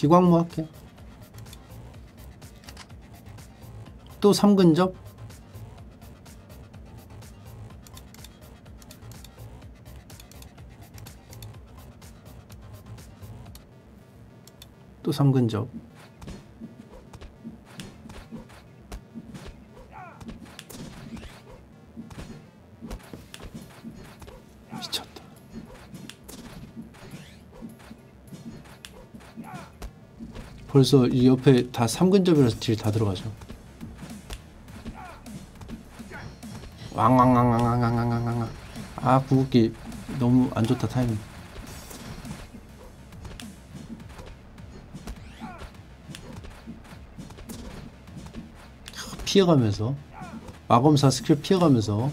Speaker 1: 기광무 할게. 또 3근접? 또 3근접 벌써 이 옆에 다 3근접이라서 딜 다 들어가죠. 왕왕왕왕왕왕왕왕왕. 아 궁극기 너무 안 좋다 타이밍. 피해가면서 마검사 스킬 피해가면서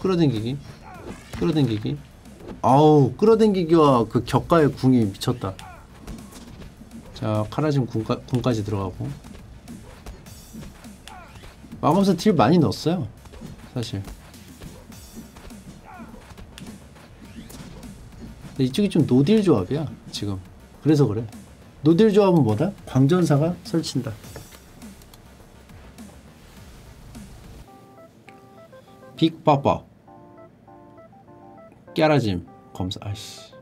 Speaker 1: 끌어당기기 끌어당기기. 아우 끌어당기기와 그 격가의 궁이 미쳤다 자 카라짐 궁까, 궁까지 들어가고. 마검사 딜 많이 넣었어요 사실. 근데 이쪽이 좀 노딜 조합이야 지금. 그래서 그래. 노딜 조합은 뭐다? 광전사가 설친다. 빅바바 깨라짐 검사 아이씨.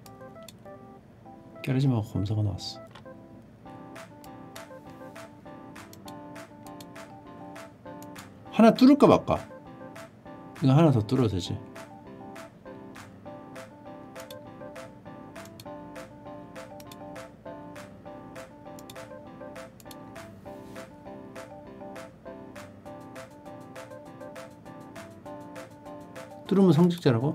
Speaker 1: 깨라짐하고 검사가 나왔어 하나 뚫을까 말까 이거 하나 더 뚫어도 되지 뚫으면 성직자라고?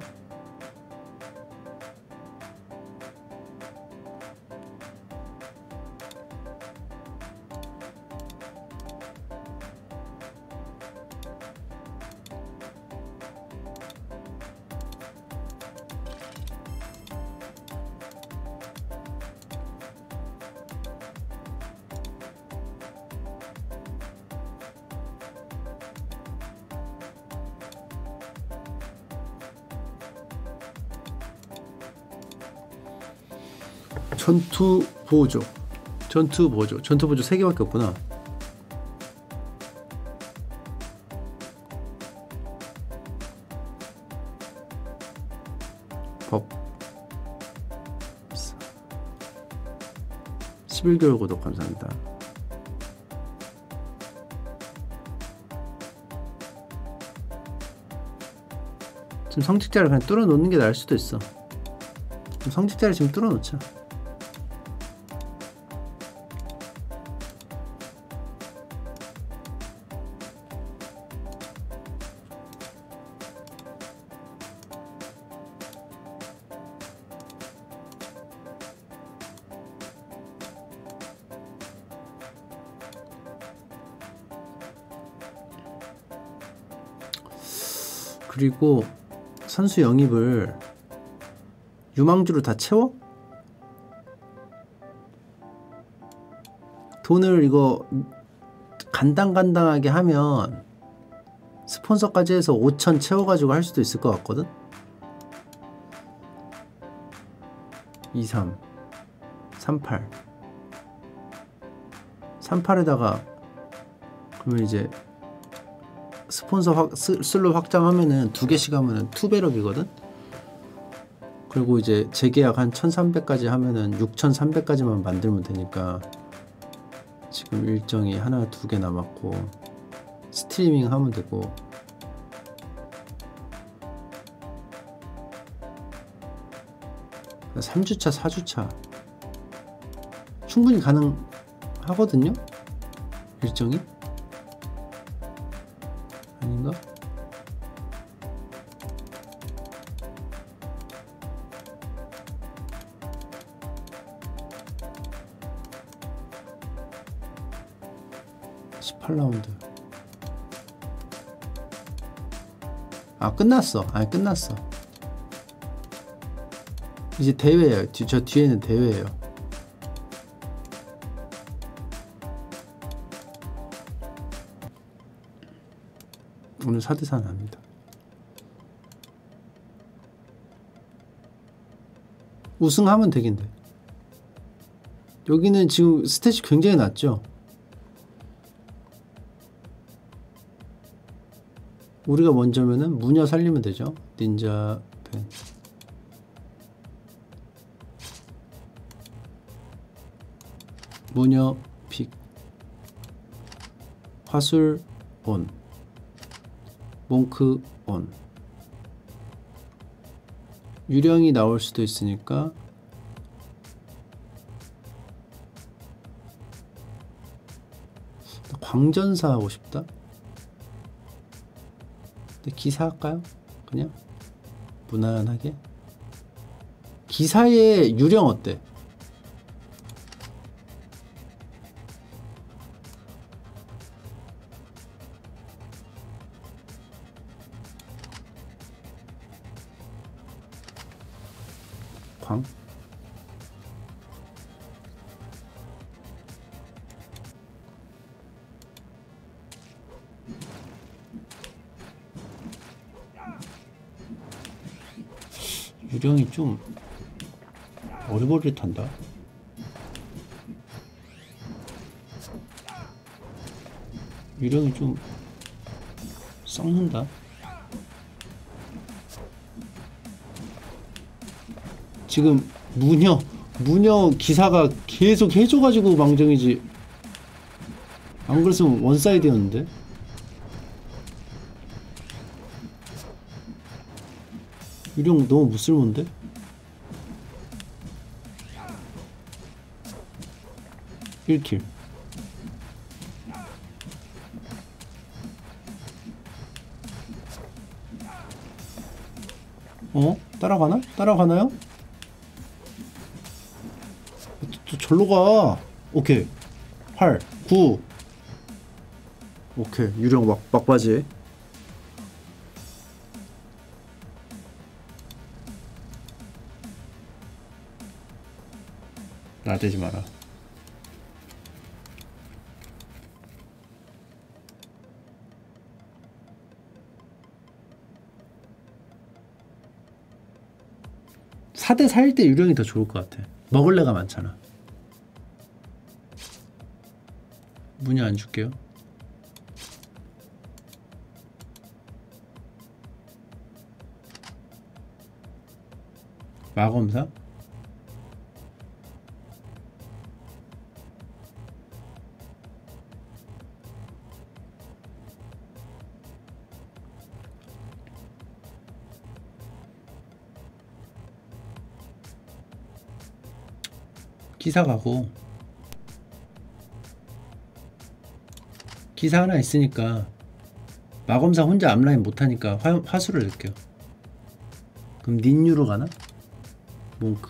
Speaker 1: 보조. 전투 보조. 전투 보조 3개밖에 없구나. 법. 11개월 구독 감사합니다. 지금 성직자를 그냥 뚫어 놓는 게 나을 수도 있어. 성직자를 지금 뚫어 놓자 그리고 선수 영입을 유망주로 다 채워? 돈을 이거 간당간당하게 하면 스폰서까지 해서 5천 채워가지고 할 수도 있을 것 같거든? 23 38 38에다가 그러면 이제 스폰서 확, 스, 슬로 확장하면은 두 개씩 하면은 투배럭이거든. 그리고 이제 재계약 한 1,300까지 하면은 6,300까지만 만들면 되니까 지금 일정이 하나 두 개 남았고 스트리밍 하면 되고. (3주차) (4주차) 충분히 가능하거든요? 일정이 끝났어 아니 끝났어 이제 대회예요 저 뒤에는 대회예요 오늘 4대4 납니다. 우승하면 되긴 돼. 여기는 지금 스탯이 굉장히 낮죠? 우리가 먼저면은 무녀 살리면 되죠. 닌자 펜. 무녀 픽. 화술 온. 몽크 온. 유령이 나올 수도 있으니까 광전사 하고 싶다. 근데 기사 할까요? 그냥 무난하게. 기사의 유령 어때? 어리버리탄다. 유령이 좀 썩는다. 지금 무녀 무녀 기사가 계속 해줘가지고 망정이지. 안 그랬으면 원사이드였는데. 유령 너무 무쓸몬데? 일킬 어? 따라가나? 따라가나요? 또, 또 절로 가. 오케이. 8, 9. 오케이. 유령 막, 막바지. 나대지 마라. 사대 4일 때 유령이 더 좋을 것 같아. 먹을 애가 많잖아. 문이 안 줄게요. 마검사? 기사 가고. 기사 하나 있으니까 마검사 혼자 앞라인 못하니까 화, 화수를 넣을게요. 그럼 닌유로 가나? 몽크.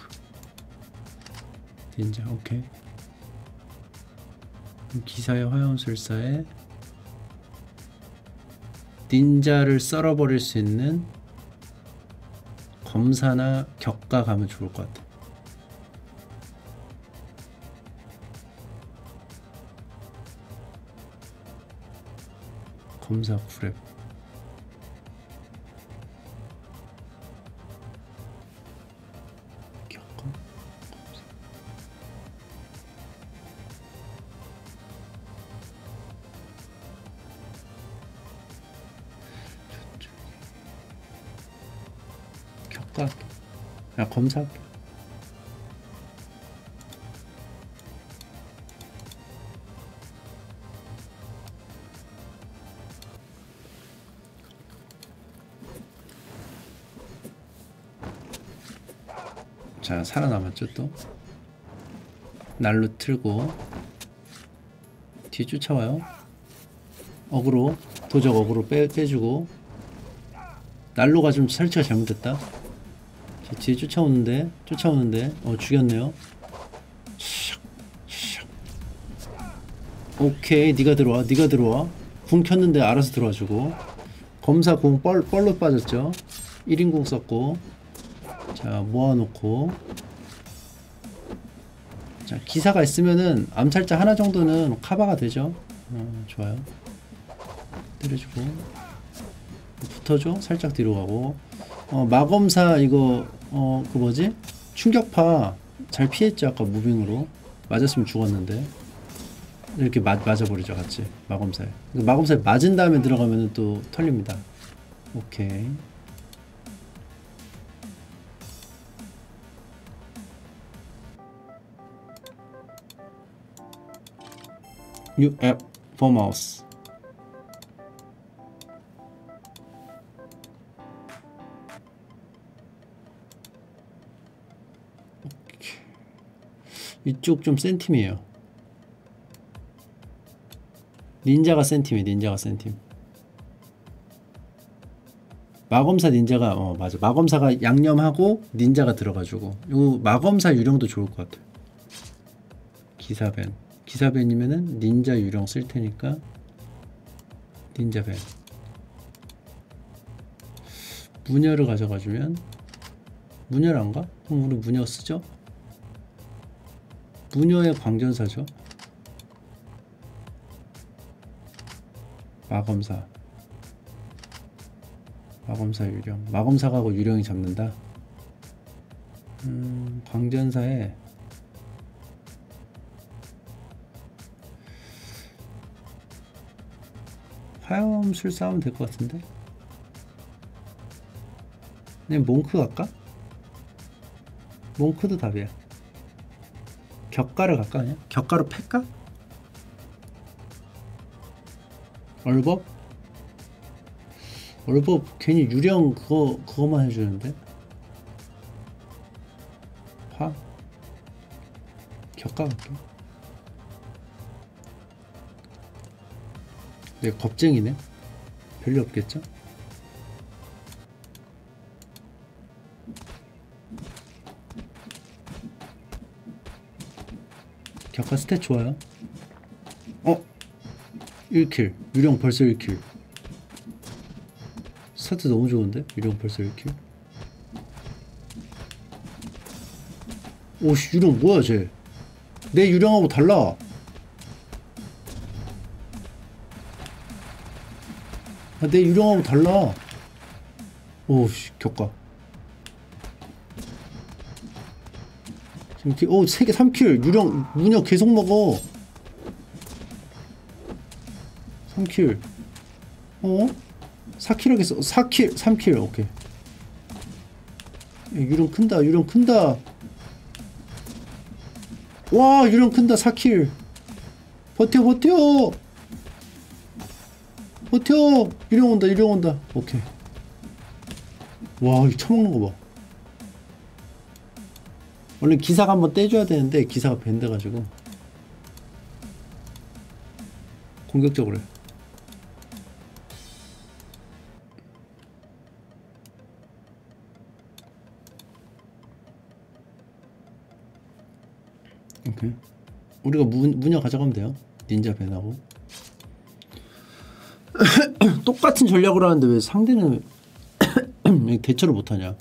Speaker 1: 닌자 오케이. 기사의 화염술사에 닌자를 썰어버릴 수 있는 검사나 격가 가면 좋을 것 같아 검사 구랩 격가 검사. 저쪽에. 자 살아남았죠 또? 날로 틀고 뒤 쫓아와요. 어그로 도적 어그로 빼, 빼주고. 난로가 좀 설치가 잘못됐다. 자, 뒤에 쫓아오는데 쫓아오는데. 어 죽였네요. 오케이 네가 들어와 네가 들어와. 궁 켰는데 알아서 들어와주고. 검사 궁 뻘, 뻘로 빠졌죠. 1인 궁 썼고 자 모아놓고. 자 기사가 있으면은 암살자 하나 정도는 카바가 되죠. 어, 좋아요. 때려주고. 붙어줘. 살짝 뒤로 가고. 어, 마검사 이거 어 그 뭐지? 충격파 잘 피했죠 아까 무빙으로. 맞았으면 죽었는데. 이렇게 맞, 맞아버리죠 같이. 마검사에. 마검사에 맞은 다음에 들어가면 또 털립니다. 오케이 App for mouse. 이쪽 좀 센 팀이에요. 닌자가 센 팀이 닌자가 센 팀. 마검사 닌자가 어 맞아 마검사가 양념하고 닌자가 들어가지고 요 마검사 유령도 좋을 것 같아. 기사벤 기사벤이면은 닌자 유령 쓸 테니까 닌자벤 무녀를 가져가주면 무녀를 안 가? 그럼 우리 무녀 쓰죠? 무녀의 광전사죠. 마검사 마검사 유령 마검사가고 유령이 잡는다 음, 광전사에 화염술 싸우면 될 것 같은데 그냥 몽크 갈까? 몽크도 답이야 격가를 갈까 그냥? 격가로 팰까? 얼법? 얼법 괜히 유령 그거 그거만 해주는데 화 격가 갈게 얘 겁쟁이네. 별로 없겠죠? 격가 stat 좋아요? 어? 1 kill. 유령 벌써 1 kill. 스타트 너무 좋은데? 유령 벌써 1 kill? 오씨 유령 뭐야 쟤? 내 유령하고 달라 아, 내 유령하고 달라. 오씨 격가 지금 오 3개 3 kill. 유령 무녀 계속 먹어. 3 kill. 어? 4 kill 하겠어. 4 kill 3 kill. 오케이. 야, 유령 큰다 유령 큰다. 와 유령 큰다. 4 kill. 버텨 버텨 버텨 유령 온다 유령 온다 오케이 와 이거 처먹는 거 봐 원래 기사가 한번 떼줘야 되는데 기사가 밴드가지고 공격적으로 해 오케이. 우리가 문, 문여 가져가면 돼요. 닌자 밴하고. [COUGHS] 똑같은 전략으로 하는데 왜 상대는 [COUGHS] 대처를 못하냐?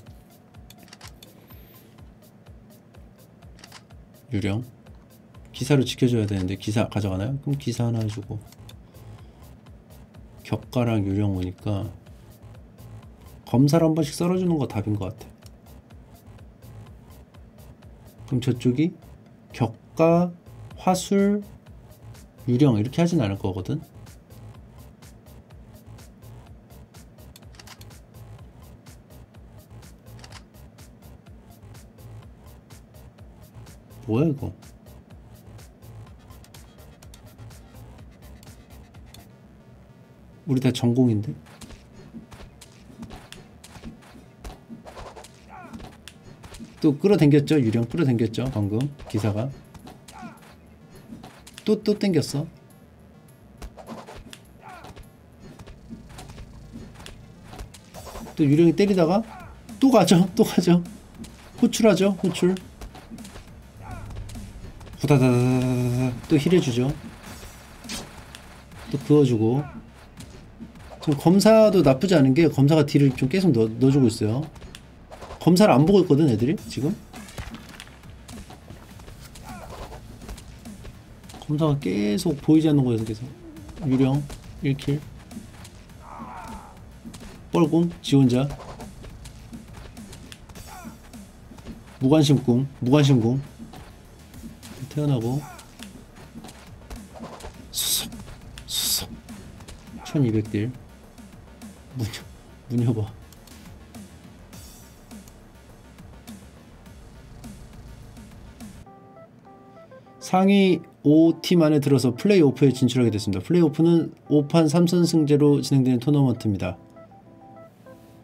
Speaker 1: 유령. 기사를 지켜줘야 되는데 기사 가져가나요? 그럼 기사 하나 해주고 격가랑 유령 오니까 검사를 한 번씩 썰어주는 거 답인 것 같아. 그럼 저쪽이 격가, 화술, 유령 이렇게 하진 않을 거거든. 뭐야 이거? 우리 다 전공인데? 또 끌어당겼죠? 유령 끌어당겼죠? 방금 기사가? 또 또 당겼어? 또 유령이 때리다가? 또 가죠? 또 가죠? 호출하죠? 호출 또 힐해주죠. 또 그어주고. 지금 검사도 나쁘지 않은 게 검사가 딜을 좀 계속 넣, 넣어주고 있어요. 검사를 안 보고 있거든 애들이 지금? 검사가 계속 보이지 않는 거에서 계속. 유령 1킬. 뻘꿈 지원자. 무관심꿈 무관심꿈 태어나고 수섭 수섭 1200딜 무녀 무녀 봐 상위 5팀 안에 들어서 플레이오프에 진출하게 됐습니다. 플레이오프는 5판 3선 승제로 진행되는 토너먼트입니다.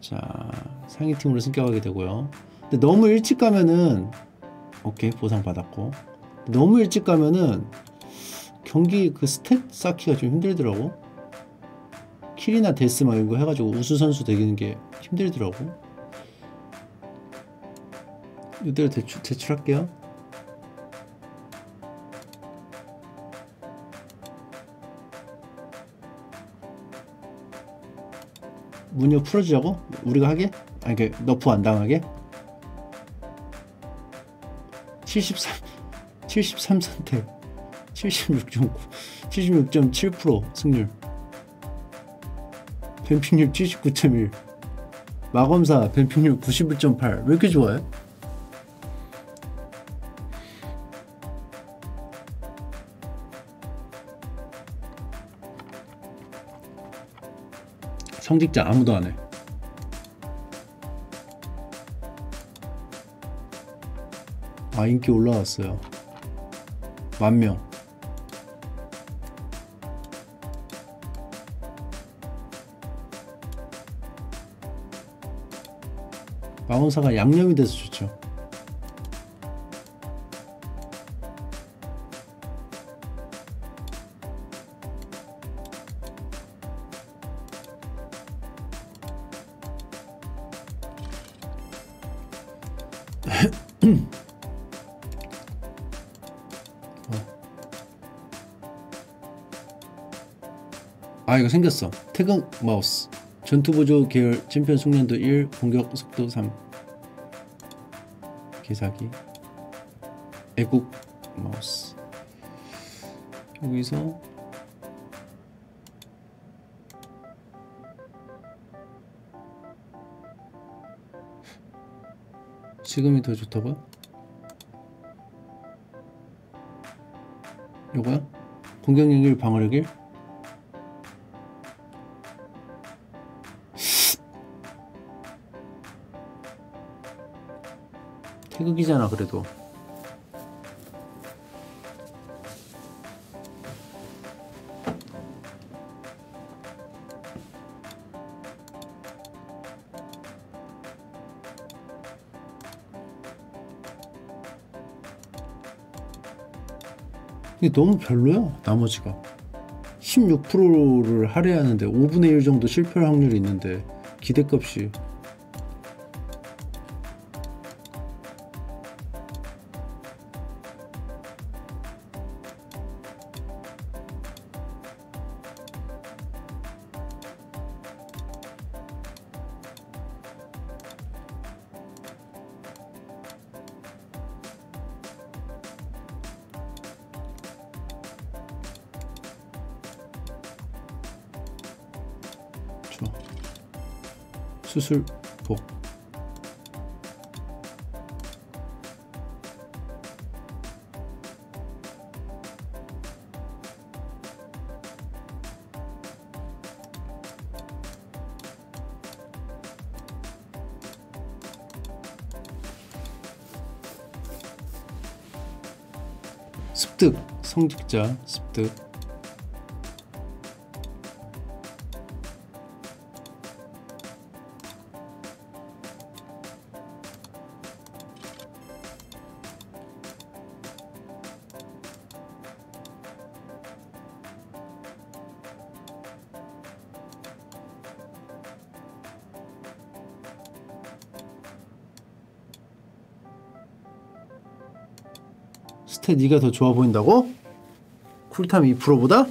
Speaker 1: 자, 상위팀으로 승격하게 되고요. 근데 너무 일찍 가면은 오케이 보상 받았고 너무 일찍 가면은 경기 그 스탯 쌓기가 좀 힘들더라고 킬이나 데스 막 이런 거 해가지고 우수 선수 되기는 게 힘들더라고 이대로 대출, 대출할게요 문요 풀어주자고? 우리가 하게? 아니 그 너프 안 당하게? 73 73선택 76.9 76.7% 승률 뱀핑률 79.1 마검사 뱀핑률 91.8 왜 이렇게 좋아해? 성직자 아무도 안 해. 아 인기 올라왔어요. 만 명. 마원사가 양념이 돼서 좋죠. 아 이거 생겼어. 태극 마우스. 전투보조 계열 챔피언 숙련도 1 공격 속도 3 개사기. 애국 마우스. 여기서 지금이 더 좋다고요? 요거요? 공격력 1 방어력 1 태극이잖아 그래도. 이게 너무 별로야 나머지가. 16%를 할애하는데 5분의 1 정도 실패할 확률이 있는데 기대값이 수술복 습득 성직자 습득 네가 더 좋아 보인다고? 쿨타임 2%보다?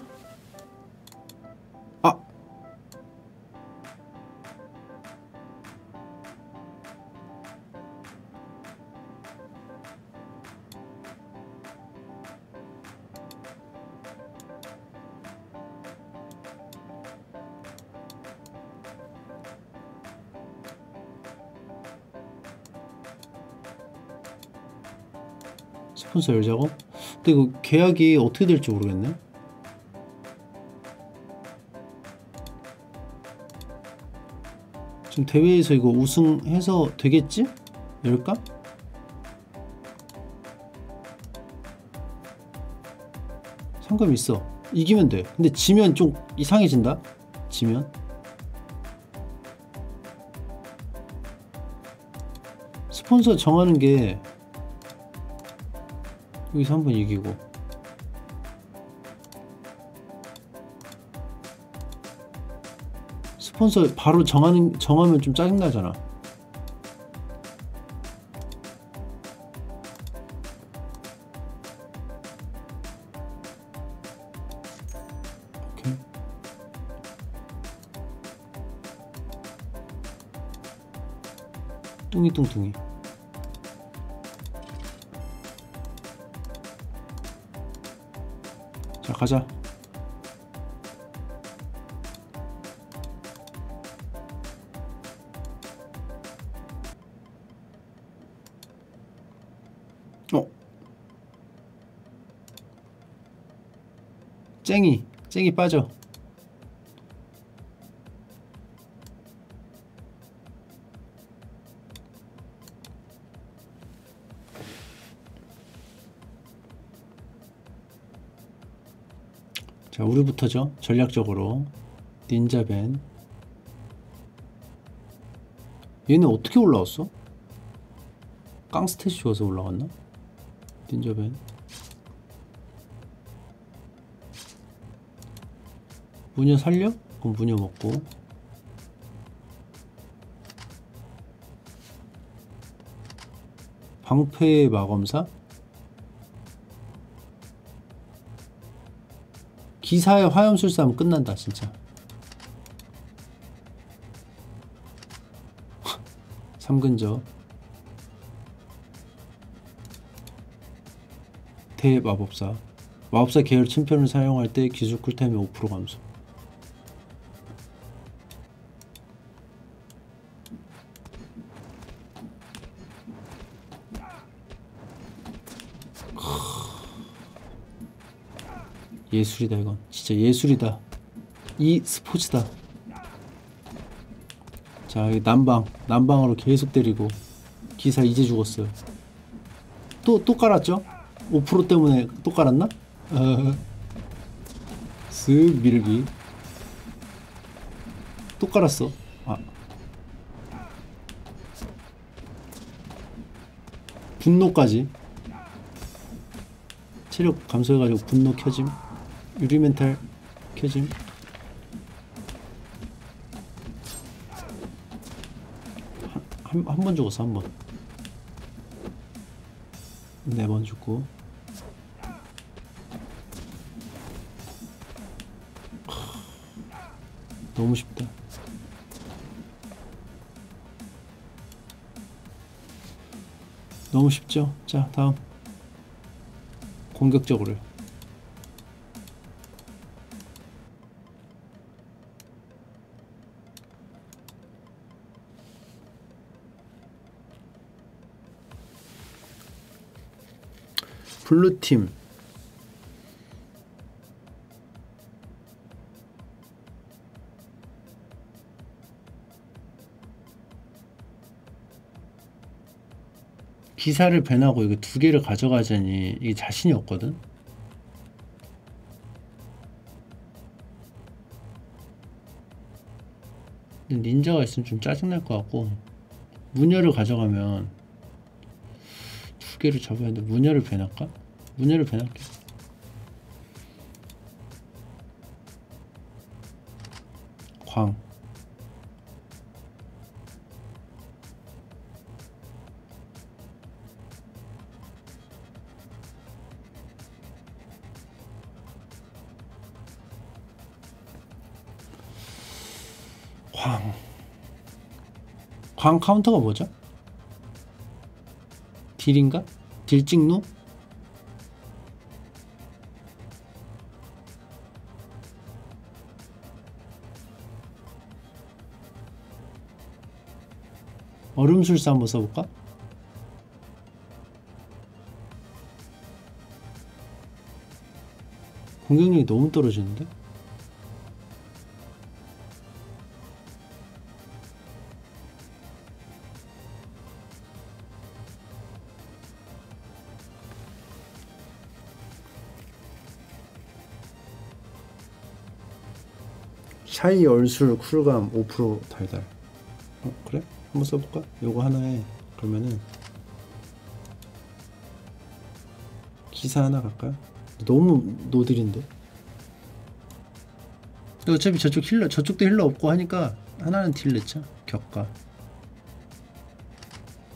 Speaker 1: 스폰서 열자고? 근데 이거 계약이 어떻게 될지 모르겠네. 지금 대회에서 이거 우승해서 되겠지? 열까? 상금 있어. 이기면 돼. 근데 지면 좀 이상해진다. 지면. 스폰서 정하는 게 여기서 한번 이기고. 스폰서 바로 정하는, 정하면 좀 짜증나잖아. 뚱뚱이. 가자. 어. 쨍이, 쨍이 빠져. 우리부터죠. 전략적으로. 닌자벤. 얘는 어떻게 올라왔어? 깡스탯이 좋아서 올라갔나? 닌자벤. 무녀 살려? 그럼 무녀 먹고. 방패의 마검사? 기사의 화염 술사하면 끝난다 진짜. [LAUGHS] 삼근저 대마법사. 마법사 계열 침편을 사용할 때 기술 쿨타임이 5% 감소 예술이다 이건. 진짜 예술이다. 이 스포츠다. 자 난방. 난방으로 계속 때리고 기사 이제 죽었어요. 또 또 깔았죠? 5% 때문에 또 깔았나? [LAUGHS] 어. 쓱 밀기. 또 깔았어. 아. 분노까지. 체력 감소해가지고 분노 켜짐 유리 멘탈 켜짐. 한번 죽었어 한번. 네 번 죽고. 너무 쉽다. 너무 쉽죠? 자 다음. 공격적으로 블루팀 기사를 배나고 이거 두 개를 가져가자니 이게 자신이 없거든 닌자가 있으면 좀 짜증날 것 같고 무녀를 가져가면 두 개를 잡아야 돼. 무녀를 배날까? 무녀를 배날게. 광. 광. 광 카운터가 뭐죠? 딜인가? 딜 찍누? 얼음술사 한번 써볼까? 공격력이 너무 떨어지는데? 샤이 얼술 쿨감 5% 달달 어 그래? 한번 써볼까? 요거 하나에 그러면은 기사 하나 갈까요? 너무 노들인데 어차피 저쪽 힐러 저쪽도 힐러 없고 하니까 하나는 딜 냈죠 격가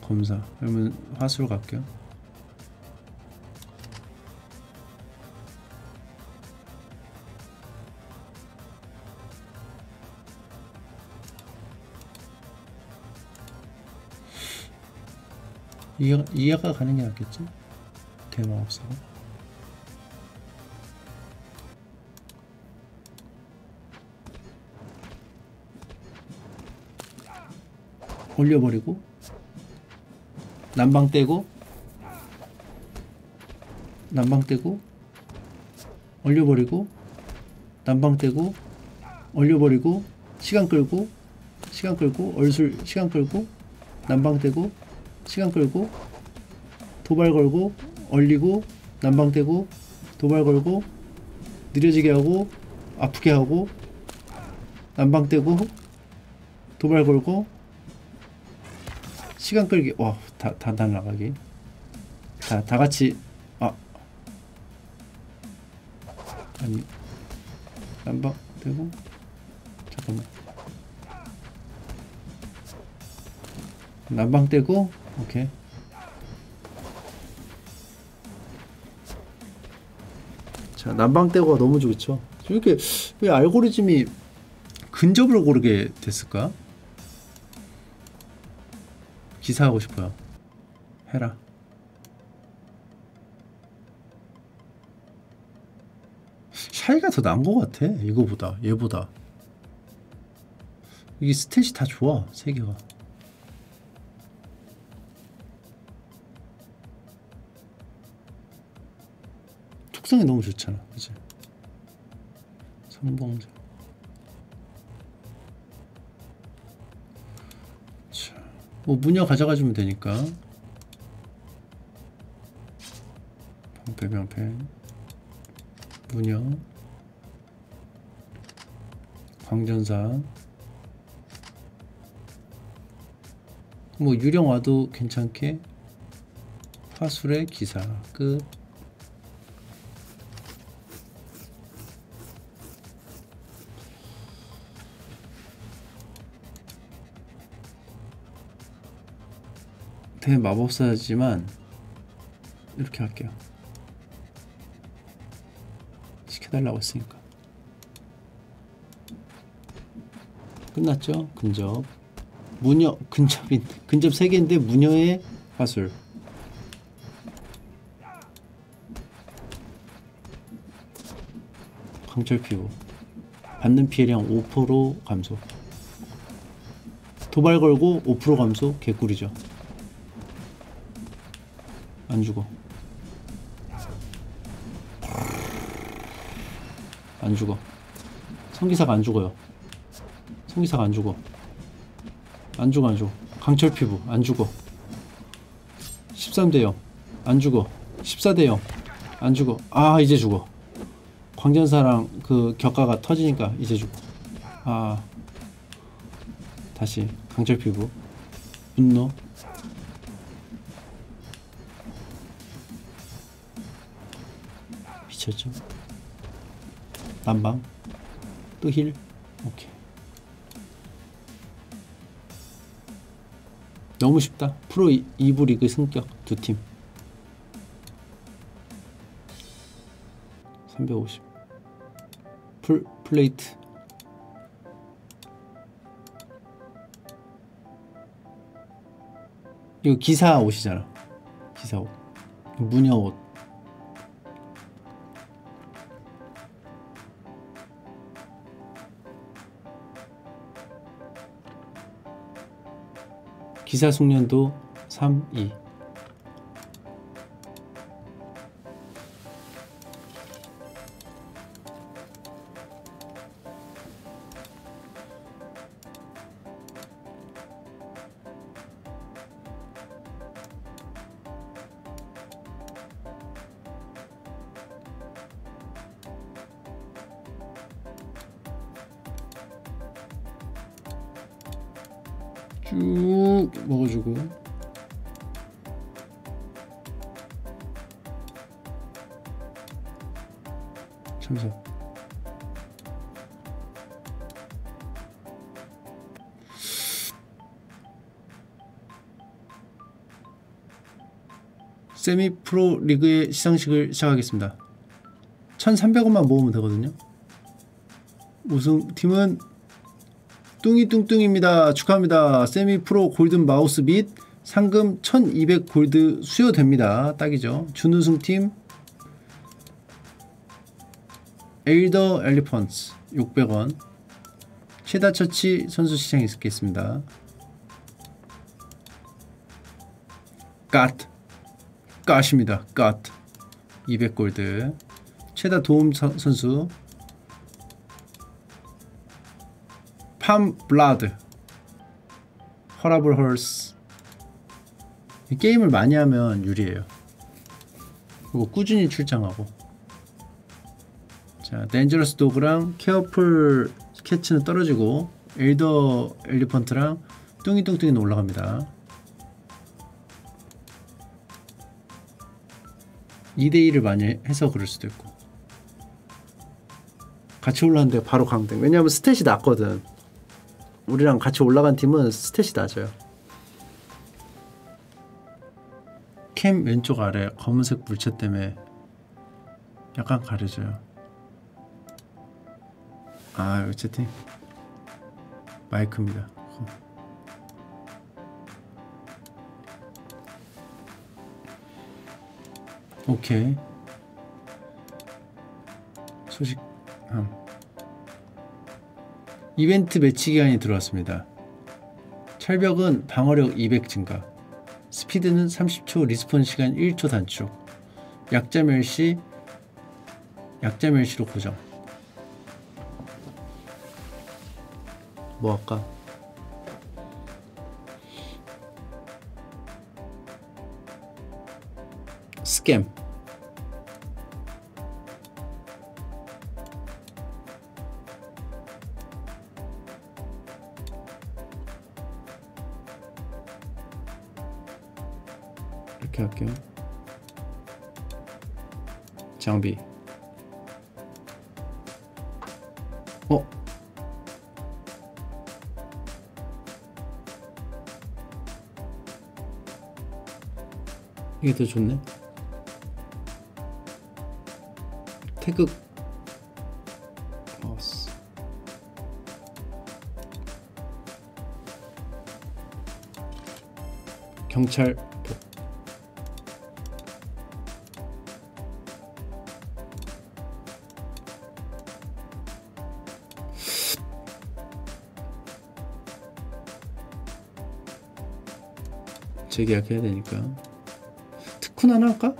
Speaker 1: 검사 그러면 화수로 갈게요 이해, 이해가 가는 게 낫겠지? 대마법사가 올려버리고 난방 떼고 난방 떼고 올려버리고 난방 떼고 올려버리고 시간 끌고 시간 끌고 얼술 시간 끌고 난방 떼고 시간 끌고 도발 걸고 얼리고 난방 떼고 도발 걸고 느려지게 하고 아프게 하고 난방 떼고 도발 걸고 시간 끌기. 와다다 다다 같이. 아. 아니. 난방 떼고. 잠깐만. 난방 떼고 오케이. 자 난방 떼고가 너무 좋죠? 이렇게 왜 알고리즘이 근접을 고르게 됐을까? 기사하고 싶어요. 해라. 샤이가 더 나은 것 같아 이거보다 얘보다. 이게 스탯이 다 좋아 세 개가 특성이 너무 좋잖아. 그치? 성봉자 자, 뭐 무녀 가져가 주면 되니까. 방패 방패 무녀 광전사. 뭐 유령 와도 괜찮게. 화술의 기사. 끝 대마법사지만 이렇게 할게요. 시켜달라고 했으니까. 끝났죠? 근접. 무녀 근접인 근접 3개인데 무녀의 화술. 강철 피부 받는 피해량 5% 감소. 도발 걸고 5% 감소. 개꿀이죠 안 죽어. 안 죽어. 성기사가 안 죽어요. 성기사가 안 죽어. 안 죽어 안 죽어. 강철 피부 안 죽어. 13대 0안 죽어. 14대 0안 죽어. 아 이제 죽어. 광전사랑 그 격가가 터지니까 이제 죽어. 아. 다시 강철 피부. 분노 미쳤죠. 난방 또 힐. 오케이. 너무 쉽다. 프로 2부 리그 승격 두팀. 350 풀, 플레이트. 이거 기사 옷이잖아. 기사 옷. 무녀 옷 기사 숙련도 3, 2 리그의 시상식을 시작하겠습니다. 1,300원만 모으면 되거든요. 우승팀은 뚱이뚱뚱입니다. 축하합니다. 세미 프로 golden mouse 및 상금 1200 골드 수여됩니다. 딱이죠. 준우승팀 Elder Elephants 600원 최다처치 선수 시상이 있겠습니다. 갓 갓입니다. 갓 200골드 최다 도움 선, 선수 팜 블라드 허라블 헐스 게임을 많이 하면 유리해요. 그리고 꾸준히 출장하고 자 덴저러스 도그랑 케어풀 캐치는 떨어지고 엘더 엘리펀트랑 뚱이뚱뚱이는 올라갑니다. 2대2를 많이 해서 그럴 수도 있고. 같이 올라왔는데 바로 강등 왜냐하면 스탯이 낮거든. 우리랑 같이 올라간 팀은 스탯이 낮아요. 캠 왼쪽 아래 검은색 물체 때문에 약간 가려져요. 아 여기 채팅 마이크입니다 오케이 소식 음. 이벤트 매치 기간이 들어왔습니다 철벽은 방어력 200 증가 스피드는 30초 respawn 시간 1초 단축 약자 멸시 약자 멸시로 고정 뭐 할까? 스캠 장비. 어? 이게 더 좋네? 태극. 경찰 재계약해야 되니까 특훈 하나 할까?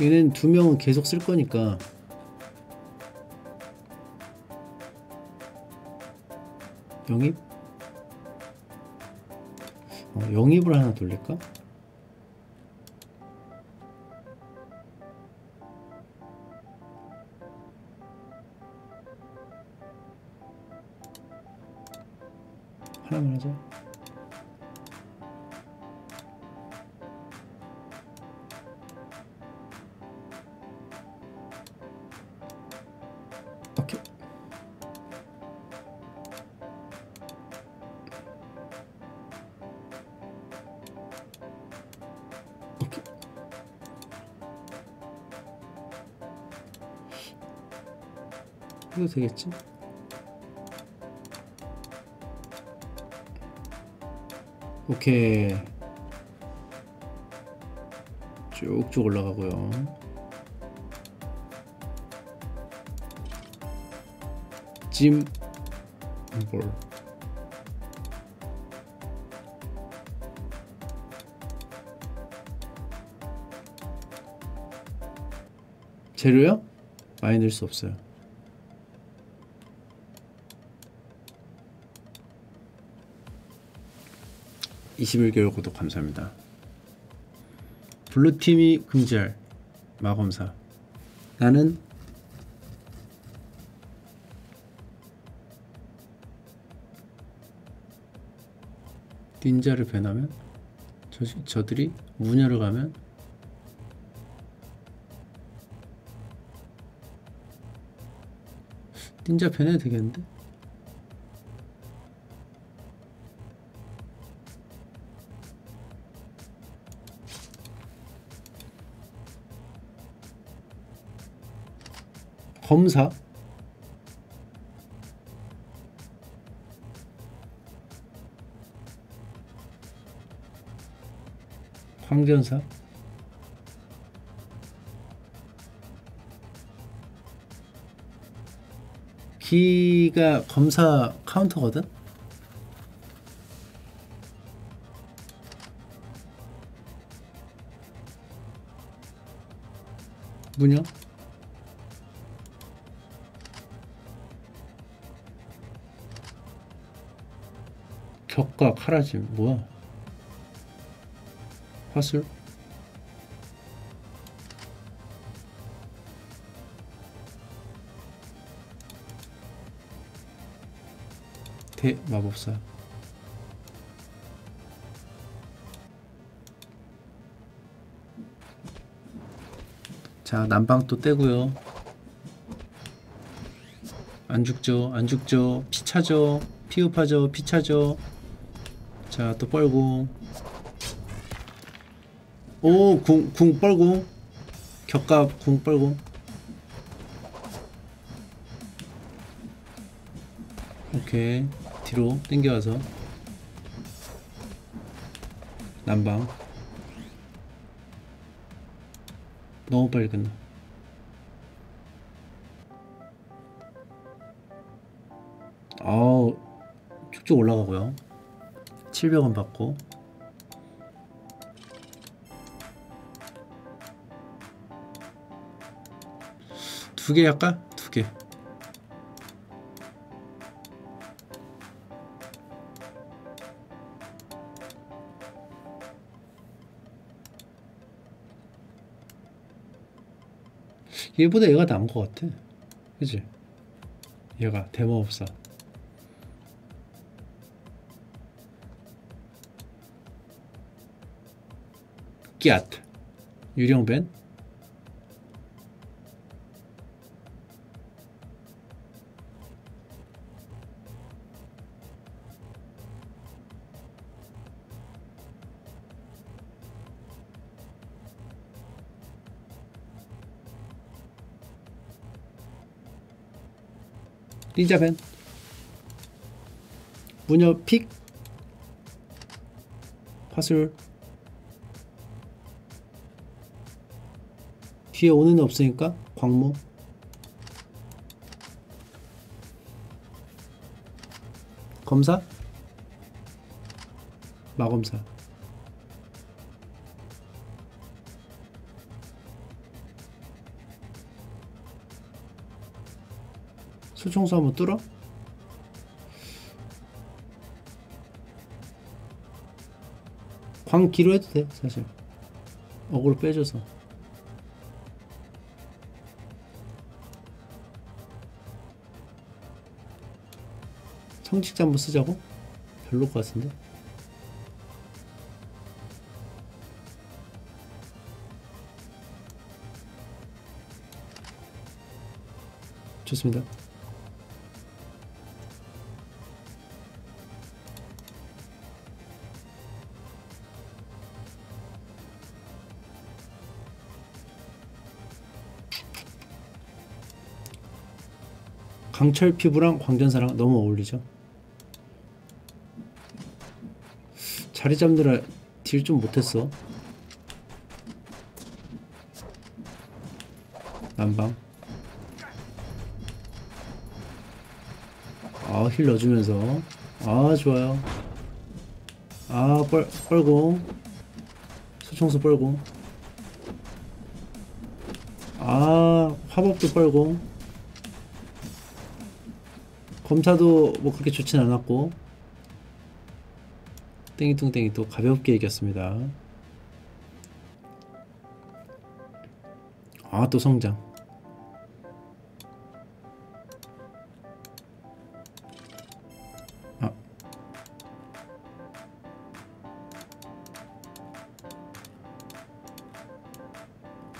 Speaker 1: 얘는 두 명은 계속 쓸 거니까 영입? 어, 영입을 하나 돌릴까? 되겠지? 오케이. 쭉쭉 올라가고요. 짐 볼. 재료요? 많이 넣을 수 없어요. (21개월) 구독 감사합니다 블루팀이 금지할 마검사 나는 닌자를 배나면 저, 저들이 무녀를 가면 닌자 배내야 되겠는데? 검사 황전사 기가 검사 카운터거든? 문요? 격과 카라짐 뭐야? 화술? 대 마법사. 자 난방 또 떼고요. 안 죽죠 안 죽죠. 피 차죠 피흡하죠 피 차죠 자 또 뻘궁 오궁 궁 뻘궁 격갑 궁 뻘궁 오케이. 뒤로 당겨와서. 난방. 너무 빨리 끝나. 아우 쭉쭉 올라가고요 700원 받고 두 개 할까? 두개 얘보다 얘가 나은 것 같아 그지? 얘가 대마법사 끼앗. 유령벤? 닌자벤? 무녀 픽? 화술 뒤에 오는 애 없으니까 광무 검사? 마검사. 수청소 한번 뚫어? 광기로 해도 돼 사실. 어그로 빼줘서 성직자 한번 쓰자고? 별로일 것 같은데? 좋습니다. 강철 피부랑 광전사랑 너무 어울리죠 자리 잡느라 딜 좀 못했어. 난방. 아힐 넣어주면서. 아 좋아요. 아 뻘, 뻘고. 소청소 뻘고. 아 화법도 뻘고. 검사도 뭐 그렇게 좋진 않았고 땡이뚱땡이 또 가볍게 이겼습니다 아 또 성장 아.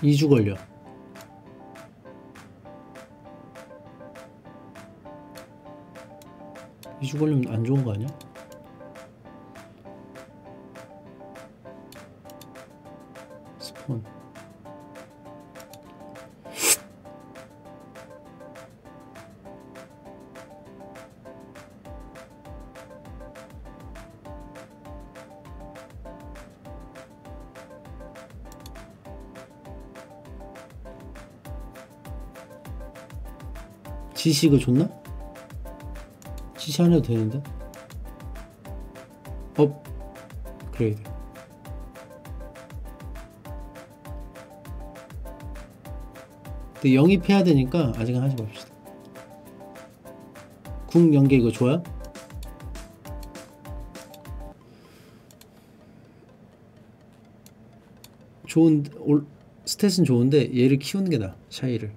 Speaker 1: 이주 걸려 이주 걸리면 안 좋은 거 아니야? 이거 줬나? 지시 안 해도 되는데? 업그레이드 근데 영입해야 되니까 아직은 하지 맙시다 궁 연계 이거 좋아요? 좋은 올, 스탯은 좋은데 얘를 키우는 게 나아 샤이를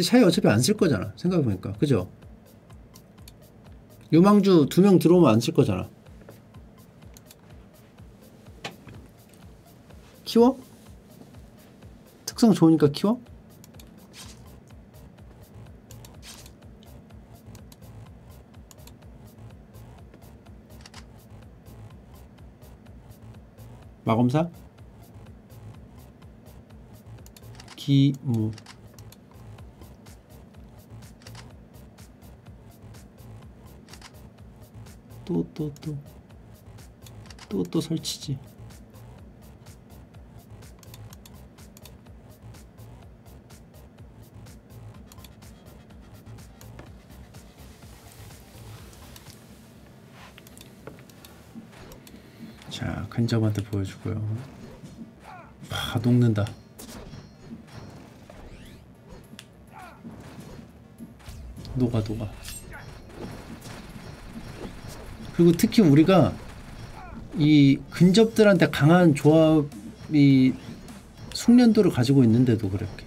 Speaker 1: 근데 샤이 어차피 안 쓸 거잖아 생각해보니까 그죠? 유망주 두 명 들어오면 안 쓸 거잖아 키워? 특성 좋으니까 키워? 마검사? 기무 또 또 또. 또 또 설치지. 자 근접한테 보여주고요. 와 녹는다. 녹아 녹아 그리고 특히 우리가 이 근접들한테 강한 조합이 숙련도를 가지고 있는데도 그렇게.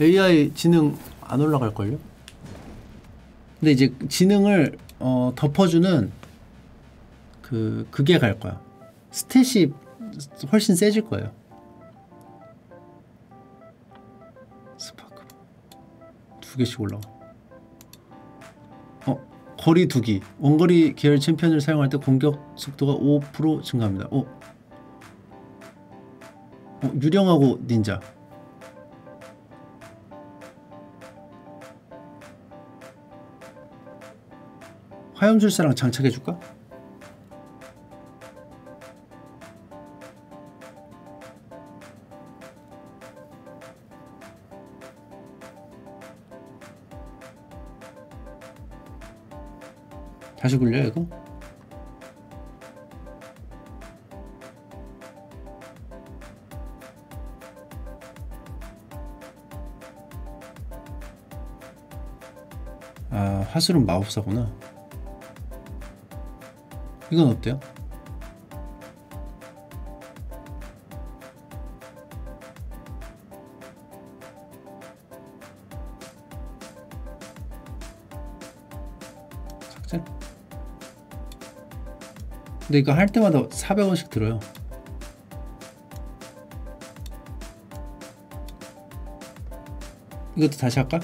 Speaker 1: AI 지능 안 올라갈걸요? 근데 이제 지능을 어, 덮어주는 그 그게 갈 거야. stat이 훨씬 세질 거예요. 스파크. 두 개씩 올라가. 어 거리 두기 원거리 계열 챔피언을 사용할 때 공격 속도가 5% 증가합니다 어, 어 유령하고 닌자 화염술사랑 장착해줄까? 다시 굴려 이거? 아 화술은 마법사구나 이건 어때요? 근데 이거 할 때마다 400원씩 들어요 이것도 다시 할까?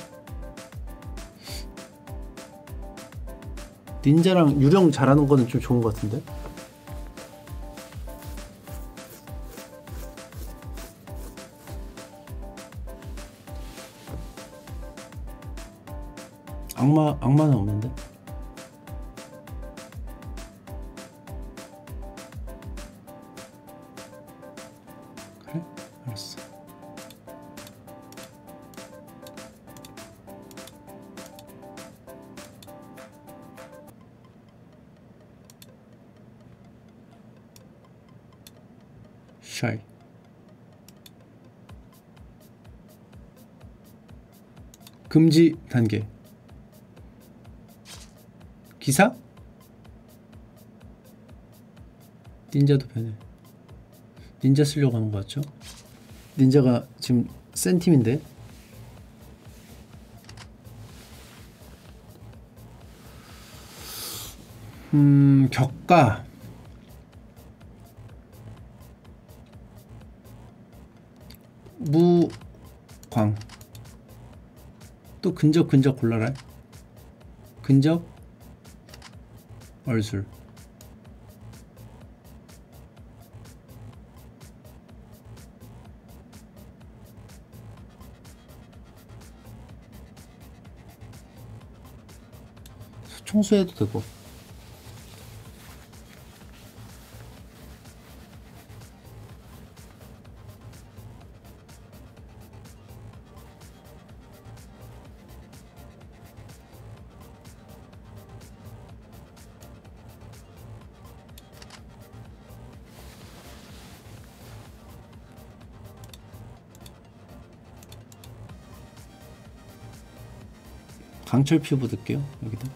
Speaker 1: 닌자랑 유령 잘하는 거는 좀 좋은 것 같은데? 악마 악마는 없는데? 단계 기사? 닌자도 변해 닌자 쓰려고 하는 거 같죠? 닌자가 지금 센 팀인데 음 격가 또 근접 근접 골라라 근접 얼술. 청소해도 되고 강철 피부 넣을게요 여기다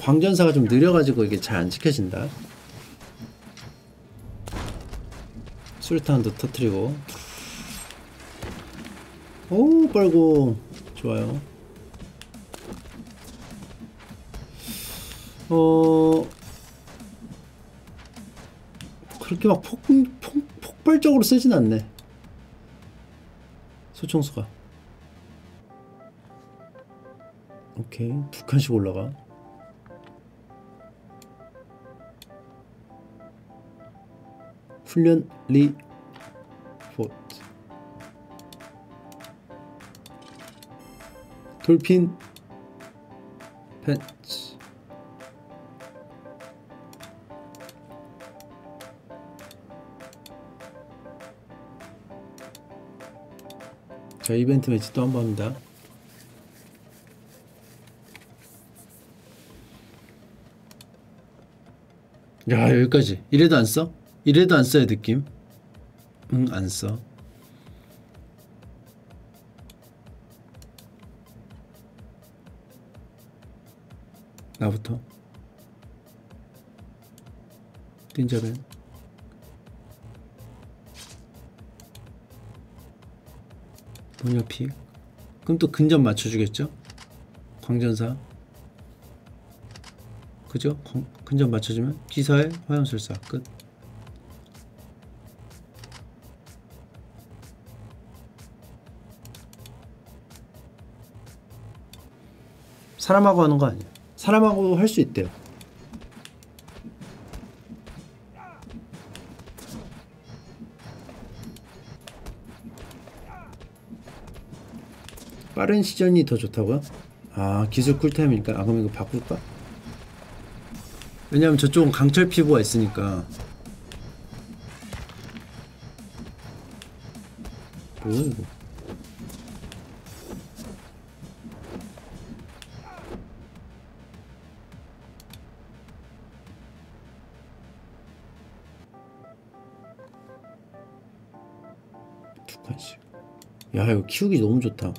Speaker 1: 광전사가 좀 느려가지고 이게 잘 안 지켜진다. 술탄도 터트리고. 오 빨고. 좋아요 어 그렇게 막 폭, 폭, 폭발적으로 세진 않네. 소총수가. 오케이. 두 칸씩 올라가. 훈련 리포트. 돌핀 팬츠 자 이벤트 매치 또 한 번 합니다. 야 여기까지. 이래도 안 써? 이래도 안 써야 느낌? 응 안써. 나부터. 딘자벤 본여픽 그럼 또 근접 맞춰주겠죠? 광전사? 그죠? 광- 근접 맞춰주면 기사의 화염술사 끝. 사람하고 하는 거 아니야 사람하고 할 수 있대요 빠른 시전이 더 좋다고요? 아 기술 쿨타임이니까. 아 그럼 이거 바꿀까? 왜냐면 저쪽은 강철 피부가 있으니까. 뭐야 이거? 야 이거 키우기 너무 좋다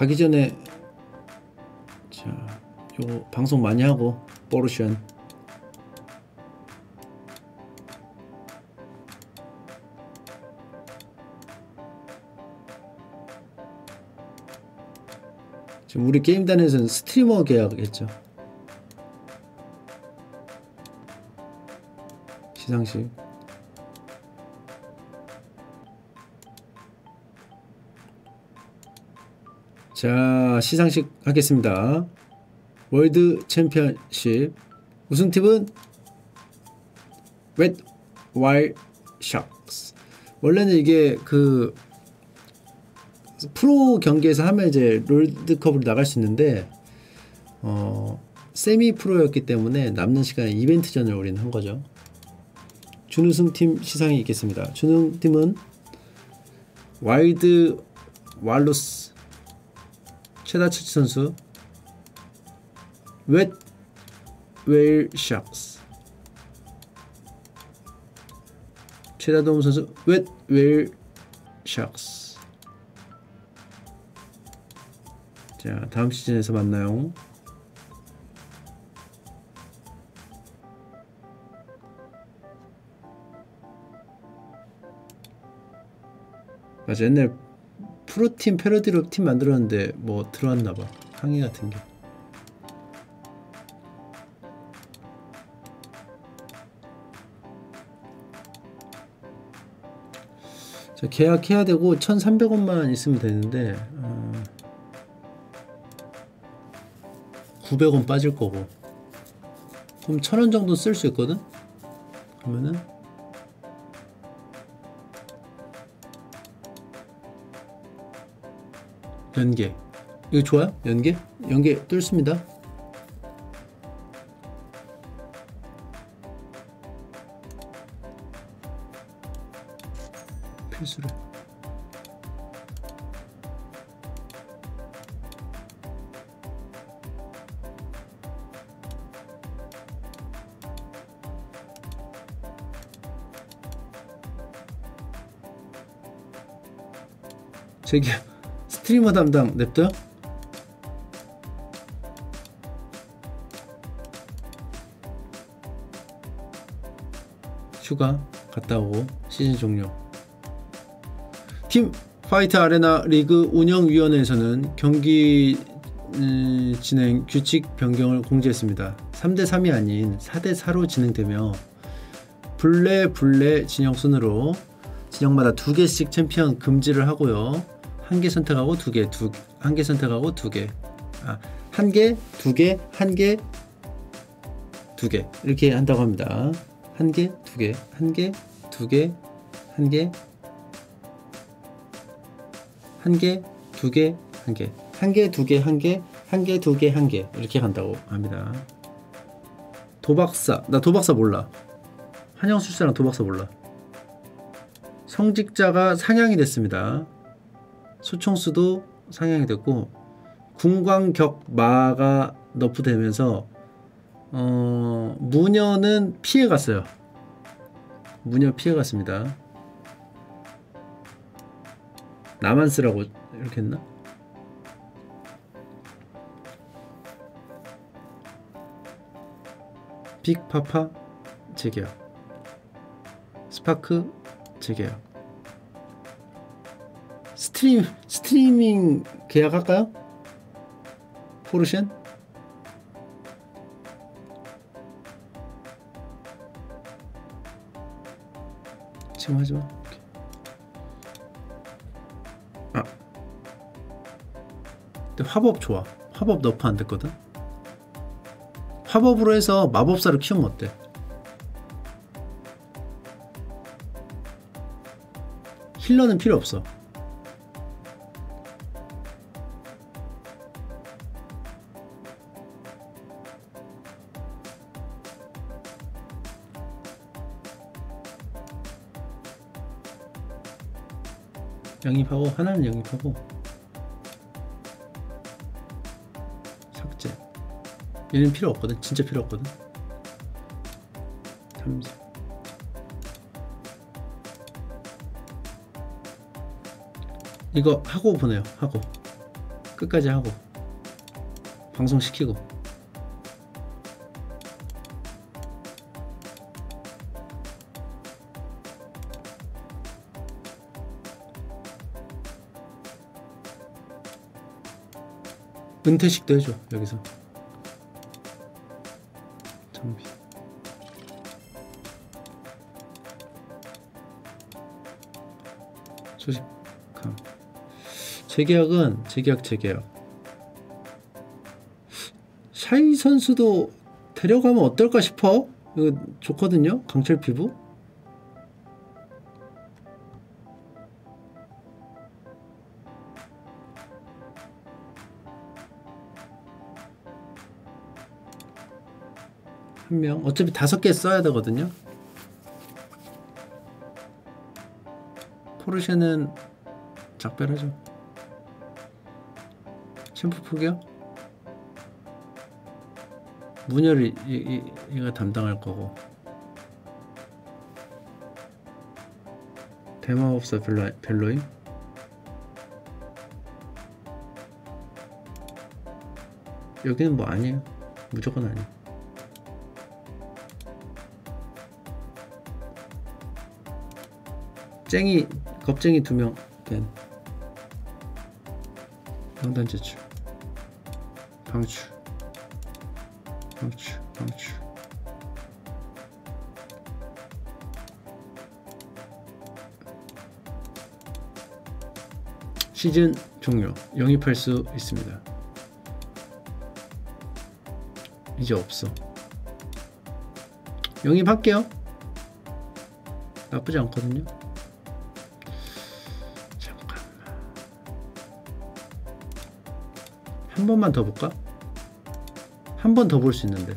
Speaker 1: 가기 전에 자 요거 방송 많이 하고 보르션 지금 우리 게임단에서는 스트리머 계약했죠. 시상식 자 시상식 하겠습니다. 월드 챔피언십. 우승팀은 red wild sharks. 원래는 이게 그 프로 경기에서 하면 이제 롤드컵으로 나갈 수 있는데 어 세미 프로였기 때문에 남는 시간에 이벤트전을 우리는 한 거죠. 준우승팀 시상이 있겠습니다. 준우팀은 와일드 왈로스 최다 처치 선수 웻 웨일 샥스. 최다 도움 선수 웻 웨일 샥스. 자 다음 시즌에서 만나요. 맞아 옛날 프로팀 패러디로 팀 만들었는데 뭐 들어왔나봐. 항의 같은 게. 자, 계약해야 되고 1300원만 있으면 되는데 어, 900원 빠질 거고. 그럼 1000원 정도 쓸 수 있거든? 그러면은 연계 이거 좋아요? 연계? 연계 뚫습니다 필수로 제기야 스트리머 담당 냅둬요? 휴가 갔다 오고 시즌 종료 팀 파이트 아레나 리그 운영위원회에서는 경기 음, 진행 규칙 변경을 공지했습니다. 3대3이 아닌 4대4로 진행되며 블레 블레 진영 순으로 진영마다 두 개씩 챔피언 금지를 하고요. 한 개 선택하고 두 개, 두 한 개 선택하고 두 개. 아, 한 개, 두 개, 한 개, 두 개. 이렇게 한다고 합니다. 한 개, 두 개, 한 개, 두 개, 한 개, 한 개, 두 개, 한 개. 한 개, 두 개, 한 개, 한 개, 두 개, 한 개. 이렇게 간다고 합니다. 도박사. 나 도박사 몰라. 한영술사랑 도박사 몰라. 성직자가 상향이 됐습니다. 소총수도 상향이 됐고 궁광격마가 너프되면서 어, 무녀는 피해갔어요. 무녀 피해갔습니다. 나만 쓰라고 이렇게 했나? 빅파파 재계약 스파크 재계약 스트림 스트리밍 계약할까요? 포르셴? 지금 하지 마. 아. 근데 화법 좋아. 화법 너프 안 됐거든. 화법으로 해서 마법사를 키우면 어때? 힐러는 필요 없어. 영입하고 하나는 영입하고 삭제. 얘는 필요 없거든. 진짜 필요 없거든. 탐색 이거 하고 보내요. 하고. 끝까지 하고. 방송시키고 은퇴식도 해줘 여기서. 장비. 소식감 재계약은 재계약 재계약. 샤이 선수도 데려가면 어떨까 싶어? 이거 좋거든요? 강철 피부 명. 어차피 다섯 개 써야 되거든요. 포르쉐는 작별하죠. 챔프 포기요? 문열을 이, 이, 이가 담당할 거고 대마법사 별로, 별로임? 여기는 뭐 아니에요 무조건 아니에요 쟁이 겁쟁이 두명. 된 명단 제출. 방출. 방출 방출. 시즌 종료. 영입할 수 있습니다. 이제 없어. 영입할게요. 나쁘지 않거든요 한 번만 더 볼까? 한 번 더 볼 수 있는데.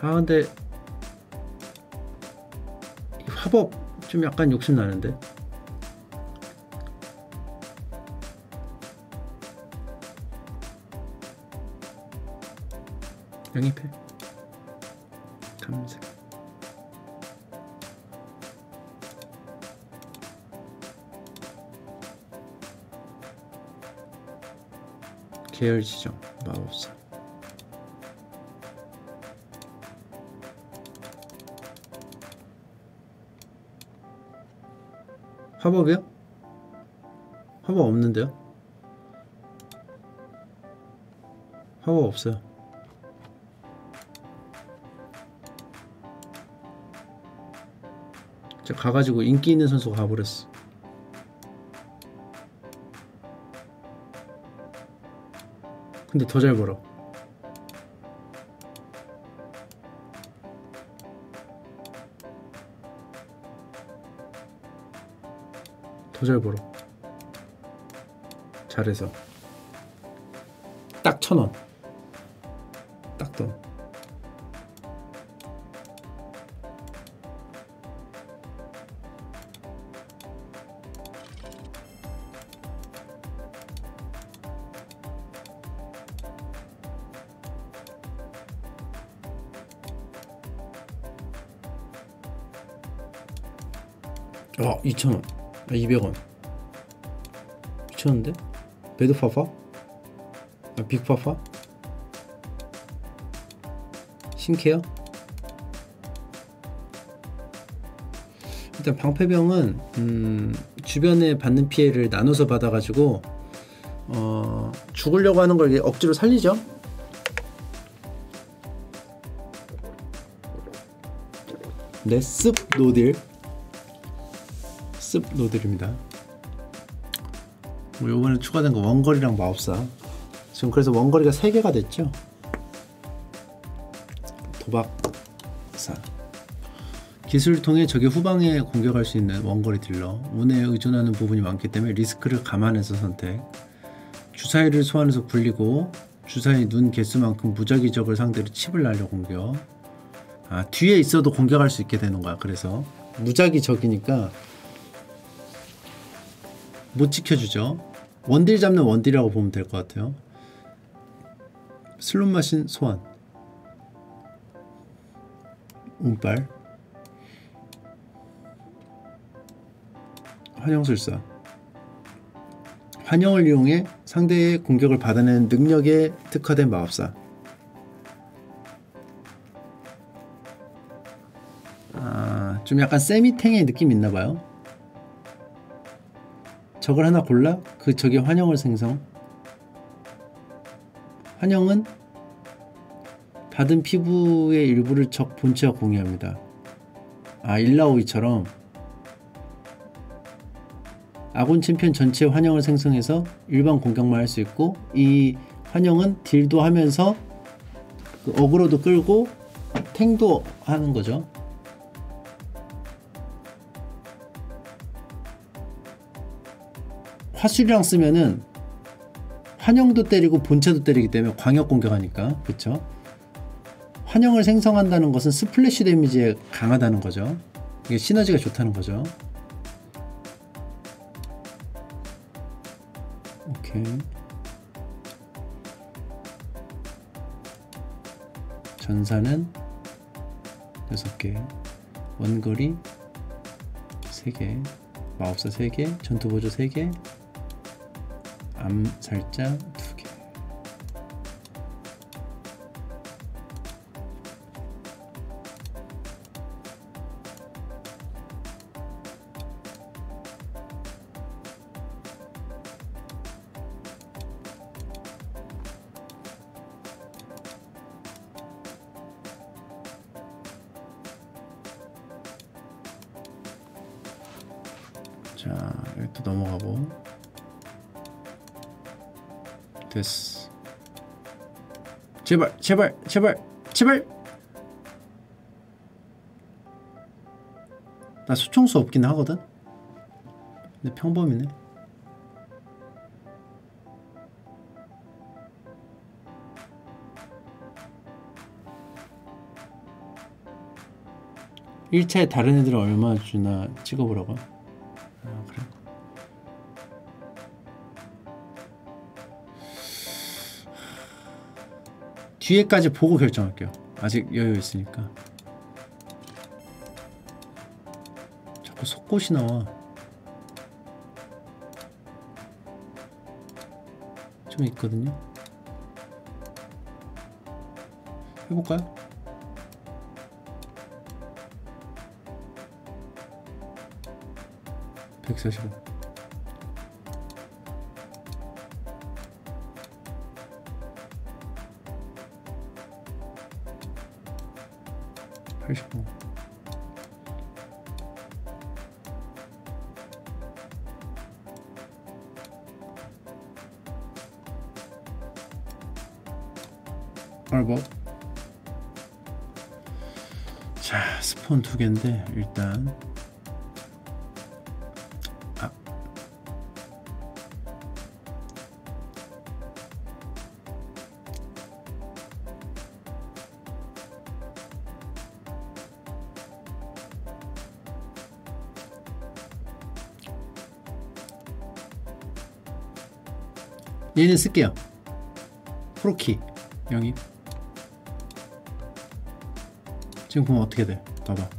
Speaker 1: 아 근데 화법 좀 약간 욕심 나는데? 영입해 계열 지정 마법사 화법이요? 화법 없는데요? 화법 없어요 저 가가지고 인기 있는 선수가 가버렸어 근데 더 잘 벌어. 더 잘 벌어. 잘해서. 딱 천원 2,000원. 아, 200원. 미쳤는데? 배드파파? 아, 빅파파? 신케어? 일단 방패병은 음, 주변에 받는 피해를 나눠서 받아가지고 어, 죽으려고 하는 걸 억지로 살리죠. 네, 습 노딜 습 노딜입니다. 뭐 요번에 추가된 거 원거리랑 마법사. 지금 그래서 원거리가 3개가 됐죠. 도박사. 기술을 통해 적의 후방에 공격할 수 있는 원거리 딜러. 운에 의존하는 부분이 많기 때문에 리스크를 감안해서 선택. 주사위를 소환해서 굴리고 주사위 눈 개수만큼 무작위 적을 상대로 칩을 날려 공격. 아 뒤에 있어도 공격할 수 있게 되는 거야 그래서. 무작위 적이니까 못 지켜주죠. 원딜 잡는 원딜이라고 보면 될 것 같아요. 슬롯 마신 소환. 운빨. 환영술사. 환영을 이용해 상대의 공격을 받아내는 능력에 특화된 마법사. 아, 좀 약간 세미탱의 느낌이 있나봐요 적을 하나 골라 그 적의 환영을 생성 환영은 받은 피부의 일부를 적 본체와 공유합니다. 아 일라오이처럼 아군 챔피언 전체 환영을 생성해서 일반 공격만 할 수 있고 이 환영은 딜도 하면서 그 어그로도 끌고 탱도 하는 거죠. 화술이랑 쓰면은 환영도 때리고 본체도 때리기 때문에 광역 공격하니까 그쵸? 환영을 생성한다는 것은 splash damage에 강하다는 거죠. 이게 시너지가 좋다는 거죠. 오케이. 전사는 6개, 원거리 3개, 마법사 3개, 전투보조 3개, 암살자 제발, 제발, 제발, 제발! 나 수총수 없긴 하거든? 근데 평범이네. 일차에 다른 애들 얼마 주나 찍어보라고? 뒤에까지 보고 결정할게요 아직 여유 있으니까 자꾸 속꽃이 나와 좀 있거든요 해볼까요? 140원. 개인데 일단 아. 얘는 쓸게요 프로키 영입 지금 보면 어떻게 돼? 봐봐.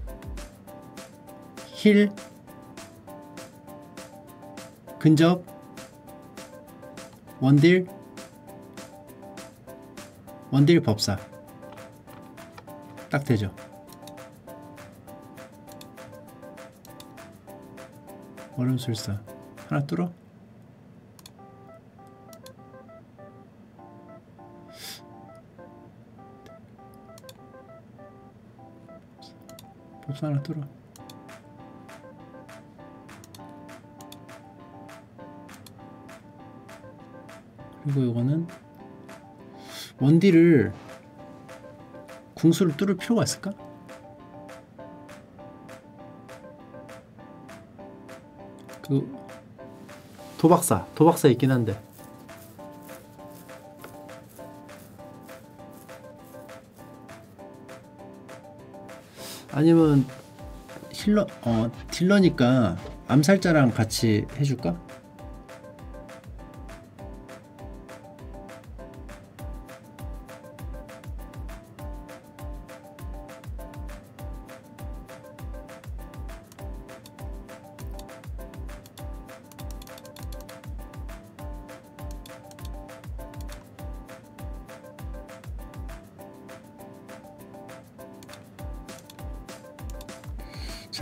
Speaker 1: 힐, 근접, 원딜, 원딜 법사. 딱 되죠. 얼음술사. 하나 뚫어? 법사 하나 뚫어. 그리고 이거는 원딜을 궁수를 뚫을 필요가 있을까? 그 도박사 도박사 있긴 한데 아니면 힐러 어 딜러니까 암살자랑 같이 해줄까?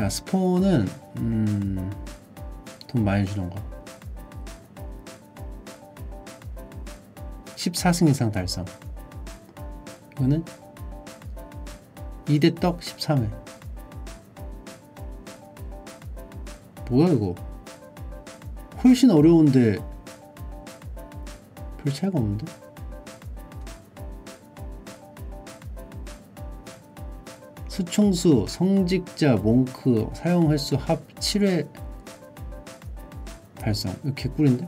Speaker 1: 자 스포는 음, 돈 많이 주는 거. 14승 이상 달성. 이거는 2대 떡 13회. 뭐야 이거? 훨씬 어려운데 별 차이가 없는데 수총수, 성직자, 몽크, 사용 횟수 합 7회 달성. 이거 개꿀인데?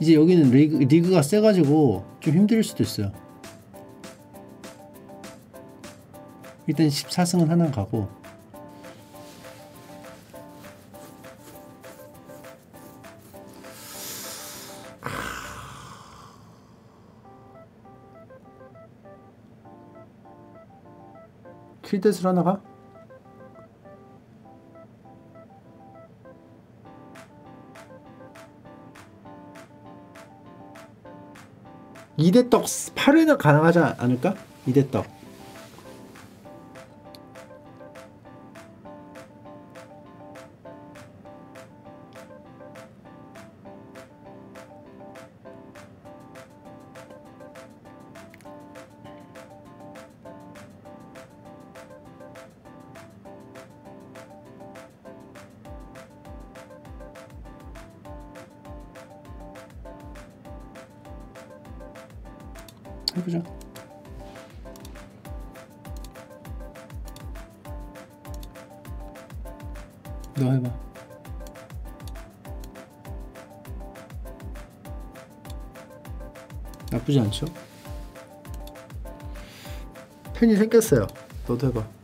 Speaker 1: 이제 여기는 리그, 리그가 세가지고 좀 힘들 수도 있어요. 일단 14승은 하나 가고 킬댓을 하나 가? 이대떡 8회는 가능하지 않을까? 이대떡 팬이 생겼어요. 너도 해봐.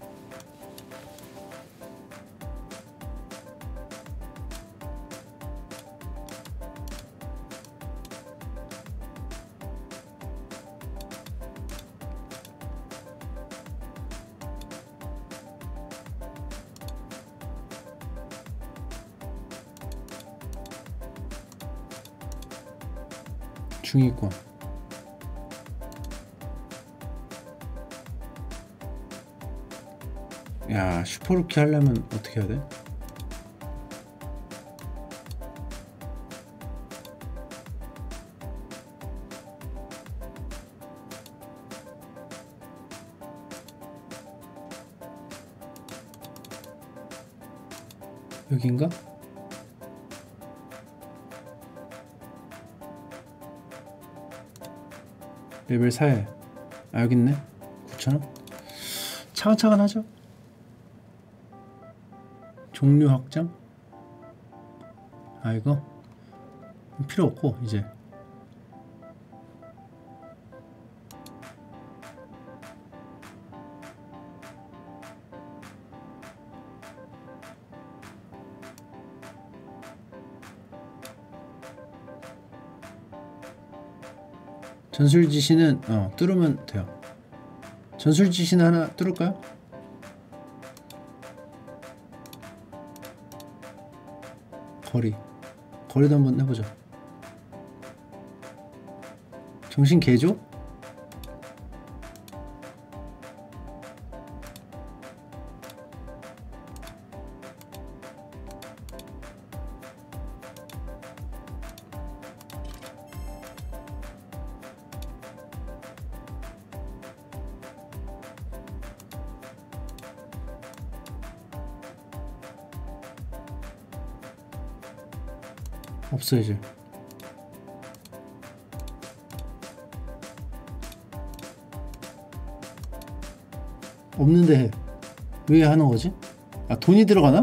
Speaker 1: 하려면 어떻게 해야 돼? 여긴가? 레벨 4에 아 여기 있네 9,000원 차근차근 하죠 종류 확장 아 이거 필요 없고 이제 전술 지시는 어 뚫으면 돼요. 전술 지시는 하나 뚫을까요? 거리 거리도 한번 해보자. 정신 개조? 없어 이제. 없는데 해. 왜 하는 거지? 아 돈이 들어가나?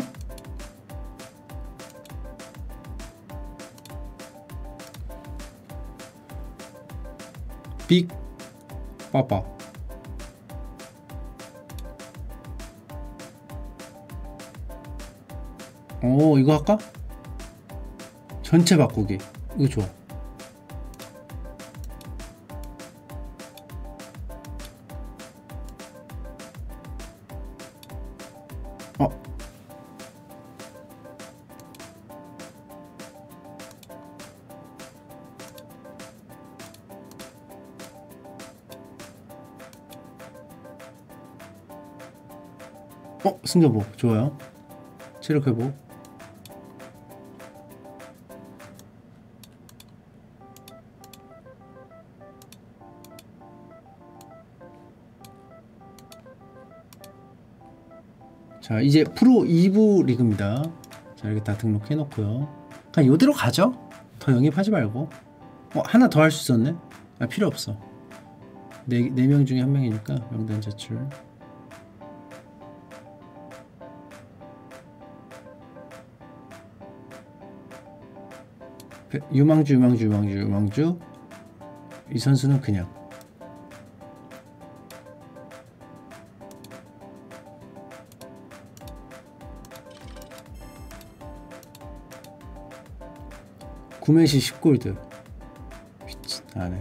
Speaker 1: 빅 빠빠 오 이거 할까? 전체 바꾸기. 이거 좋아. 어. 어? 승자복. 좋아요. 체력 회복 자 이제 프로 2부 리그입니다. 자 이렇게 다 등록해 놓고요. 그냥 이대로 가죠? 더 영입하지 말고. 어 하나 더 할 수 있었네? 아 필요 없어. 네, 네 명 중에 한 명이니까 명단 제출. 그, 유망주 유망주 유망주 유망주. 이 선수는 그냥 구매 시 10골드. 미친 안해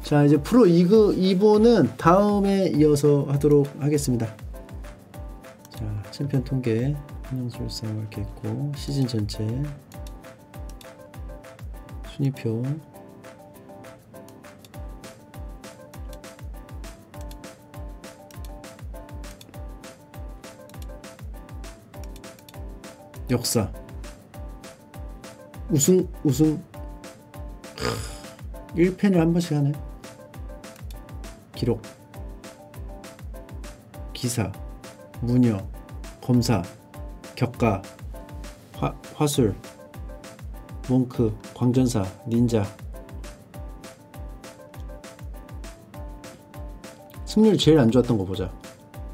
Speaker 1: 자 이제 프로 2그 2부는 다음에 이어서 하도록 하겠습니다. 자 챔피언 통계 한영술상 이렇게 있고 시즌 전체 순위표 역사. 우승 우승. 1펜을 한 번씩 하네. 기록. 기사. 무녀. 검사. 격가. 화, 화술. 몽크. 광전사. 닌자. 승률 제일 안 좋았던 거 보자.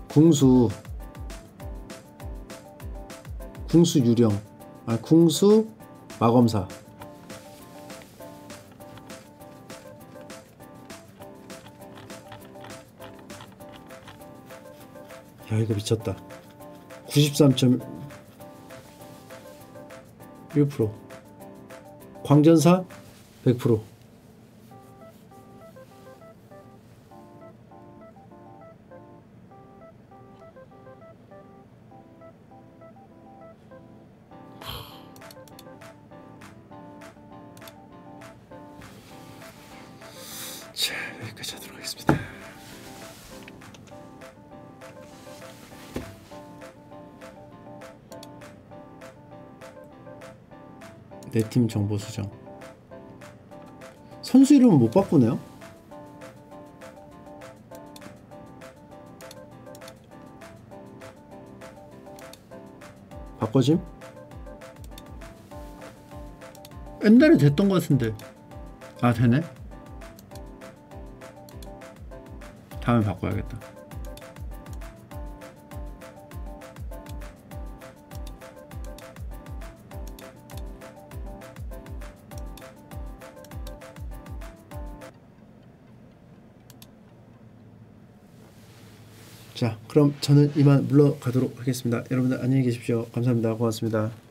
Speaker 1: 궁수 궁수 유령 아 궁수 마검사. 야 이거 미쳤다. 93.1% 광전사 100% 내 팀 정보 수정. 선수 이름은 못 바꾸네요. 바꿔짐? 옛날에 됐던 것 같은데. 아 되네. 다음에 바꿔야겠다. 그럼 저는 이만 물러가도록 하겠습니다. 여러분들 안녕히 계십시오. 감사합니다. 고맙습니다.